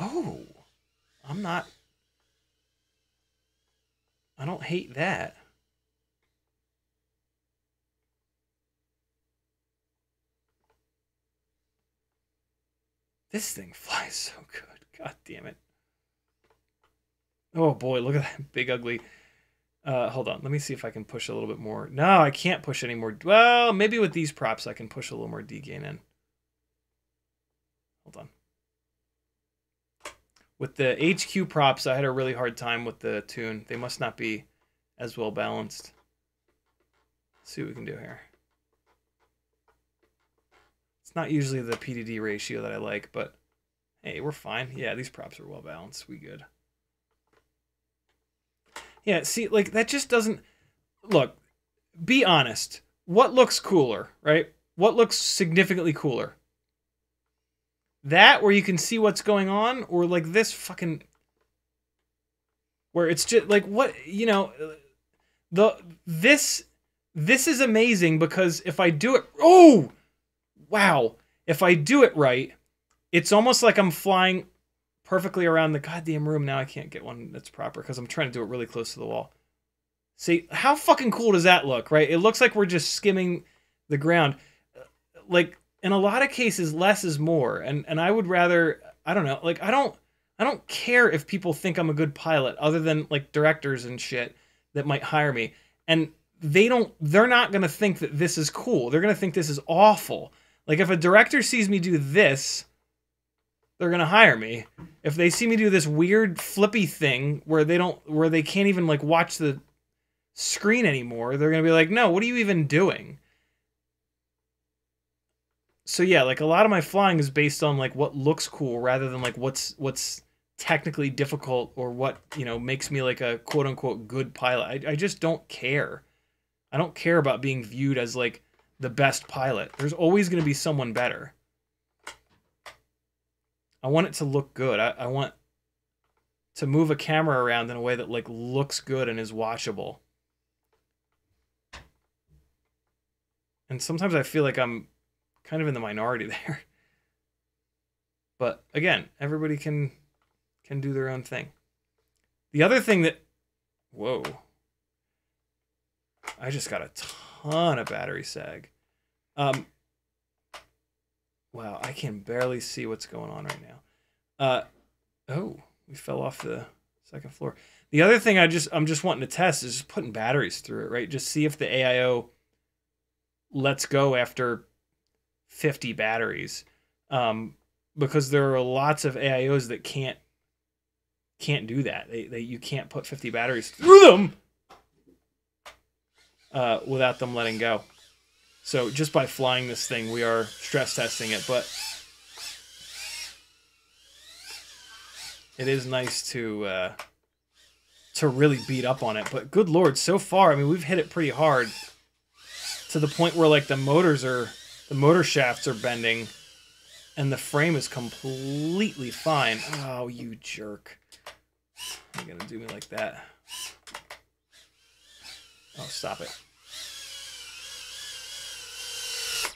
Oh, I'm not. I don't hate that. This thing flies so good. God damn it. Oh boy, look at that big ugly. Uh, hold on, let me see if I can push a little bit more. No, I can't push any more. Well, maybe with these props I can push a little more D gain in. Hold on. With the HQ props, I had a really hard time with the tune. They must not be as well balanced. Let's see what we can do here. Not usually the PDD ratio that I like, but hey, we're fine. Yeah, these props are well balanced. We good. Yeah, see, like that just doesn't look. Be honest. What looks cooler, right? What looks significantly cooler? That where you can see what's going on, or like this fucking where it's just like what you know. the this this is amazing because if I do it oh wow if I do it right it's almost like I'm flying perfectly around the goddamn room. Now I can't get one that's proper because I'm trying to do it really close to the wall. See how fucking cool does that look right? It looks like we're just skimming the ground. Uh, like in a lot of cases less is more. And and I would rather I don't know like I don't I don't care if people think I'm a good pilot other than like directors and shit that might hire me. And they don't they're not going to think that this is cool. They're going to think this is awful like if a director sees me do this they're to hire me. If they see me do this weird flippy thing where they don't where they can't even like watch the screen anymore they're to be like no what are you even doing? So yeah like a lot of my flying is based on like what looks cool rather than like what's what's technically difficult or what you know makes me like a quote unquote good pilot. I, I just don't care. I don't care about being viewed as like the best pilot. There's always going to be someone better. I want it to look good. I, I want to move a camera around in a way that like looks good and is watchable. And sometimes i feel like i'm kind of in the minority there. But again everybody can can do their own thing. The other thing that, whoa, I just got a ton of battery sag. Um, wow, I can barely see what's going on right now. Uh, oh, we fell off the second floor. The other thing I just I'm just wanting to test is just putting batteries through it, right? Just see if the AIO lets go after 50 batteries. Um, because there are lots of AIOs that can't can't do that. They, they you can't put 50 batteries through them uh, without them letting go. So just by flying this thing, we are stress testing it, but it is nice to uh, to really beat up on it. But good lord, so far, I mean, we've hit it pretty hard to the point where like the motors are the motor shafts are bending and the frame is completely fine. Oh, you jerk. You're gonna do me like that. Oh, stop it.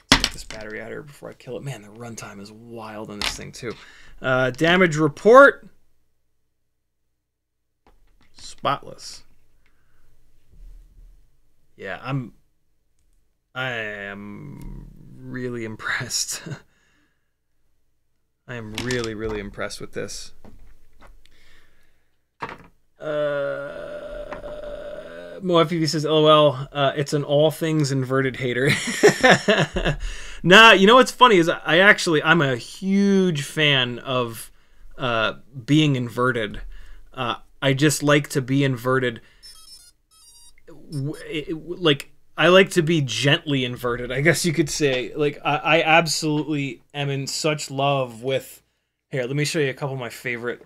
Get this battery out here before I kill it. Man, the runtime is wild on this thing too. Uh, damage report. Spotless. Yeah, I'm I am really impressed. I am really, really impressed with this. Uh, Moefi says, "LOL, uh, it's an all things inverted hater." nah, you know what's funny is I actually I'm a huge fan of uh, being inverted. Uh, I just like to be inverted. Like I like to be gently inverted. I guess you could say. Like I, I absolutely am in such love with. Here, let me show you a couple of my favorite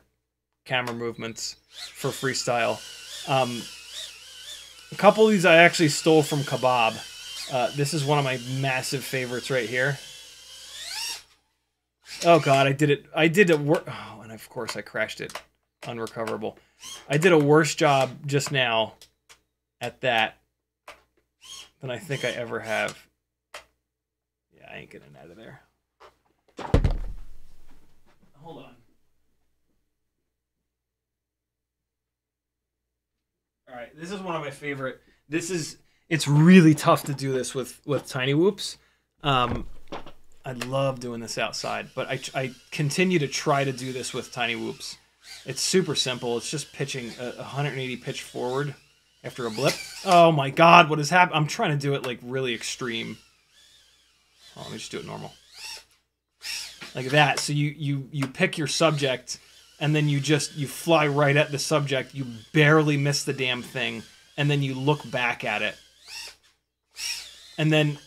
camera movements for freestyle. Um, a couple of these I actually stole from Kebab. Uh, this is one of my massive favorites right here. Oh god, I did it. I did it. Wor- oh, and of course I crashed it. Unrecoverable. I did a worse job just now at that than I think I ever have. Yeah, I ain't getting out of there. Hold on. All right, this is one of my favorite. This is it's really tough to do this with with tiny whoops. Um, I love doing this outside, but I I continue to try to do this with tiny whoops. It's super simple. It's just pitching a 180 pitch forward after a blip. Oh my god, what is happening? I'm trying to do it like really extreme. Oh, let me just do it normal. Like that. So you you you pick your subject and then you just you fly right at the subject. You barely miss the damn thing and then you look back at it. And then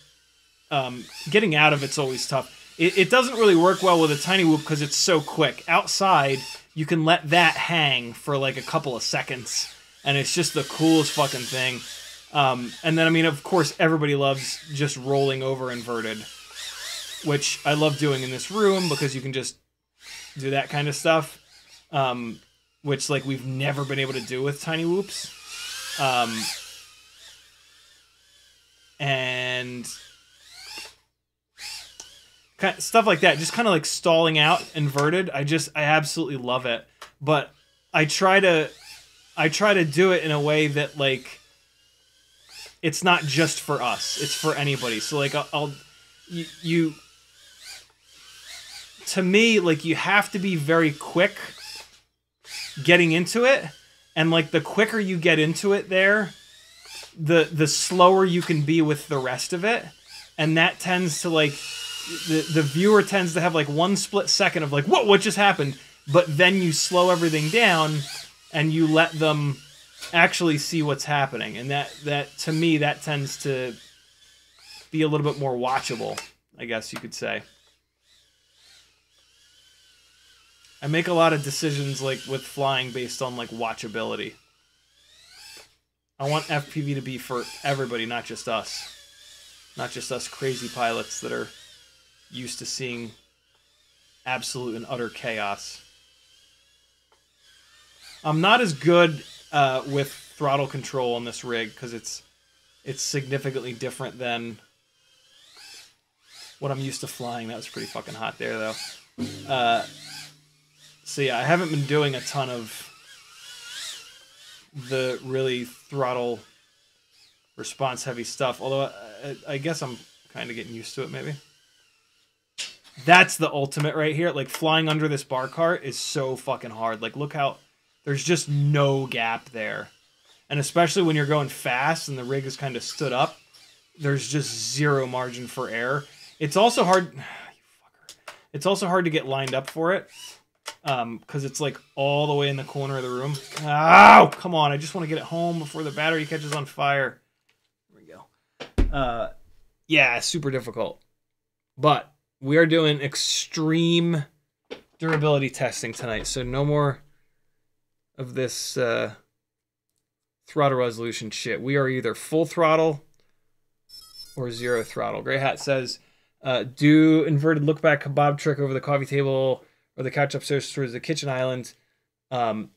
um, getting out of it's always tough. It, it doesn't really work well with a tiny whoop because it's so quick. Outside you can let that hang for like a couple of seconds and it's just the coolest fucking thing. Um, and then i mean of course everybody loves just rolling over inverted which i love doing in this room because you can just do that kind of stuff um, which like we've never been able to do with tiny whoops. Um, and kind stuff like that. Just kind of like stalling out inverted. I just I absolutely love it. But I try to I try to do it in a way that like it's not just for us. It's for anybody. So like I'll, I'll you, you to me like you have to be very quick getting into it and like the quicker you get into it there the the slower you can be with the rest of it. And that tends to like the the viewer tends to have like one split second of like what what just happened? But then you slow everything down and you let them actually see what's happening. And that that to me that tends to be a little bit more watchable i guess you could say i make a lot of decisions like with flying based on like watchability i want fpv to be for everybody not just us not just us crazy pilots that are used to seeing absolute and utter chaos i'm not as good uh, with throttle control on this rig because it's it's significantly different than what I'm used to flying. That was pretty fucking hot there though. Uh, yeah, I haven't been doing a ton of the really throttle response heavy stuff. Although I, I guess I'm kind of getting used to it maybe. That's the ultimate right here. Like flying under this bar cart is so fucking hard. Like look how there's just no gap there. And especially when you're going fast and the rig is kind of stood up, there's just zero margin for error. It's also hard. It's also hard to get lined up for it because um, it's like all the way in the corner of the room. Oh, come on! I just want to get it home before the battery catches on fire. There we go. Uh, yeah, super difficult. But we are doing extreme durability testing tonight, so no more of this uh, throttle resolution shit. We are either full throttle or zero throttle. Grey Hat says, uh, do inverted look back kebab trick over the coffee table or the couch upstairs towards the kitchen island. Um,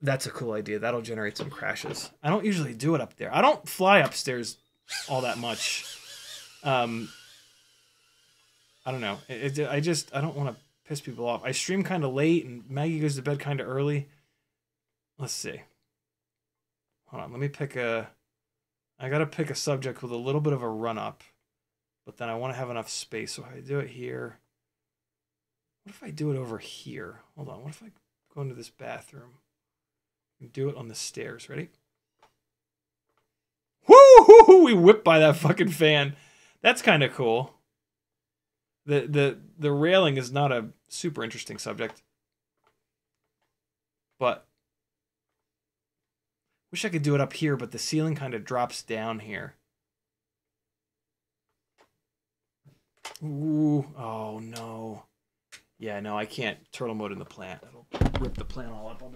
that's a cool idea. That'll generate some crashes. I don't usually do it up there. I don't fly upstairs all that much. Um, I don't know. It, it, I just I don't want to piss people off. I stream kind of late, and Maggie goes to bed kind of early. Let's see. Hold on, let me pick a. I gotta pick a subject with a little bit of a run up, but then I want to have enough space. So I do it here. What if I do it over here? Hold on. What if I go into this bathroom and do it on the stairs? Ready? Woo! We whipped by that fucking fan. That's kind of cool. The the the railing is not a super interesting subject, but Wish I could do it up here, but the ceiling kind of drops down here. Ooh, oh no. Yeah, no, I can't turtle mode in the plant. It'll rip the plant all up. I'll.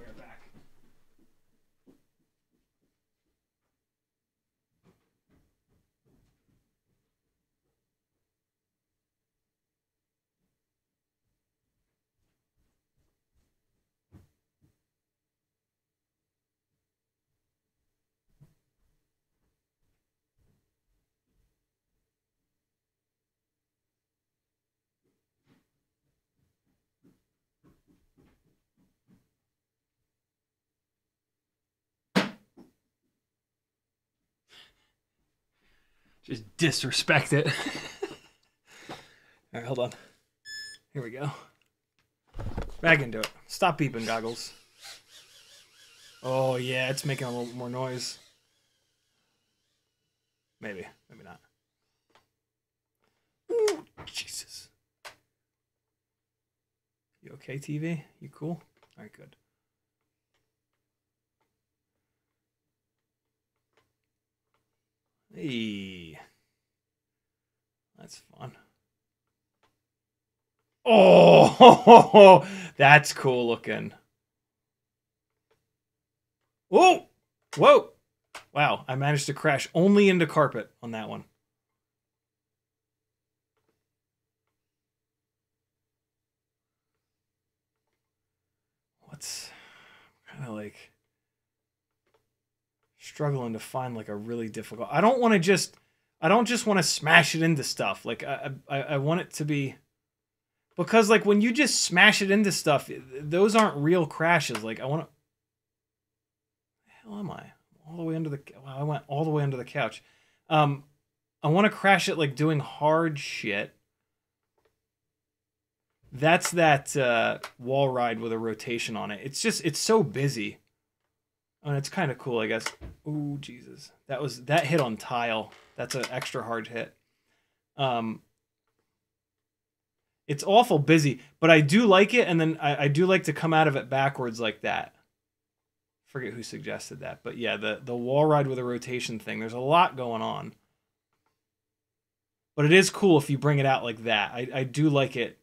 Just disrespect it. All right, hold on. Here we go. Back into it. Stop beeping, goggles. Oh, yeah, it's making a little more noise. Maybe, maybe not. Ooh, Jesus. You okay, TV? You cool? All right, good. Hey. That's fun. Oh, that's cool looking. Whoa! Whoa! Wow, I managed to crash only into carpet on that one. What's kind of like struggling to find like a really difficult. I don't want to just I don't just want to smash it into stuff. Like I, I, I want it to be because like when you just smash it into stuff, those aren't real crashes. Like I want to. Hell am I? All the way under the. Wow, I went all the way under the couch. Um, I want to crash it like doing hard shit. That's that uh, wall ride with a rotation on it. It's just it's so busy. And it's kind of cool, I guess. Oh Jesus, that was that hit on tile. That's an extra hard hit. Um, it's awful busy, but I do like it, and then I, I do like to come out of it backwards like that. Forget who suggested that, but yeah, the the wall ride with a rotation thing. There's a lot going on, but it is cool if you bring it out like that. I I do like it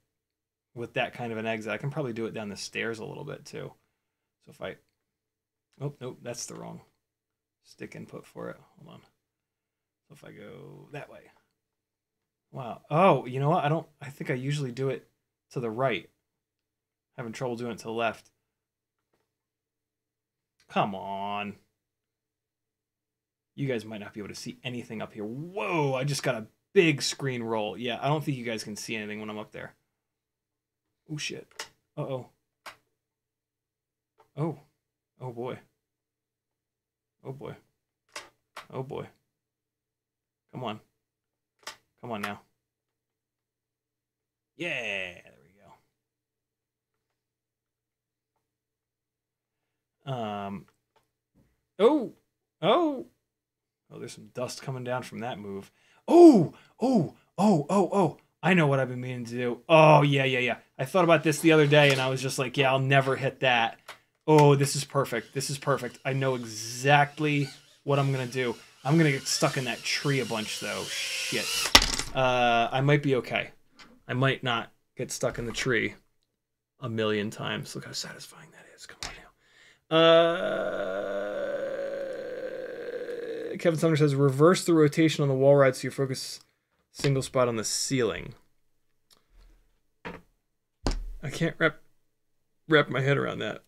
with that kind of an exit. I can probably do it down the stairs a little bit too. So if I Oh, nope, that's the wrong stick input for it. Hold on. So if I go that way. Wow. Oh, you know what? I don't I think I usually do it to the right. Having trouble doing it to the left. Come on. You guys might not be able to see anything up here. Whoa, I just got a big screen roll. Yeah, I don't think you guys can see anything when I'm up there. Oh shit. Uh-oh. Oh. Oh boy. Oh boy. Oh boy. Come on. Come on now. Yeah, there we go. Um. Oh, oh, oh! There's some dust coming down from that move. Oh, oh, oh, oh, oh! I know what I've been meaning to do. Oh yeah, yeah, yeah. I thought about this the other day, and I was just like, yeah, I'll never hit that. Oh, this is perfect. This is perfect. I know exactly what I'm gonna do. I'm gonna get stuck in that tree a bunch though. Shit. Uh, I might be okay. I might not get stuck in the tree a million times. Look how satisfying that is. Come on now. Uh, Kevin Sumner says reverse the rotation on the wall ride so you focus single spot on the ceiling. I can't wrap wrap my head around that.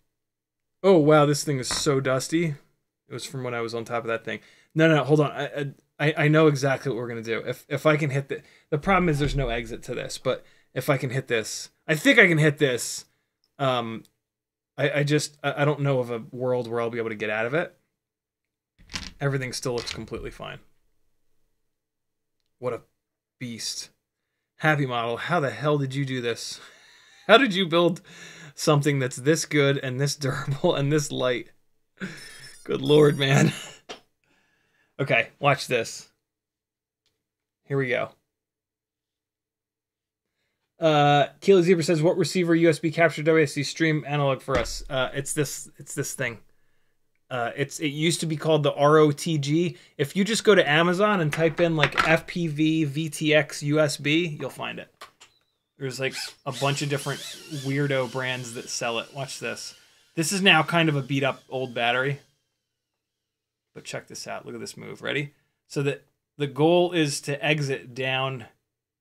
Oh wow, this thing is so dusty. It was from when I was on top of that thing. No, no, no hold on. I, I I know exactly what we're gonna do. If if I can hit the the problem is there's no exit to this, but if I can hit this, I think I can hit this. Um, I I just I, I don't know of a world where I'll be able to get out of it. Everything still looks completely fine. What a beast. HappyModel. How the hell did you do this? How did you build something that's this good and this durable and this light. Good lord, man. okay, watch this. Here we go. Uh, Keely Zebra says, "What receiver USB capture WSC stream analog for us? Uh, it's this. It's this thing. Uh, it's it used to be called the ROTG. If you just go to Amazon and type in like FPV VTX USB, you'll find it. There's like a bunch of different weirdo brands that sell it. Watch this. This is now kind of a beat up old battery. But check this out. Look at this move. Ready? So that the goal is to exit down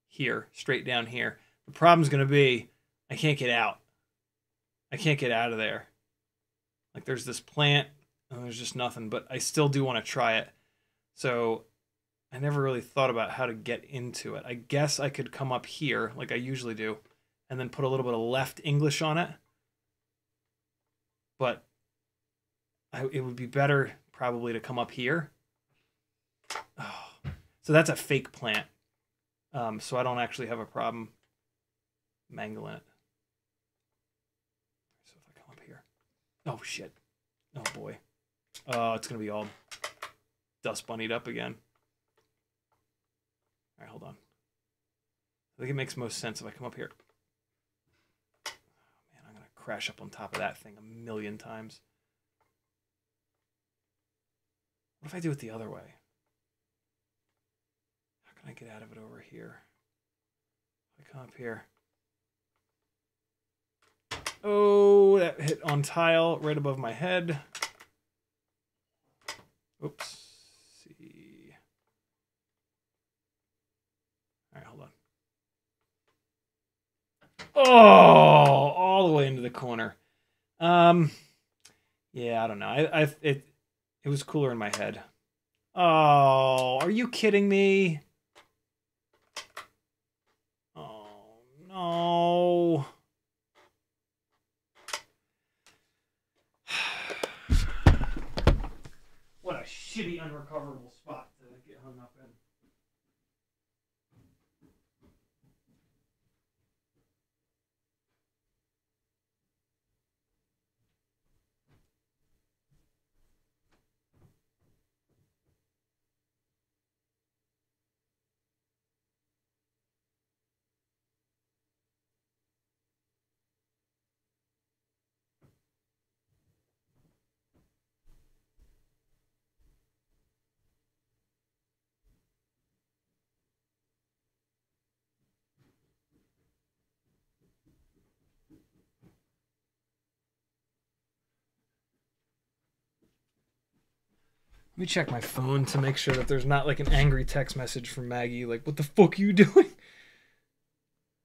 here, straight down here. The problem's going to be I can't get out. I can't get out of there. Like there's this plant and there's just nothing, but I still do want to try it. So I never really thought about how to get into it. I guess I could come up here, like I usually do, and then put a little bit of left English on it. But I, it would be better probably to come up here. Oh, so that's a fake plant. Um, so I don't actually have a problem mangling it. So if I come up here. Oh, shit. Oh, boy. Oh, it's going to be all dust bunnied up again. All right, hold on. I think it makes most sense if I come up here. Oh, man, I'm going to crash up on top of that thing a million times. What if I do it the other way? How can I get out of it over here? If I come up here. Oh, that hit on tile right above my head. Oops. Oh, all the way into the corner. Um, yeah, I don't know. I, I it, it was cooler in my head. Oh, are you kidding me? Oh, no. what a shitty unrecoverable Let me check my phone to make sure that there's not like an angry text message from Maggie, like, what the fuck are you doing?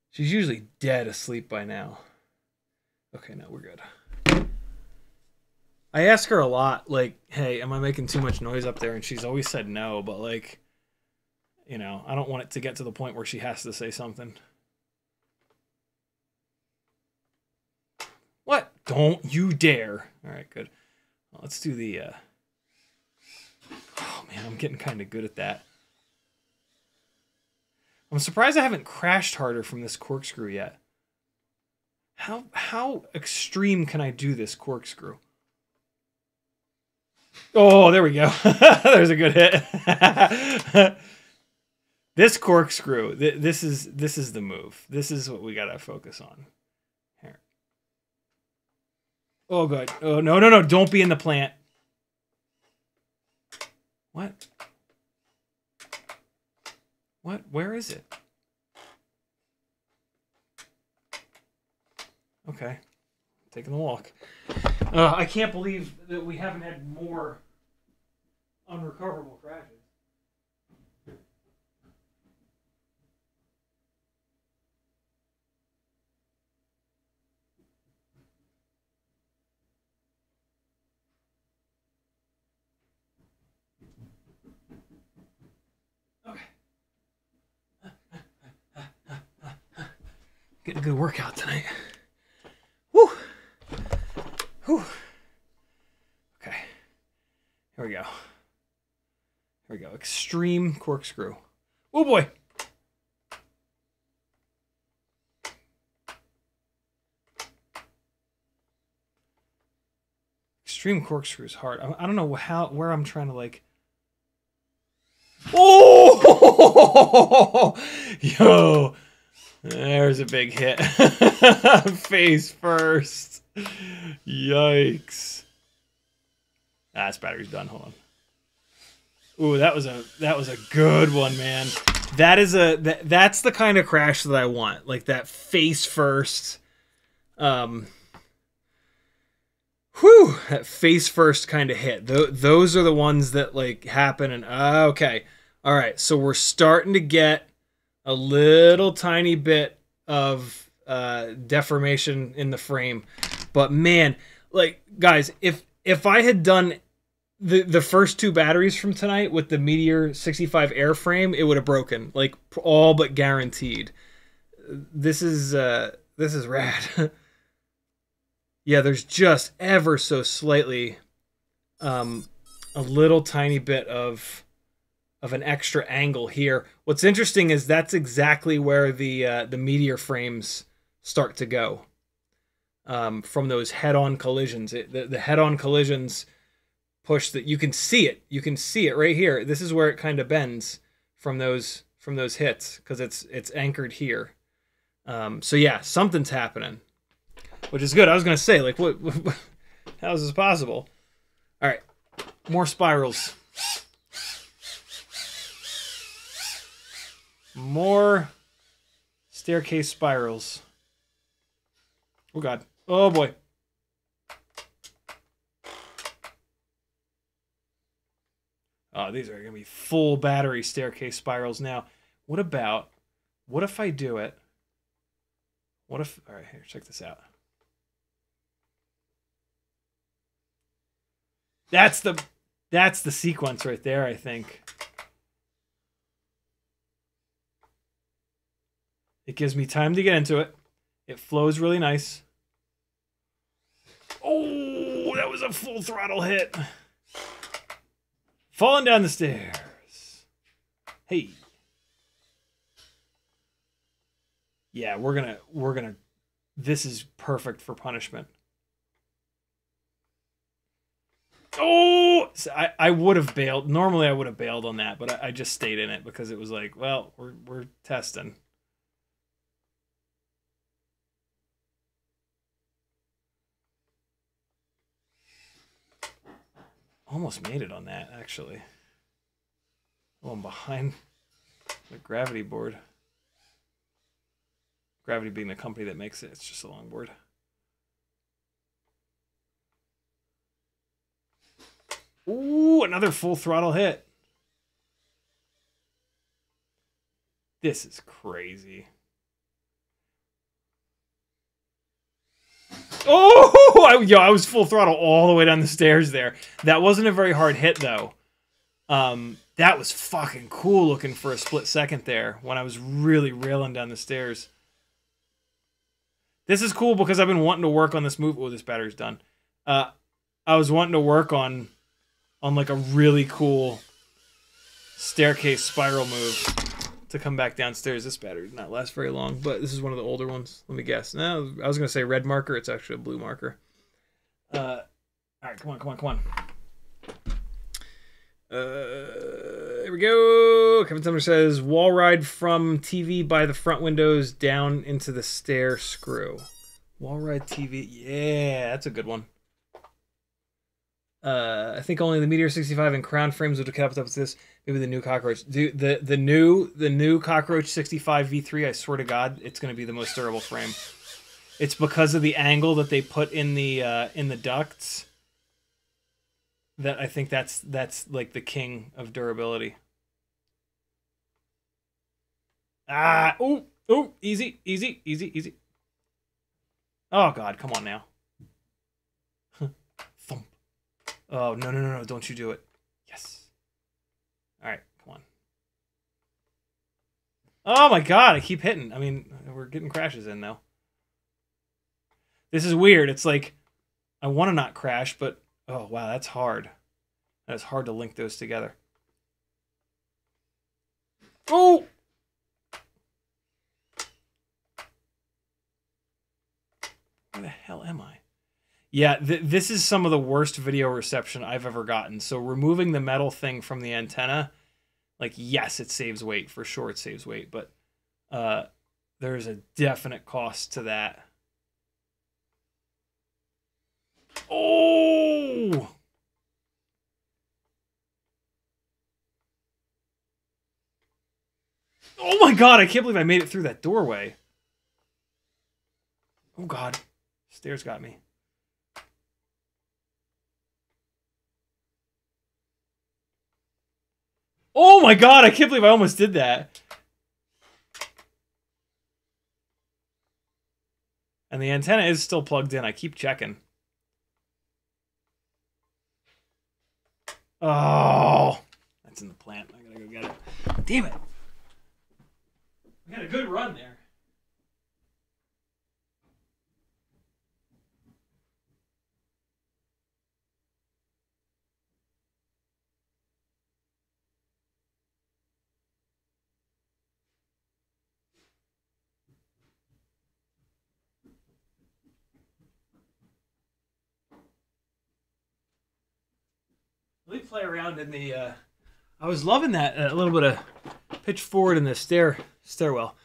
She's usually dead asleep by now. Okay, no, we're good. I ask her a lot, like, hey, am I making too much noise up there? And she's always said no, but like, you know, I don't want it to get to the point where she has to say something. What? Don't you dare. All right, good. Well, let's do the. Uh... Oh man, I'm getting kind of good at that. I'm surprised I haven't crashed harder from this corkscrew yet. How how extreme can I do this corkscrew? Oh, there we go. There's a good hit. this corkscrew, th- this is this is the move. This is what we gotta focus on. Here. Oh, good. Oh no no no! Don't be in the plant. What? What? Where is it? Okay. Taking a walk. Uh, I can't believe that we haven't had more unrecoverable crashes. Getting a good workout tonight. Woo! Whew. Okay. Here we go. Here we go. Extreme corkscrew. Oh boy! Extreme corkscrew is hard. I, I don't know how where I'm trying to like. Oh! Yo! There's a big hit. Face first. Yikes. Ah, this battery's done. Hold on. Ooh, that was a that was a good one, man. That is a that, that's the kind of crash that I want. Like that face first. Um Whew, that face first kind of hit. Th- those are the ones that like happen and uh, okay. All right, so we're starting to get a little tiny bit of uh, deformation in the frame. But man, like guys, if if I had done the the first two batteries from tonight with the Meteor 65 airframe, it would have broken, like all but guaranteed. This is uh this is rad. yeah, there's just ever so slightly um a little tiny bit of of an extra angle here. What's interesting is that's exactly where the uh, the meteor frames start to go um, from those head-on collisions. It, the, the head-on collisions push that you can see it. You can see it right here. This is where it kind of bends from those from those hits because it's it's anchored here. Um, so yeah, something's happening, which is good. I was gonna say like, what? what how is this possible? All right, more spirals. More staircase spirals. Oh god. Oh boy. Oh, these are going to be full battery staircase spirals now. What about, what if I do it? What if, all right, here, check this out. That's the, That's the sequence right there, I think. It gives me time to get into it. It flows really nice. Oh, that was a full throttle hit. Falling down the stairs. Hey. Yeah, we're gonna we're gonna this is perfect for punishment. Oh, I, I would have bailed. Normally, I would have bailed on that, but I, I just stayed in it because it was like, well, we're we're testing. Almost made it on that, actually. Oh, I'm behind the gravity board. Gravity being the company that makes it. It's just a longboard. Ooh, another full throttle hit. This is crazy. Oh, I, yo, I was full throttle all the way down the stairs there. That wasn't a very hard hit though. Um, that was fucking cool looking for a split second there when I was really railing down the stairs. This is cool because I've been wanting to work on this move. Oh, this battery's done. Uh, I was wanting to work on on like a really cool staircase spiral move to come back downstairs. This battery did not last very long, but this is one of the older ones. Let me guess. No, I was gonna say red marker. It's actually a blue marker. Uh, all right, come on, come on, come on. Uh, here we go. Kevin Sumner says wall ride from TV by the front windows down into the stair screw. Wall ride TV. Yeah, that's a good one. Uh, I think only the Meteor 65 and Crown frames would have kept up with this. Maybe the new cockroach. The the the new the new cockroach 65 V3. I swear to God, it's going to be the most durable frame. It's because of the angle that they put in the uh, in the ducts that I think that's that's like the king of durability. Ah, oh, oh, easy, easy, easy, easy. Oh God, come on now. Thump. Oh no no no no! Don't you do it. Yes. All right, come on. Oh my God, I keep hitting. I mean, we're getting crashes in now. This is weird. It's like I want to not crash, but Oh, wow, that's hard. That's hard to link those together. Oh! Where the hell am I? Yeah, th this is some of the worst video reception I've ever gotten. So removing the metal thing from the antenna, like, yes, it saves weight. For sure it saves weight. But uh, there's a definite cost to that. Oh! Oh my god, I can't believe I made it through that doorway. Oh god. Stairs got me. Oh my god, I can't believe I almost did that. And the antenna is still plugged in. I keep checking. Oh, that's in the plant. I gotta go get it. Damn it. We had a good run there. Let me play around in the. Uh, I was loving that a little bit of pitch forward in the stair stairwell.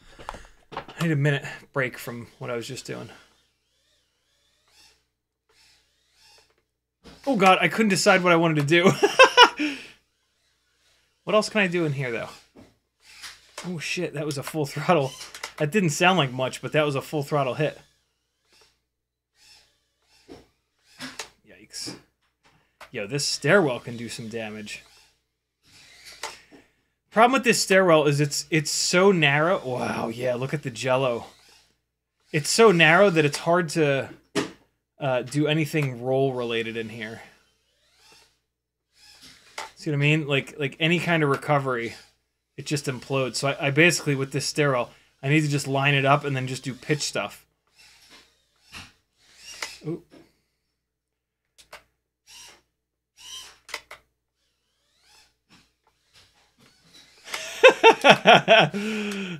I need a minute break from what I was just doing. Oh god, I couldn't decide what I wanted to do. what else can I do in here though? Oh shit, that was a full throttle. That didn't sound like much, but that was a full throttle hit. Yikes. Yo, this stairwell can do some damage. Problem with this stairwell is it's it's so narrow. Wow, yeah, look at the jello. It's so narrow that it's hard to uh, do anything roll related in here. See what I mean? Like like any kind of recovery, it just implodes. So I, I basically with this stairwell, I need to just line it up and then just do pitch stuff. Ooh.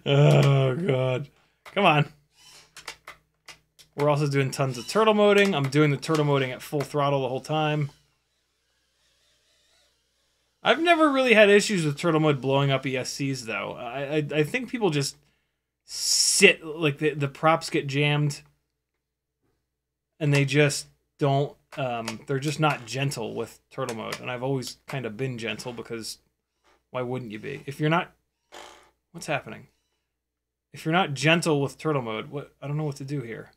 Oh god. Come on. We're also doing tons of turtle moding. I'm doing the turtle moding at full throttle the whole time. I've never really had issues with turtle mode blowing up ESCs though. I I, I think people just sit like the the props get jammed and they just don't um they're just not gentle with turtle mode and I've always kind of been gentle because why wouldn't you be? If you're not what's happening? If you're not gentle with turtle mode, what I don't know what to do here.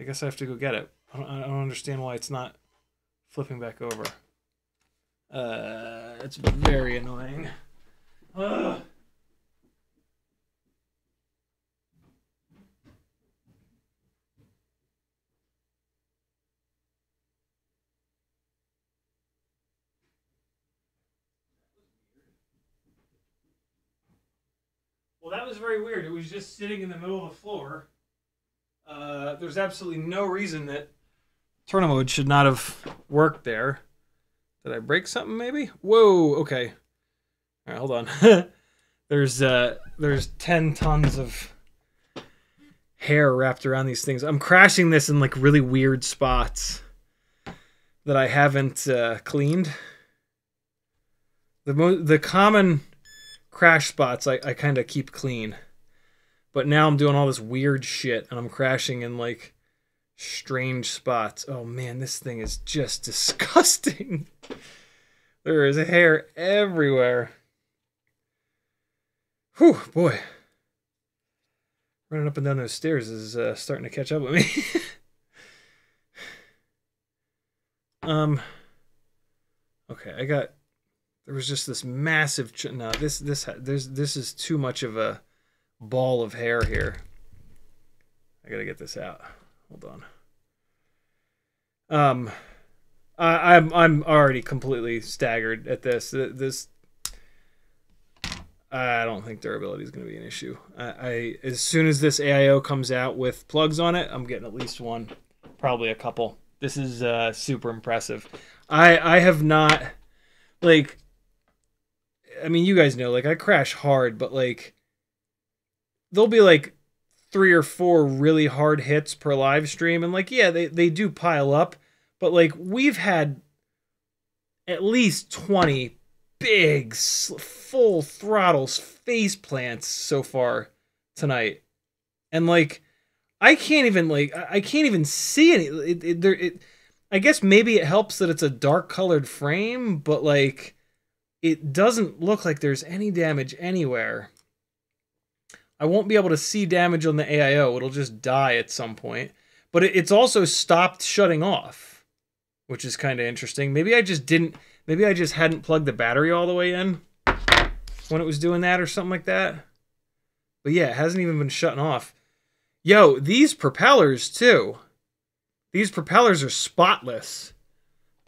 I guess I have to go get it. I don't, I don't understand why it's not flipping back over. Uh, it's very annoying. Ugh. Well, that was very weird. It was just sitting in the middle of the floor. Uh, there's absolutely no reason that turtle mode should not have worked there. Did I break something maybe? Whoa, okay. All right, hold on. there's uh there's 10 tons of hair wrapped around these things. I'm crashing this in like really weird spots that I haven't uh, cleaned. The mo- the common crash spots I, I kind of keep clean. But now I'm doing all this weird shit and I'm crashing in like strange spots. Oh man, this thing is just disgusting. there is hair everywhere. Whew, boy. Running up and down those stairs is uh, starting to catch up with me. um. Okay, I got. There was just this massive. Ch- no, this this there's this is too much of a ball of hair here. I gotta get this out. Hold on. Um, I, I'm I'm already completely staggered at this. This I don't think durability is going to be an issue. I, I as soon as this AIO comes out with plugs on it, I'm getting at least one, probably a couple. This is uh, super impressive. I I have not like. I mean, you guys know, like I crash hard, but like there'll be like three or four really hard hits per live stream, and like yeah, they they do pile up, but like we've had at least twenty big full throttles face plants so far tonight. And like i can't even like i can't even see any it, it, there it i guess maybe it helps that it's a dark colored frame but like it doesn't look like there's any damage anywhere i won't be able to see damage on the aio it'll just die at some point but it, it's also stopped shutting off which is kind of interesting maybe i just didn't Maybe I just hadn't plugged the battery all the way in when it was doing that or something like that. But yeah, it hasn't even been shutting off. Yo, these propellers too. These propellers are spotless.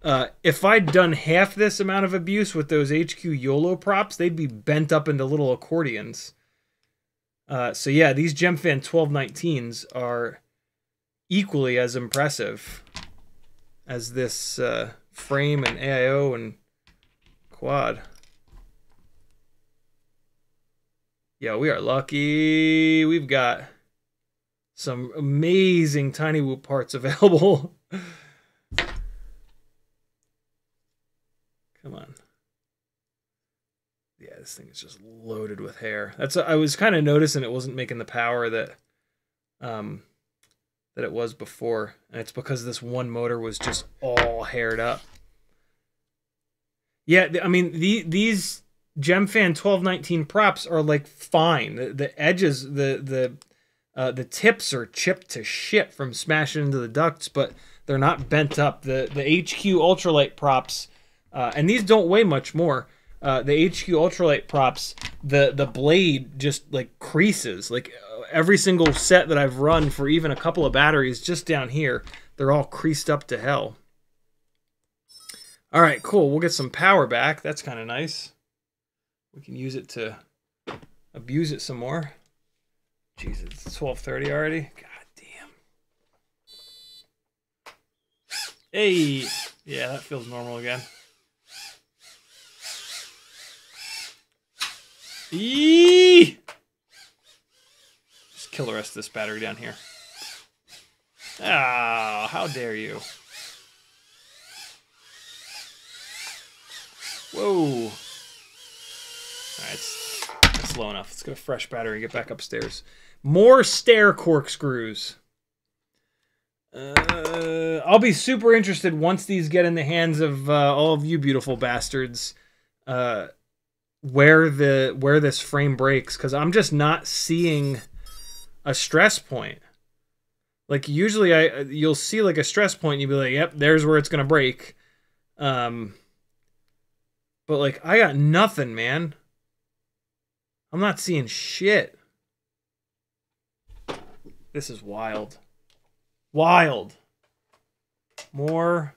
Uh, if I'd done half this amount of abuse with those HQ YOLO props, they'd be bent up into little accordions. Uh, so yeah, these Gemfan 1219s are equally as impressive as this uh, frame and AIO and quad. Yeah, we are lucky. We've got some amazing tiny whoop parts available. Come on. Yeah, this thing is just loaded with hair. That's I was kind of noticing it wasn't making the power that um that it was before, and it's because this one motor was just all haired up. Yeah, I mean the these Gemfan 1219 props are like fine. The, the edges, the the uh, the tips are chipped to shit from smashing into the ducts, but they're not bent up. The the HQ ultralight props, uh, and these don't weigh much more. Uh, the HQ ultralight props, the the blade just like creases. Like every single set that I've run for even a couple of batteries just down here, they're all creased up to hell. All right, cool. We'll get some power back. That's kind of nice. We can use it to abuse it some more. Jesus, it's 12:30 already. God damn. Hey, yeah, that feels normal again. Eee! Just kill the rest of this battery down here. Ah, how dare you. Whoa. Alright, it's, it's low enough. Let's get a fresh battery and get back upstairs. More stair corkscrews. Uh, I'll be super interested once these get in the hands of uh, all of you beautiful bastards. Uh, where the where this frame breaks because I'm just not seeing a stress point. Like usually, I you'll see like a stress point, and you'll be like, "Yep, there's where it's gonna break." Um, but like I got nothing, man. I'm not seeing shit. This is wild. Wild. More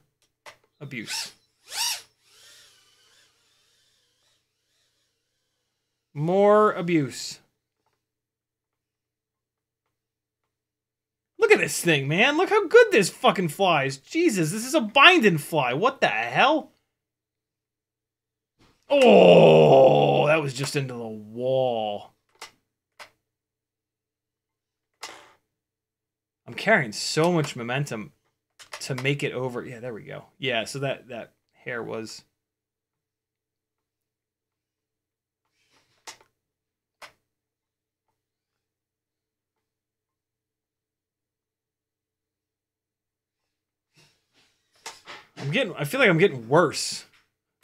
abuse. More abuse. Look at this thing, man. Look how good this fucking flies. Jesus, this is a binding fly. What the hell? Oh, that was just into the wall. I'm carrying so much momentum to make it over. Yeah, there we go. Yeah, so that that hair was I'm getting I feel like I'm getting worse.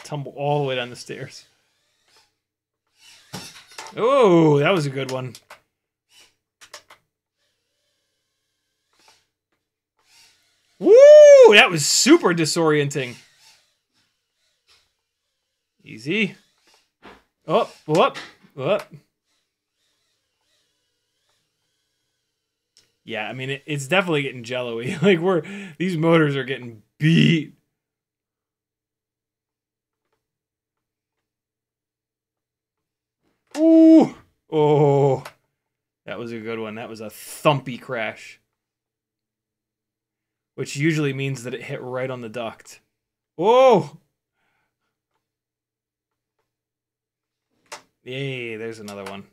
Tumble all the way down the stairs. Oh, that was a good one. Woo! That was super disorienting. Easy. Up, up, up. Yeah, I mean it, it's definitely getting jello-y. Like we're these motors are getting beat. Ooh. Oh. That was a good one. That was a thumpy crash. Which usually means that it hit right on the duct. Oh! Yay, there's another one.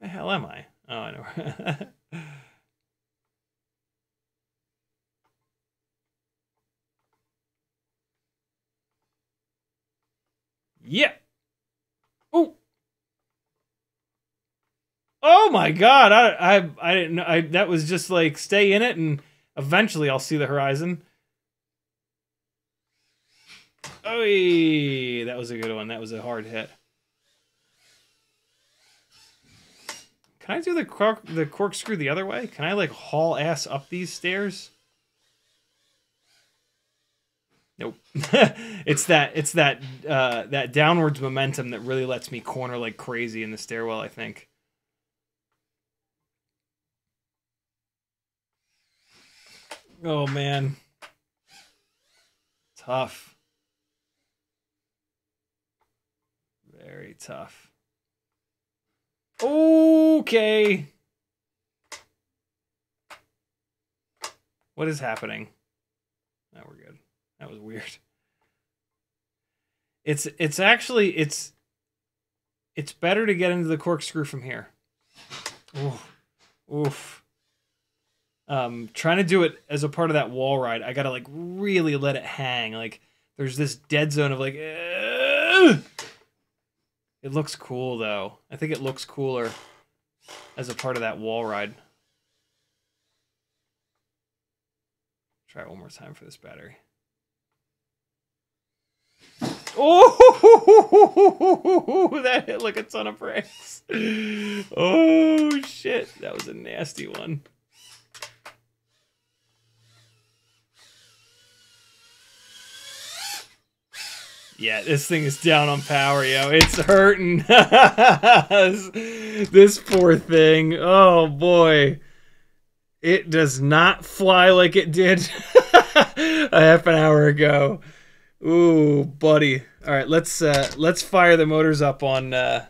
The hell am I? Oh, I know. yeah. Oh. Oh my god! I I I didn't know. I that was just like stay in it, and eventually I'll see the horizon. Oh, that was a good one. That was a hard hit. Can I do the cork the corkscrew the other way? Can I like haul ass up these stairs? Nope. it's that it's that uh, that downwards momentum that really lets me corner like crazy in the stairwell. I think. Oh man. Tough. Very tough. Okay. What is happening? Now we're good. That was weird. It's it's actually it's it's better to get into the corkscrew from here. Oof. Oof. Um, trying to do it as a part of that wall ride, I gotta like really let it hang. Like there's this dead zone of like. It looks cool though. I think it looks cooler as a part of that wall ride. Try one more time for this battery. Oh, that hit like a ton of bricks. Oh shit, that was a nasty one. Yeah, this thing is down on power, yo. It's hurting. this poor thing. Oh boy. It does not fly like it did. a half an hour ago. Ooh, buddy. All right, let's uh let's fire the motors up on uh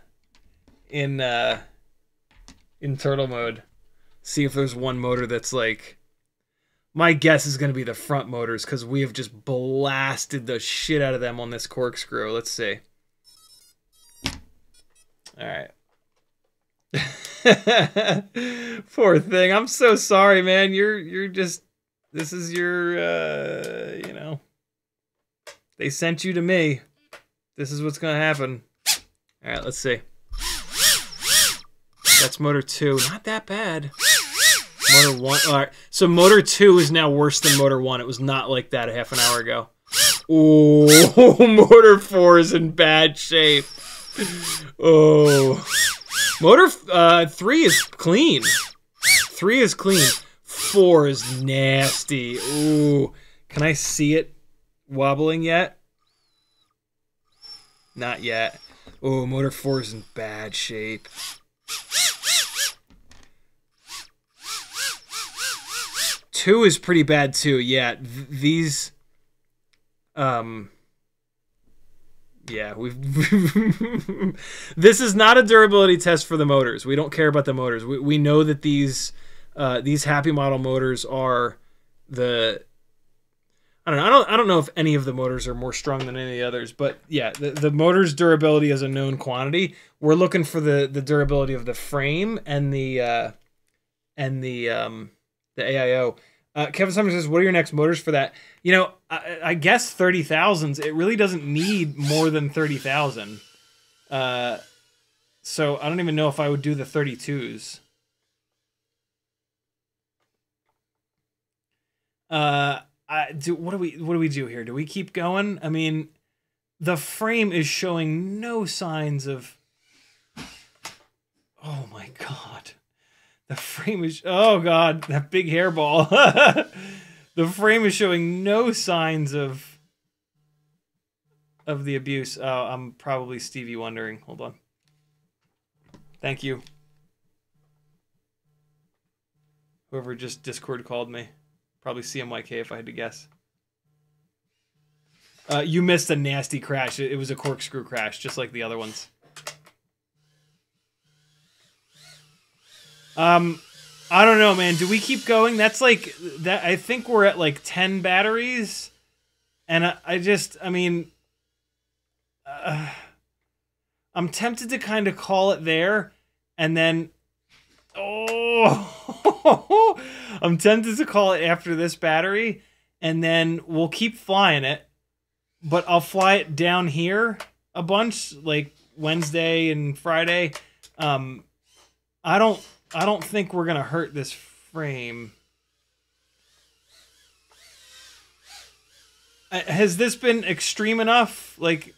in uh in turtle mode. See if there's one motor that's like my guess is going to be the front motors cuz we have just blasted the shit out of them on this corkscrew. Let's see. All right. Poor thing. I'm so sorry, man. You're you're just this is your uh you know they sent you to me. This is what's gonna happen. Alright, let's see. That's motor two. Not that bad. Motor one alright. So motor two is now worse than motor one. It was not like that a half an hour ago. Oh motor four is in bad shape. Oh. Motor uh, three is clean. Three is clean. Four is nasty. Ooh. Can I see it wobbling yet? Not yet. Oh, motor four is in bad shape. Two is pretty bad too. Yeah, th these. Um. Yeah, we've. this is not a durability test for the motors. We don't care about the motors. We, we know that these uh, these HappyModel motors are the. I don't know. I don't. I don't know if any of the motors are more strong than any of the others, but yeah, the, the motor's durability is a known quantity. We're looking for the the durability of the frame and the uh, and the um, the AIO. Uh, Kevin Summers says, "What are your next motors for that?" You know, I, I guess thirty thousands. It really doesn't need more than thirty thousand. Uh, so I don't even know if I would do the thirty twos. Uh, I do. What do we? What do we do here? Do we keep going? I mean, the frame is showing no signs of. Oh my god. The frame is oh god, that big hairball. the frame is showing no signs of of the abuse. Oh, I'm probably Stevie wondering. Hold on. Thank you. Whoever just Discord called me. Probably CMYK if I had to guess. Uh, you missed a nasty crash. It, it was a corkscrew crash, just like the other ones. Um, I don't know, man. Do we keep going? That's like that. I think we're at like ten batteries, and I, I just, I mean, uh, I'm tempted to kind of call it there, and then, oh, I'm tempted to call it after this battery, and then we'll keep flying it, but I'll fly it down here a bunch, like Wednesday and Friday. Um, I don't I don't think we're gonna hurt this frame. Uh, has this been extreme enough? Like,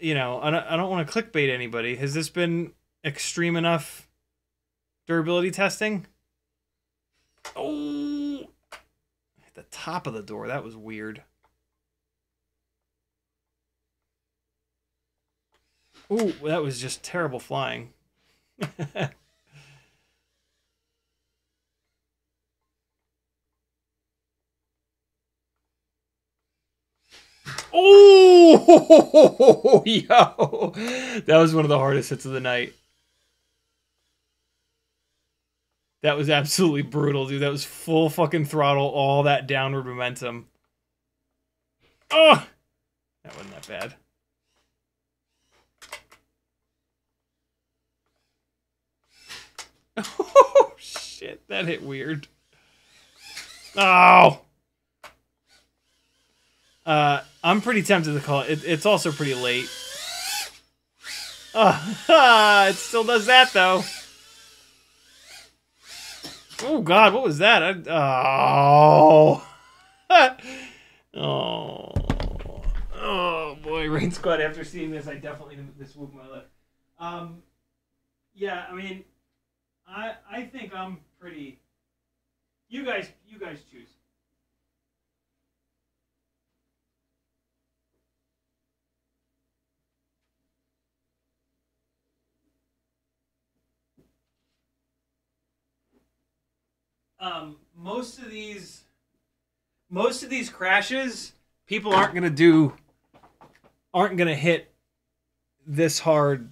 you know, I don't, I don't want to clickbait anybody. Has this been extreme enough durability testing? Oh, at the top of the door. That was weird. Oh, that was just terrible flying. oh, yo, that was one of the hardest hits of the night. That was absolutely brutal, dude. That was full fucking throttle, all that downward momentum. Oh, that wasn't that bad. Oh shit, that hit weird. Oh. Uh, I'm pretty tempted to call it. it it's also pretty late. Oh, it still does that though. Oh God, what was that? I, oh. oh. Oh boy, Rain Squad. After seeing this, I definitely this woke my lip. Um, yeah, I mean, I I think I'm pretty. You guys, you guys choose. Um, most of these most of these crashes, people aren't gonna do, aren't gonna hit this hard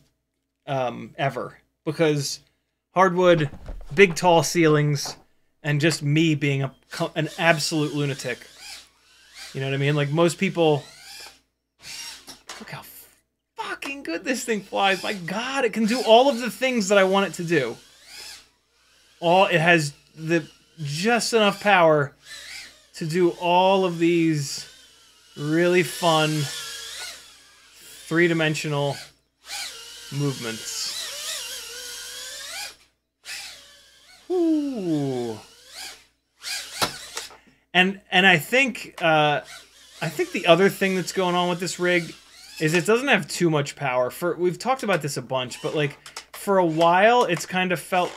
um, ever because hardwood, big tall ceilings, and just me being a an absolute lunatic. You know what I mean? Like most people. Look how fucking good this thing flies! My God, it can do all of the things that I want it to do. All it has the just enough power to do all of these really fun three-dimensional movements. Ooh. And and I think uh, I think the other thing that's going on with this rig is it doesn't have too much power. For we've talked about this a bunch, but like for a while it's kind of felt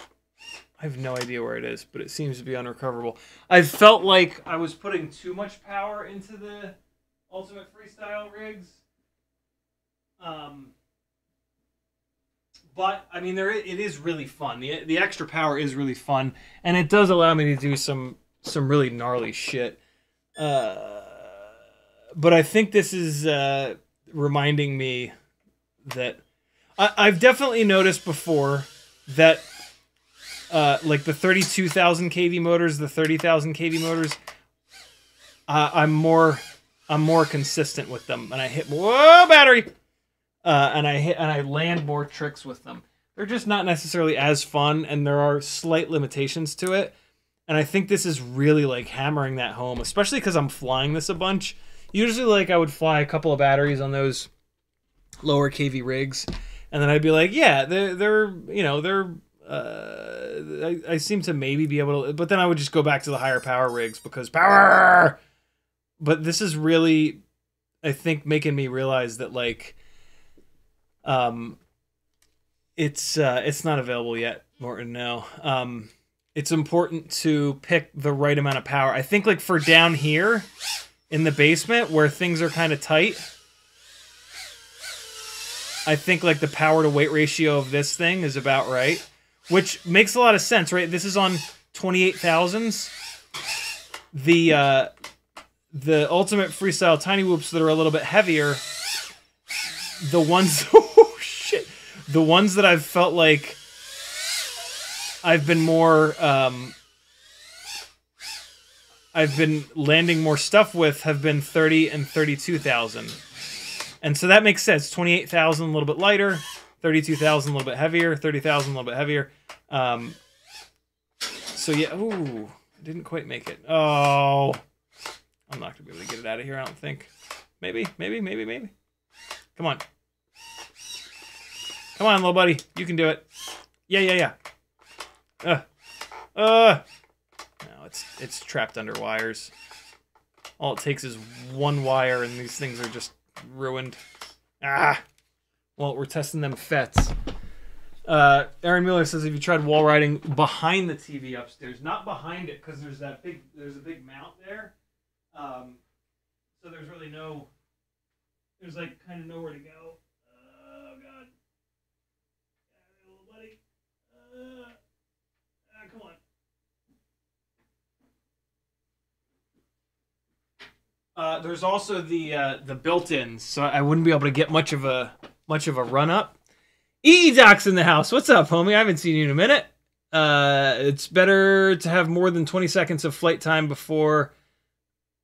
I have no idea where it is, but it seems to be unrecoverable. I felt like I was putting too much power into the Ultimate Freestyle rigs. Um, but I mean, there it is really fun. the The extra power is really fun, and it does allow me to do some some really gnarly shit. Uh, but I think this is uh, reminding me that I, I've definitely noticed before that uh, like the 32,000 kV motors, the 30,000 kV motors, uh, I'm more I'm more consistent with them, and I hit whoa battery, uh, and I hit and I land more tricks with them. They're just not necessarily as fun, and there are slight limitations to it. And I think this is really like hammering that home, especially because I'm flying this a bunch. Usually, like I would fly a couple of batteries on those lower kV rigs, and then I'd be like, yeah, they're they're you know they're uh, I, I seem to maybe be able to, but then I would just go back to the higher power rigs because power. But this is really, I think, making me realize that like, um, it's uh, it's not available yet, Morton. No, um, it's important to pick the right amount of power. I think like for down here in the basement where things are kind of tight. I think like the power to weight ratio of this thing is about right which makes a lot of sense, right? This is on 28,000s. The uh, the ultimate freestyle tiny whoops that are a little bit heavier, the ones oh shit, the ones that I've felt like I've been more um, I've been landing more stuff with have been 30 and 32,000. And so that makes sense. 28,000 a little bit lighter, 32,000 a little bit heavier, 30,000 a little bit heavier. Um, so yeah, ooh, didn't quite make it. Oh, I'm not gonna be able to get it out of here. I don't think. Maybe, maybe, maybe, maybe. Come on. Come on, little buddy. You can do it. Yeah, yeah, yeah. Uh. Uh. No, it's it's trapped under wires. All it takes is one wire and these things are just ruined. Ah. Well, we're testing them fets. Uh, Aaron Miller says, "Have you tried wall riding behind the TV upstairs? Not behind it, because there's that big there's a big mount there. Um, so there's really no there's like kind of nowhere to go. Oh God, little buddy, uh, ah, come on." Uh, there's also the uh, the built-ins, so I wouldn't be able to get much of a much of a run up. E Doc's in the house. What's up, homie? I haven't seen you in a minute. Uh, it's better to have more than 20 seconds of flight time before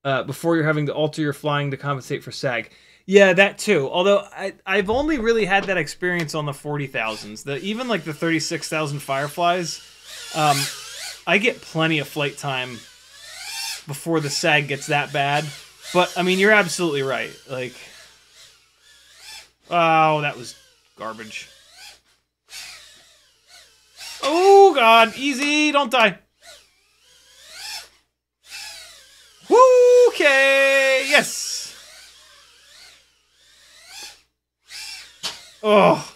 uh, before you're having to alter your flying to compensate for sag. Yeah, that too. Although I, I've only really had that experience on the 40,000s. The even like the 36,000 Fireflies, um, I get plenty of flight time before the sag gets that bad. But I mean, you're absolutely right. Like Oh, that was garbage. Oh, God. Easy. Don't die. Okay. Yes. Oh.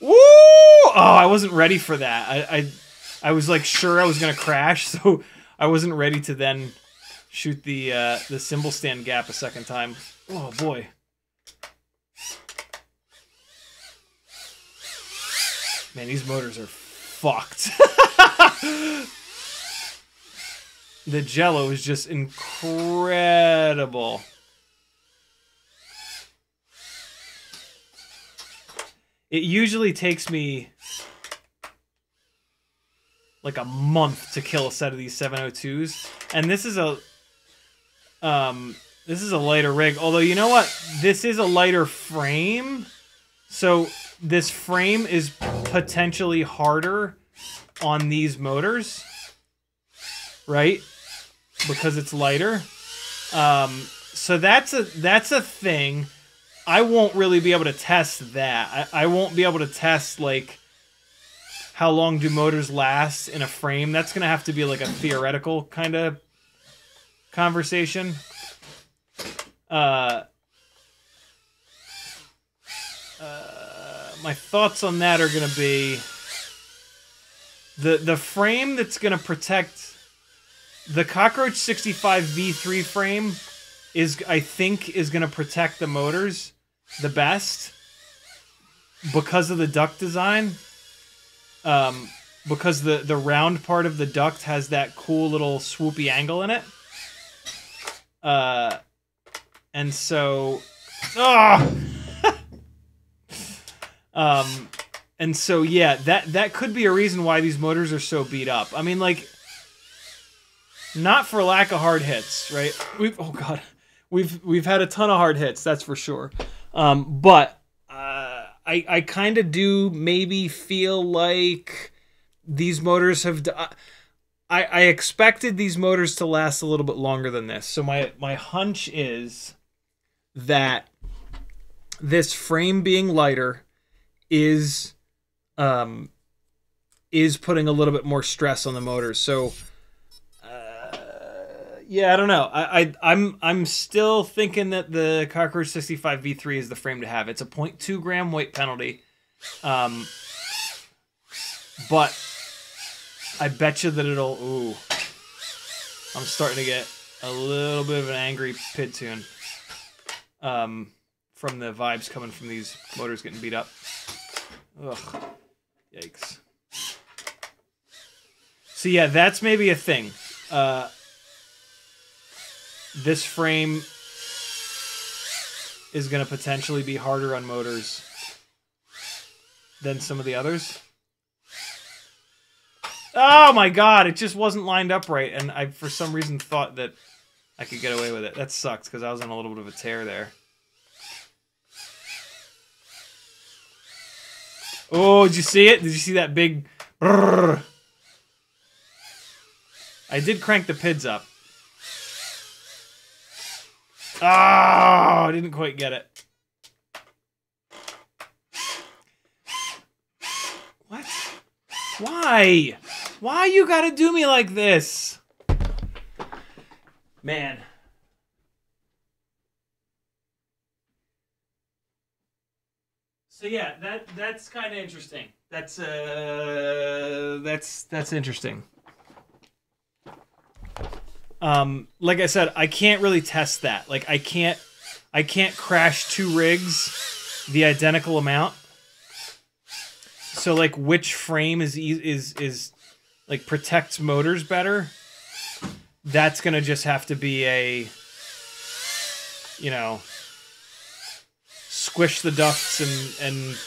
Woo! Oh, I wasn't ready for that. I, I, I was like sure I was gonna crash, so I wasn't ready to then shoot the uh, the cymbal stand gap a second time. Oh boy. Man, these motors are fucked. the jello is just incredible. It usually takes me like a month to kill a set of these 702s. And this is a um this is a lighter rig. Although you know what? This is a lighter frame. So this frame is potentially harder on these motors. Right? Because it's lighter. Um so that's a that's a thing. I won't really be able to test that. I, I won't be able to test like how long do motors last in a frame? That's to have to be like a theoretical kind of conversation. Uh, uh, my thoughts on that are going to be the the frame that's going to protect the Cockroach 65 V3 frame is I think is going to protect the motors the best because of the duct design um, because the the round part of the duct has that cool little swoopy angle in it. Uh, and so, ah, um, and so yeah, that that could be a reason why these motors are so beat up. I mean, like, not for lack of hard hits, right? We've oh god, we've we've had a ton of hard hits, that's for sure. Um, but I I kind of do maybe feel like these motors have. I I expected these motors to last a little bit longer than this. So my my hunch is that this frame being lighter is um is putting a little bit more stress on the motors. So uh, yeah, I don't know. I, I I'm I'm still thinking that the Cockroach 65 V3 is the frame to have. It's a 0.2 gram weight penalty, um, but I bet you that it'll. Ooh, I'm starting to get a little bit of an angry PID tune um, from the vibes coming from these motors getting beat up. Ugh, yikes. So yeah, that's maybe a thing. Uh, this frame is going to potentially be harder on motors than some of the others. Oh my god, it just wasn't lined up right, and I for some reason thought that I could get away with it. That sucked because I was on a little bit of a tear there. Oh, did you see it? Did you see that big? Brrr? I did crank the PIDs up. Oh, I didn't quite get it. What? Why? Why you gotta do me like this? Man. So yeah, that that's kind of interesting. That's uh that's that's interesting. Um, like I said, I can't really test that. Like I can't, I can't crash two rigs the identical amount. So like, which frame is is is like protects motors better? That's gonna just have to be a, you know, squish the ducts and and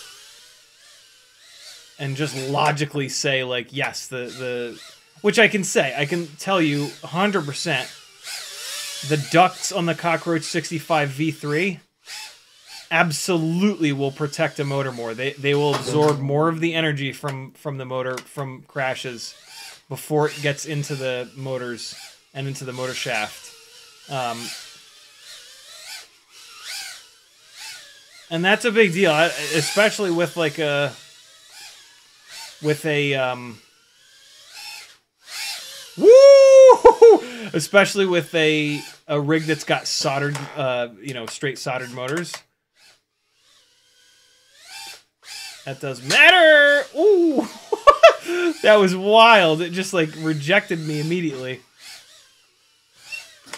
and just logically say like yes the the which I can say, I can tell you 100%, the ducts on the Cockroach 65 V3 absolutely will protect a motor more. They, they will absorb more of the energy from, from the motor, from crashes, before it gets into the motors and into the motor shaft. Um, and that's a big deal, especially with like a with a um, Woo! Especially with a a rig that's got soldered, uh, you know, straight soldered motors. That does matter. Ooh, that was wild. It just like rejected me immediately.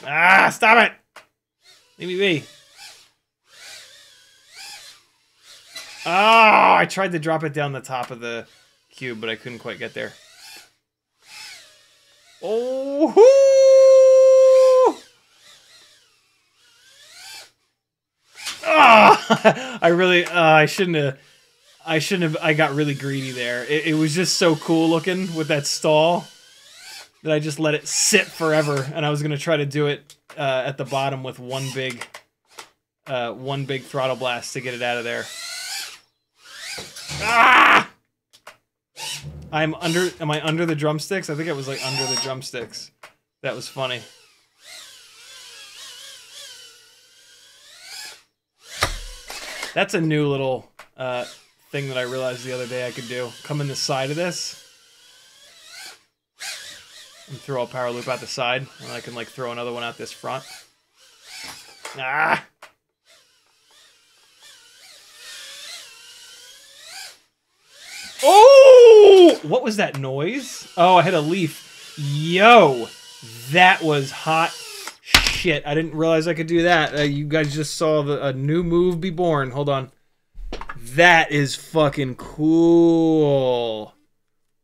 Ah, stop it! Leave me be. Ah, I tried to drop it down the top of the cube, but I couldn't quite get there. Oh, ah, I really, uh, I shouldn't have, I shouldn't have, I got really greedy there. It, it was just so cool looking with that stall that I just let it sit forever, and I was going to try to do it uh, at the bottom with one big, uh, one big throttle blast to get it out of there. Ah! I'm under. Am I under the drumsticks? I think it was like under the drumsticks. That was funny. That's a new little uh, thing that I realized the other day I could do. Come in the side of this and throw a power loop out the side, and I can like throw another one out this front. Ah! Oh! What was that noise? Oh, I hit a leaf. Yo, that was hot shit. I didn't realize I could do that. Uh, you guys just saw the, a new move be born. Hold on. That is fucking cool.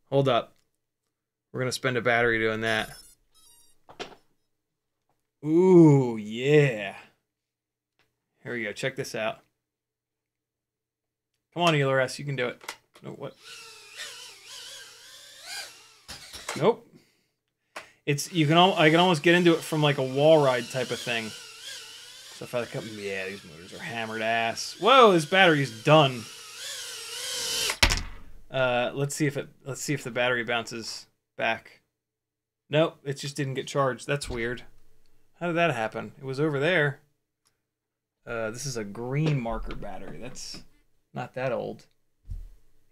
Hold up. We're going to spend a battery doing that. Ooh, yeah. Here we go. Check this out. Come on, ELRS. You can do it. No, what? Nope. It's you can I can almost get into it from like a wall ride type of thing. So if I come, yeah, these motors are hammered ass. Whoa, this battery's done. Uh, let's see if it. Let's see if the battery bounces back. Nope, it just didn't get charged. That's weird. How did that happen? It was over there. Uh, this is a green marker battery. That's not that old.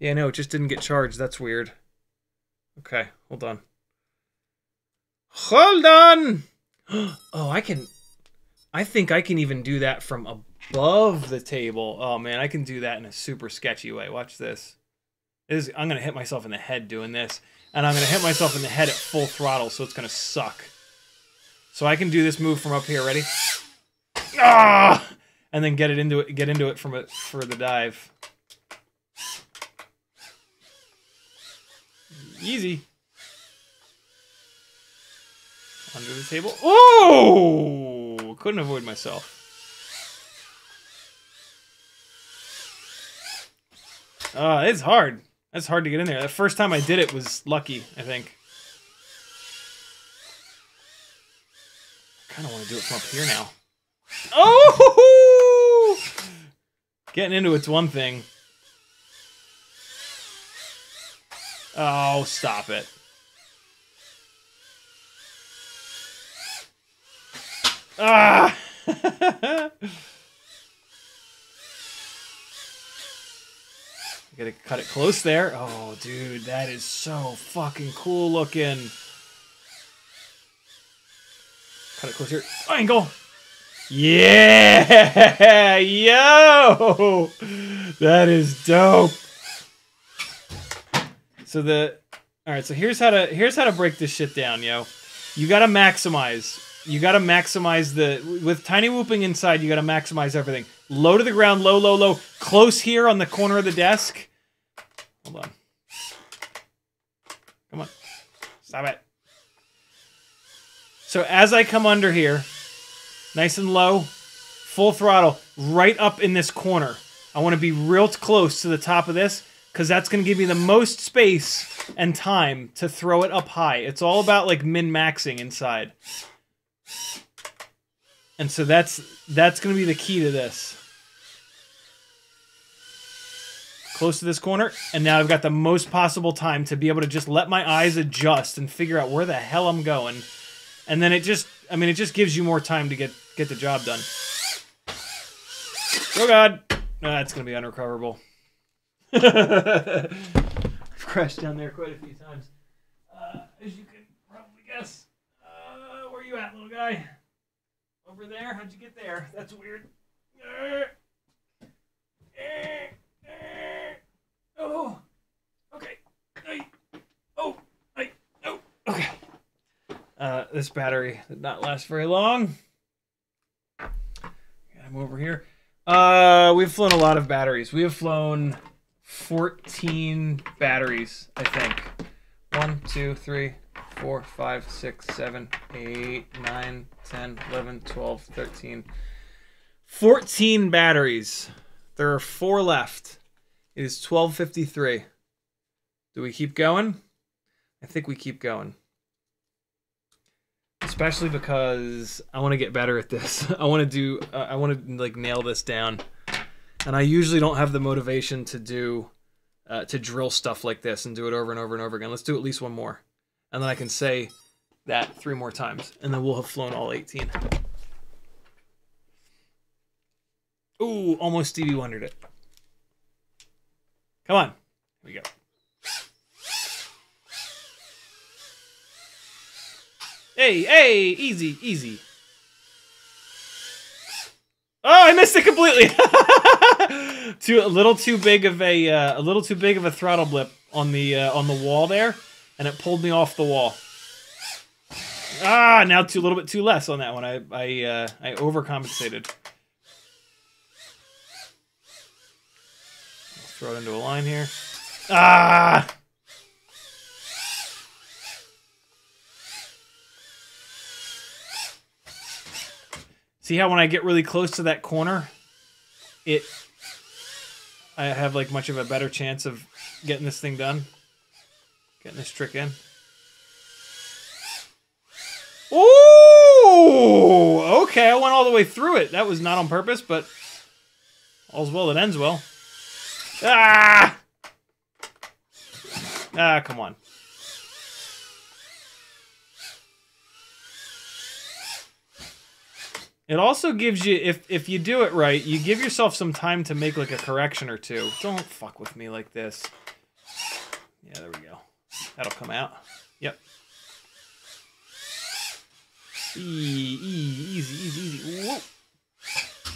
Yeah, no, it just didn't get charged. That's weird. Okay, hold on. Hold on! oh, I can... I think I can even do that from above the table. Oh, man, I can do that in a super sketchy way. Watch this. this is, I'm going to hit myself in the head doing this. And I'm going to hit myself in the head at full throttle, so it's going to suck. So I can do this move from up here. Ready? Ah! And then get it into it. Get into it from it for the dive. Easy. Under the table. Oh! Couldn't avoid myself. Uh, it's hard. That's hard to get in there. The first time I did it was lucky, I think. I kind of want to do it from up here now. Oh! Getting into it's one thing. Oh, stop it. Ah! gotta cut it close there. Oh, dude, that is so fucking cool looking. Cut it close here. Angle. Yeah! Yo! That is dope. So the all right. So here's how to here's how to break this shit down, yo. You gotta maximize. You gotta maximize the with tiny whooping inside. You gotta maximize everything. Low to the ground, low, low, low. Close here on the corner of the desk. Hold on. Come on. Stop it. So as I come under here, nice and low, full throttle, right up in this corner. I want to be real close to the top of this because that's going to give me the most space and time to throw it up high. It's all about like min-maxing inside. And so that's that's going to be the key to this. Close to this corner, and now I've got the most possible time to be able to just let my eyes adjust and figure out where the hell I'm going. And then it just, I mean, it just gives you more time to get get the job done. Oh God, that's going to be unrecoverable. I've crashed down there quite a few times. Uh, as you can probably guess. Uh, where are you at, little guy? Over there? How'd you get there? That's weird. Oh. Okay. Oh. I. Oh. Okay. Uh, this battery did not last very long. I'm over here. Uh, we've flown a lot of batteries. We have flown 14 batteries, I think. 1, 2, 3, 4, 5, 6, 7, 8, 9, 10, 11, 12, 13. 14 batteries There are four left. It is 12:53. Do we keep going? I think we keep going. Especially because I want to get better at this. I want to do uh, I want to like nail this down. And I usually don't have the motivation to do uh, to drill stuff like this and do it over and over and over again. Let's do at least one more. And then I can say that three more times and then we'll have flown all 18. Ooh, almost Stevie wondered it. Come on. Here we go. Hey, hey, easy, easy. Oh, I missed it completely. too a little too big of a uh, a little too big of a throttle blip on the uh, on the wall there, and it pulled me off the wall. Ah, now too a little bit too less on that one. I I uh, I overcompensated. Throw it into a line here. Ah! See how when I get really close to that corner, it I have like much of a better chance of getting this thing done. Getting this trick in. Ooh! Okay, I went all the way through it. That was not on purpose, but all's well that ends well. Ah! Ah, come on. It also gives you if if you do it right, you give yourself some time to make like a correction or two. Don't fuck with me like this. Yeah, there we go. That'll come out. Yep. Easy, easy, easy. Whoa.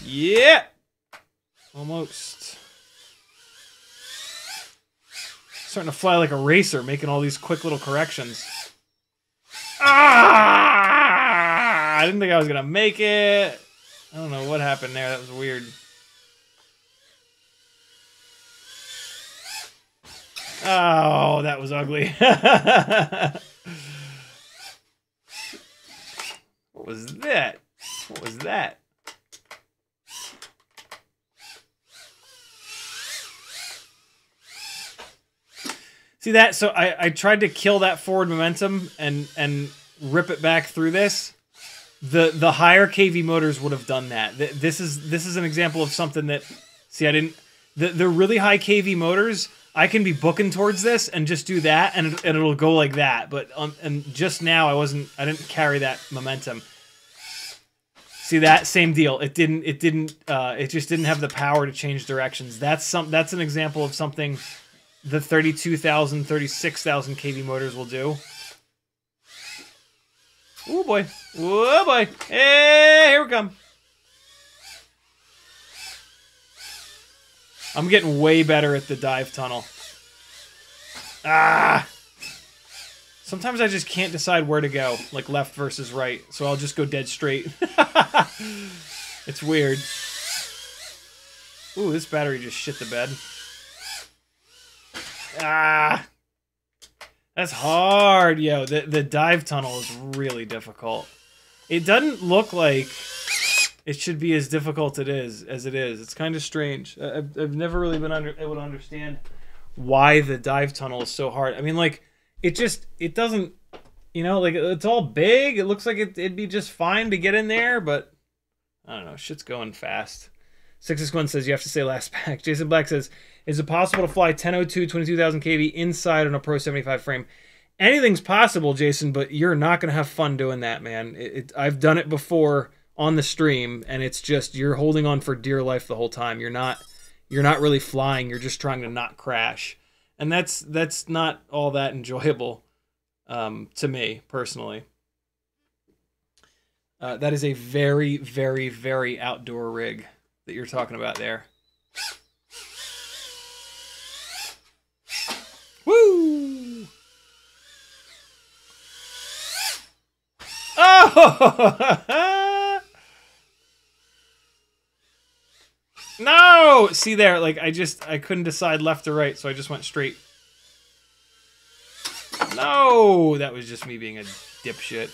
Yeah. Almost. Starting to fly like a racer, making all these quick little corrections. Ah! I didn't think I was gonna make it. I don't know what happened there. That was weird. Oh, that was ugly. what was that? What was that? See that? So I, I tried to kill that forward momentum and and rip it back through this. The the higher KV motors would have done that. This is this is an example of something that see I didn't the the really high KV motors I can be booking towards this and just do that and, it, and it'll go like that. But um, and just now I wasn't I didn't carry that momentum. See that same deal. It didn't. It didn't. Uh, it just didn't have the power to change directions. That's some. That's an example of something the 32,000, 36,000 kV motors will do. Oh boy. Oh boy. Hey, here we come. I'm getting way better at the dive tunnel. Ah! Sometimes I just can't decide where to go, like left versus right, so I'll just go dead straight. it's weird. Ooh, this battery just shit the bed. Ah, that's hard, yo. The the dive tunnel is really difficult. It doesn't look like it should be as difficult it is as it is. It's kind of strange. I've, I've never really been under, able to understand why the dive tunnel is so hard. I mean, like it just it doesn't, you know, like it's all big. It looks like it, it'd be just fine to get in there, but I don't know. Shit's going fast. Six One says you have to say last pack. Jason Black says is it possible to fly 1002 22,000 kV inside on a Pro 75 frame? Anything's possible, Jason, but you're not going to have fun doing that, man. It, it, I've done it before on the stream, and it's just you're holding on for dear life the whole time. You're not you're not really flying. You're just trying to not crash, and that's that's not all that enjoyable um, to me personally. Uh, that is a very, very, very outdoor rig that you're talking about there. Woo! Oh! no! See there, like I just I couldn't decide left or right, so I just went straight. No, that was just me being a dipshit.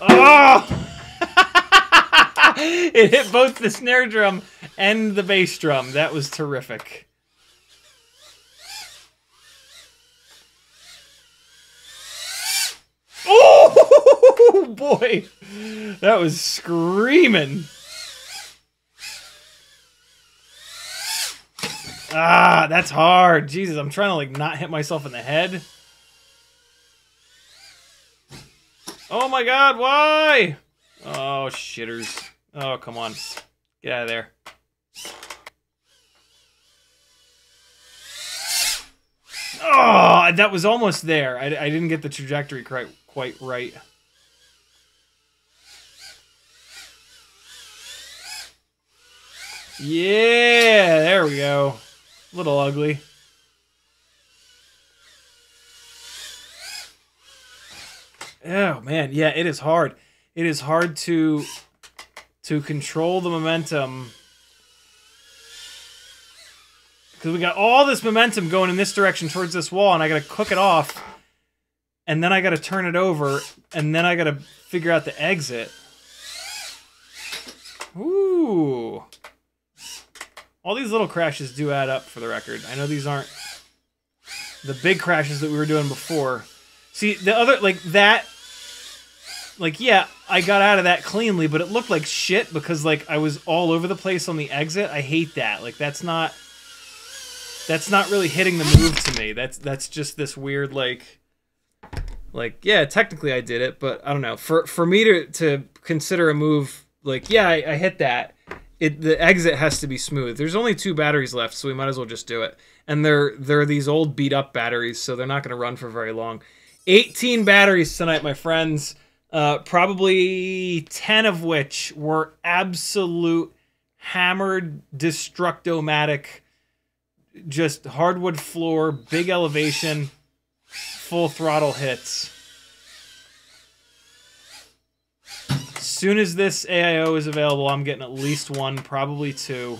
Oh! it hit both the snare drum and the bass drum. That was terrific. Oh boy, that was screaming. Ah, that's hard. Jesus, I'm trying to like not hit myself in the head. Oh my god, why? Oh, shitters. Oh, come on. Get out of there. Oh, that was almost there. I, I didn't get the trajectory quite, quite right. Yeah, there we go. A little ugly. Oh man, yeah, it is hard. It is hard to to control the momentum because we got all this momentum going in this direction towards this wall, and I got to cook it off, and then I got to turn it over, and then I got to figure out the exit. Ooh. All these little crashes do add up for the record. I know these aren't the big crashes that we were doing before. See, the other, like, that like yeah i got out of that cleanly but it looked like shit because like i was all over the place on the exit i hate that like that's not that's not really hitting the move to me. That's that's just this weird like like yeah technically i did it but i don't know. For for me to to consider a move like yeah i, I hit that it the exit has to be smooth. There's only two batteries left so we might as well just do it. And they're they're these old beat up batteries so they're not going to run for very long. 18 batteries tonight my friends. Uh, probably 10 of which were absolute hammered destructomatic just hardwood floor big elevation full throttle hits. As soon as this aio is available i'm getting at least one probably two.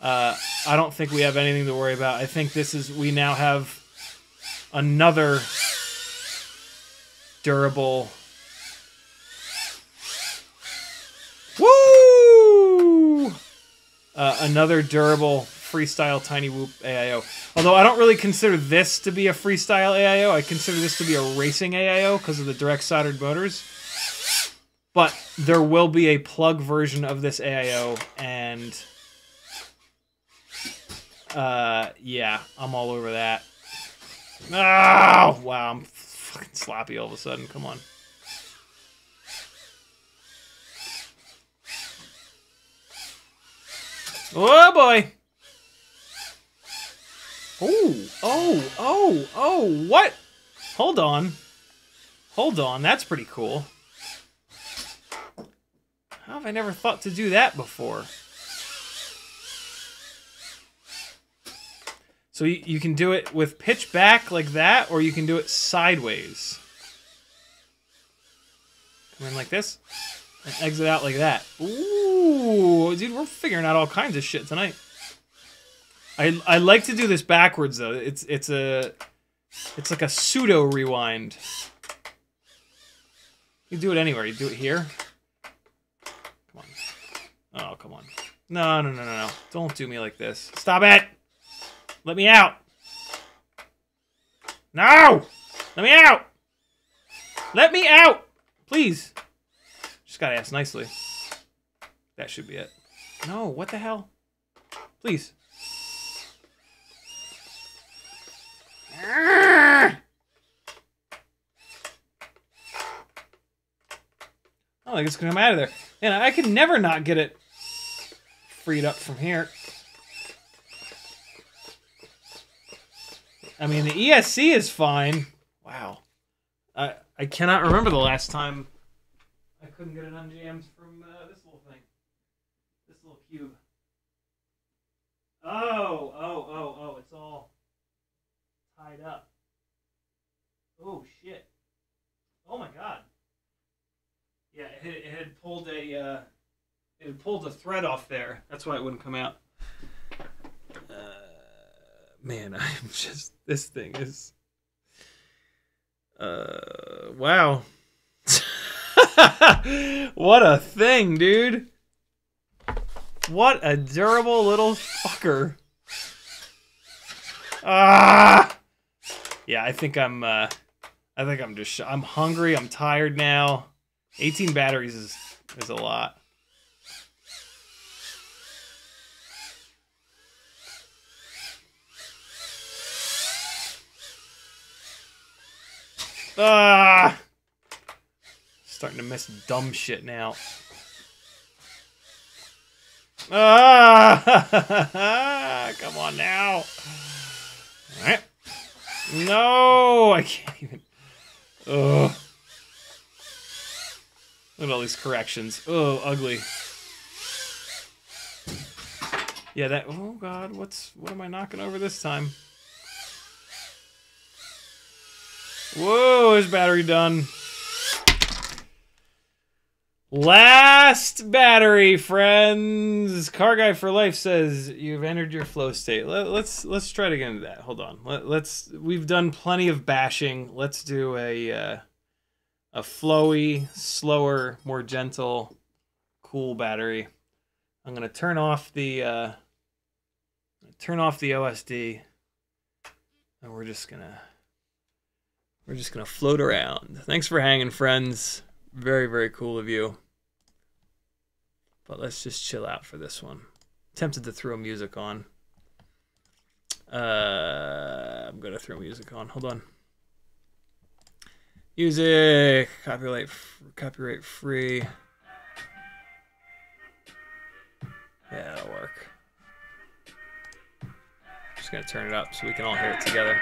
Uh, i don't think we have anything to worry about. I think this is we now have another durable. Woo! Uh, another durable freestyle tiny whoop AIO. Although I don't really consider this to be a freestyle AIO, I consider this to be a racing AIO because of the direct soldered motors. But there will be a plug version of this AIO, and uh, yeah, I'm all over that. Oh, wow, I'm fucking sloppy all of a sudden. Come on. Oh boy. Oh, oh, oh, oh, what? Hold on. Hold on, that's pretty cool. How have I never thought to do that before? So you, you can do it with pitch back like that, or you can do it sideways. Come in like this, and exit out like that. Ooh, dude, we're figuring out all kinds of shit tonight. I I like to do this backwards though. It's it's a it's like a pseudo rewind. You do it anywhere. You do it here. Come on. Oh, come on. No, no, no, no, no. Don't do me like this. Stop it! Let me out! No! Let me out! Let me out! Please. Just gotta ask nicely. That should be it. No, what the hell? Please. Oh, I guess it's gonna come out of there. And I can never not get it freed up from here. I mean, the ESC is fine. Wow. I I cannot remember the last time I couldn't get it unjammed from uh, this little thing. This little cube. Oh, oh, oh, oh, it's all tied up. Oh, shit. Oh, my God. Yeah, it, it had pulled a, uh, it had pulled a thread off there. That's why it wouldn't come out. Uh, man, I'm just, this thing is, uh, wow. what a thing, dude. What a durable little fucker. Ah! Yeah, I think I'm, uh, I think I'm just, I'm hungry, I'm tired now. 18 batteries is, is a lot. Ah! Starting to miss dumb shit now. Ah! Come on now. Alright. No! I can't even. Ugh. Look at all these corrections. Oh, ugly. Yeah, that. Oh God, what's what am I knocking over this time? Whoa, is battery done? Last battery, friends. Car guy for life says you've entered your flow state. Let, us let's try to get into that. Hold on. Let, us we've done plenty of bashing. Let's do a uh, a flowy, slower, more gentle, cool battery. I'm gonna turn off the uh, turn off the OSD, and we're just gonna we're just gonna float around. Thanks for hanging, friends. Very very cool of you. But let's just chill out for this one. Tempted to throw music on. Uh, I'm gonna throw music on. Hold on. Music, copyright, copyright free. Yeah, that'll work. Just gonna turn it up so we can all hear it together.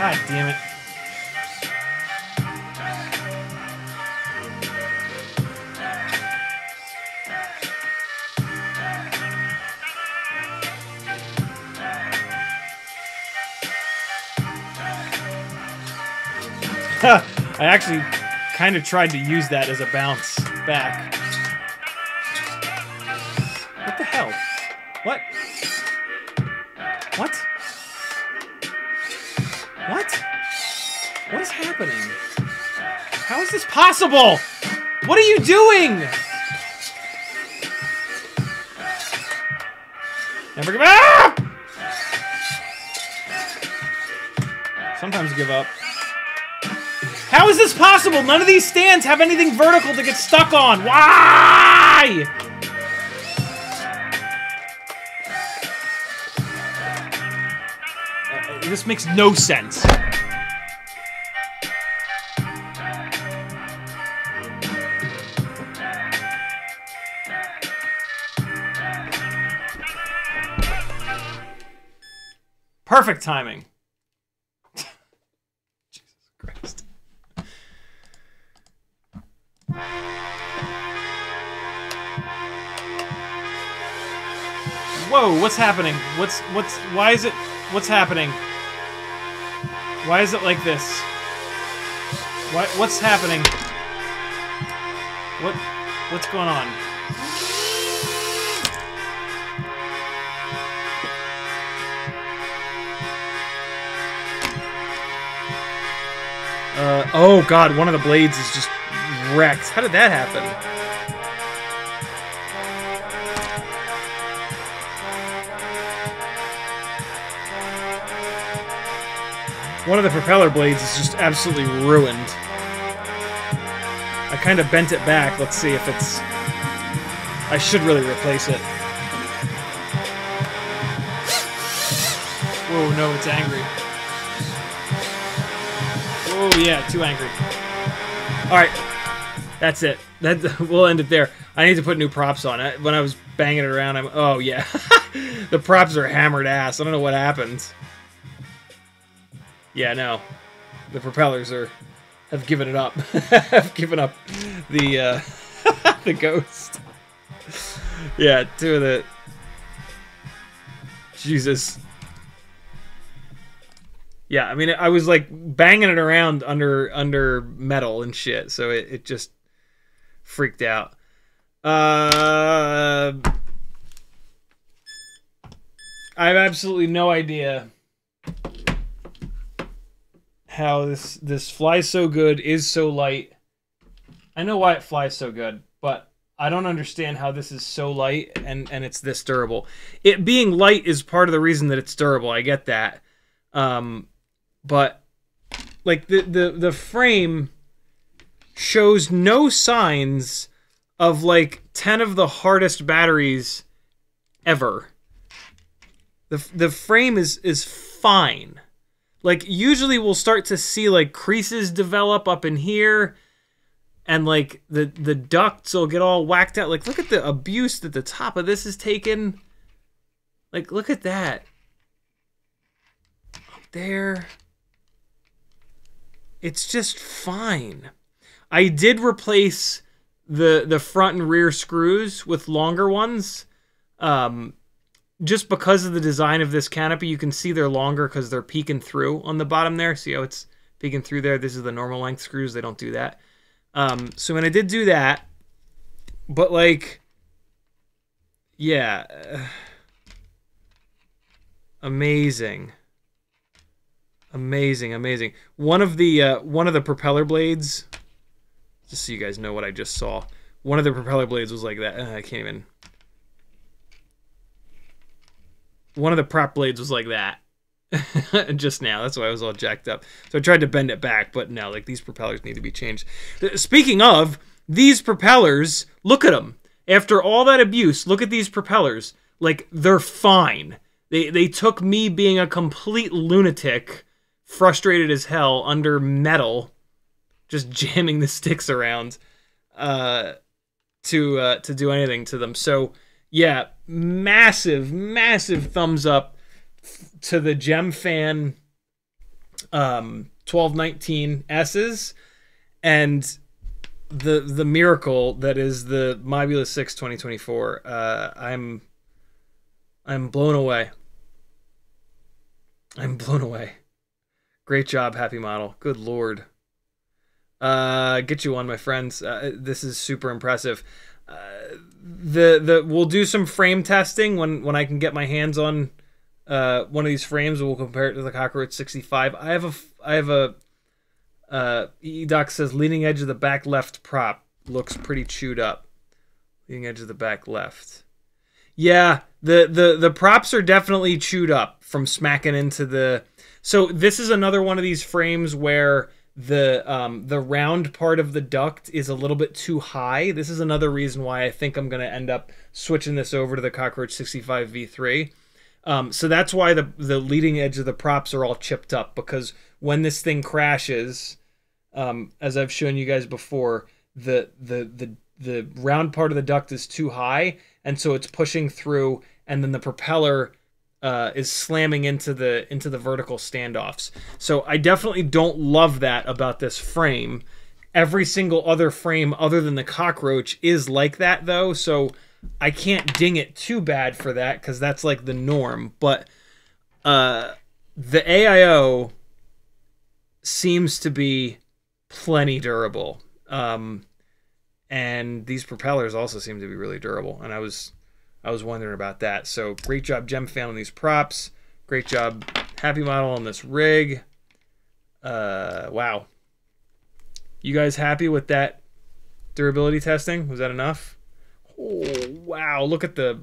I actually kind of tried to use that as a bounce back. Is this possible? What are you doing? Never give up! Sometimes give up. How is this possible? None of these stands have anything vertical to get stuck on. Why? Uh, this makes no sense. Perfect timing. Jesus Christ. Whoa, what's happening? What's, what's, why is it, what's happening? Why is it like this? What, what's happening? What, what's going on? Uh, oh god, one of the blades is just wrecked. How did that happen? one of the propeller blades is just absolutely ruined. I kind of bent it back. Let's see if it's... I should really replace it. Whoa, no, it's angry. Yeah, too angry. Alright, that's it. That We'll end it there. I need to put new props on it. When I was banging it around, I'm... Oh, yeah. the props are hammered ass. I don't know what happened. Yeah, no. The propellers are... have given it up. have given up the, uh... the ghost. Yeah, two of the... Jesus. Yeah, I mean, I was like banging it around under under metal and shit, so it, it just freaked out. Uh, I have absolutely no idea how this this flies so good, is so light. I know why it flies so good, but I don't understand how this is so light and and it's this durable. It being light is part of the reason that it's durable. I get that. Um, but like the the the frame shows no signs of like 10 of the hardest batteries ever. The the frame is is fine. Like usually we'll start to see like creases develop up in here and like the the ducts will get all whacked out. Like look at the abuse that the top of this is taken. Like look at that. Up there. It's just fine. I did replace the the front and rear screws with longer ones. Um, just because of the design of this canopy, you can see they're longer because they're peeking through on the bottom there. See how it's peeking through there? This is the normal length screws. They don't do that. Um, so when I did do that, but like, yeah, uh, amazing, amazing, amazing. One of the uh, one of the propeller blades just so you guys know what I just saw. One of the propeller blades was like that. Uh, I can't even. One of the prop blades was like that. just now. That's why I was all jacked up. So I tried to bend it back, but no, like these propellers need to be changed. Uh, speaking of these propellers, look at them. After all that abuse, look at these propellers. Like they're fine. They they took me being a complete lunatic, frustrated as hell under metal just jamming the sticks around uh, to uh, to do anything to them. So yeah, massive, massive thumbs up to the Gemfan um, 1219 S's and the the miracle that is the Mobula 6 2024. Uh, I'm I'm blown away. I'm blown away. Great job, HappyModel. Good lord. Uh, get you one, my friends. Uh, this is super impressive. Uh, the the we'll do some frame testing when when I can get my hands on uh, one of these frames. We'll compare it to the Cockroach 65. I have a I have a uh, Edoc says leading edge of the back left prop looks pretty chewed up. Leading edge of the back left. Yeah, the the the props are definitely chewed up from smacking into the. So this is another one of these frames where the um, the round part of the duct is a little bit too high. This is another reason why I think I'm going to end up switching this over to the Cockroach 65 V3. Um, so that's why the the leading edge of the props are all chipped up because when this thing crashes, um, as I've shown you guys before, the the the the round part of the duct is too high, and so it's pushing through, and then the propeller uh, is slamming into the into the vertical standoffs. So I definitely don't love that about this frame. Every single other frame other than the cockroach is like that though, so I can't ding it too bad for that because that's like the norm. But uh, the AIO seems to be plenty durable. Um, and these propellers also seem to be really durable. And I was I was wondering about that. So great job, Gem Gemfan, on these props. Great job, HappyModel on this rig. Uh, wow. You guys happy with that durability testing? Was that enough? Oh, wow. Look at the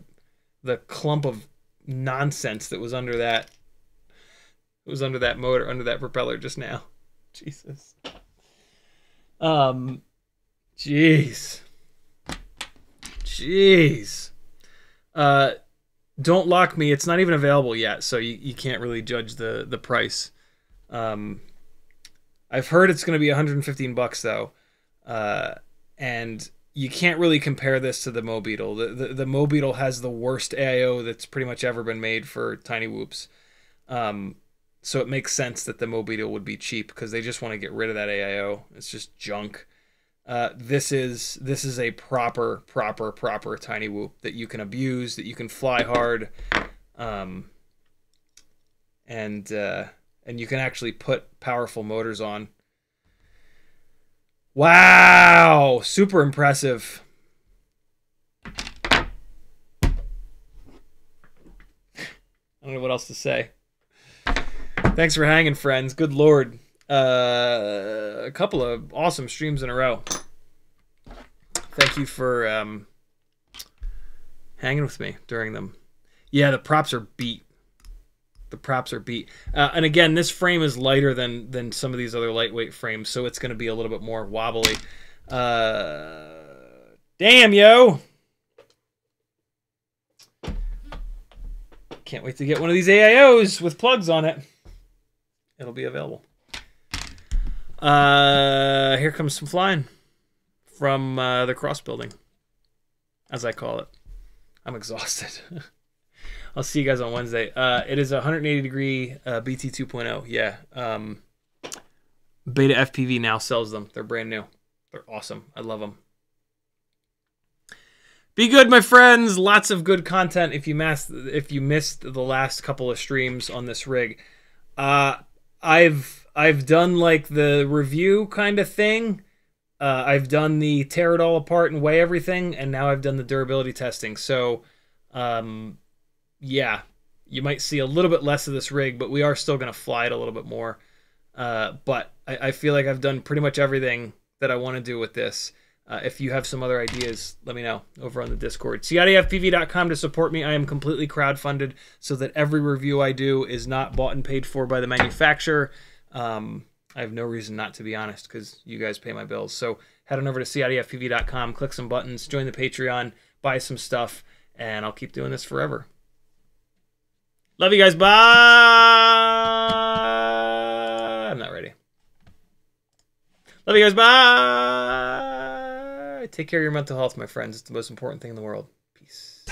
the clump of nonsense that was under that. It was under that motor, under that propeller just now. Jesus. Um, jeez. Jeez. Uh, don't lock me. It's not even available yet, so you, you can't really judge the the price. Um, I've heard it's going to be 115 bucks though, uh, and you can't really compare this to the Mobeetle. The, the the Mobeetle has the worst AIO that's pretty much ever been made for tiny whoops. Um, so it makes sense that the Mobeetle would be cheap because they just want to get rid of that AIO. It's just junk. Uh, this is this is a proper proper proper tiny whoop that you can abuse that you can fly hard um, and uh, and you can actually put powerful motors on. Wow! Super impressive. I don't know what else to say. Thanks for hanging friends. Good lord uh, a couple of awesome streams in a row. Thank you for um, hanging with me during them. Yeah, the props are beat. The props are beat. Uh, and again, this frame is lighter than than some of these other lightweight frames, so it's going to be a little bit more wobbly. Uh, damn, yo! Can't wait to get one of these AIOs with plugs on it. It'll be available. Uh, here comes some flying from uh, the cross building, as I call it. I'm exhausted. I'll see you guys on Wednesday. Uh, it is a 180 degree uh, BT 2.0. Yeah. Um, BetaFPV now sells them. They're brand new. They're awesome. I love them. Be good, my friends. Lots of good content. If you missed, if you missed the last couple of streams on this rig, uh, I've I've done like the review kind of thing. Uh, I've done the tear it all apart and weigh everything, and now I've done the durability testing. So, um, yeah, you might see a little bit less of this rig, but we are still going to fly it a little bit more. Uh, but I, I, feel like I've done pretty much everything that I want to do with this. Uh, if you have some other ideas, let me know over on the Discord. CiottiFPV.com to support me. I am completely crowdfunded so that every review I do is not bought and paid for by the manufacturer. Um, I have no reason not to be honest because you guys pay my bills. So head on over to CiottiFPV.com, click some buttons, join the Patreon, buy some stuff, and I'll keep doing this forever. Love you guys. Bye. I'm not ready. Love you guys. Bye. Take care of your mental health, my friends. It's the most important thing in the world. Peace.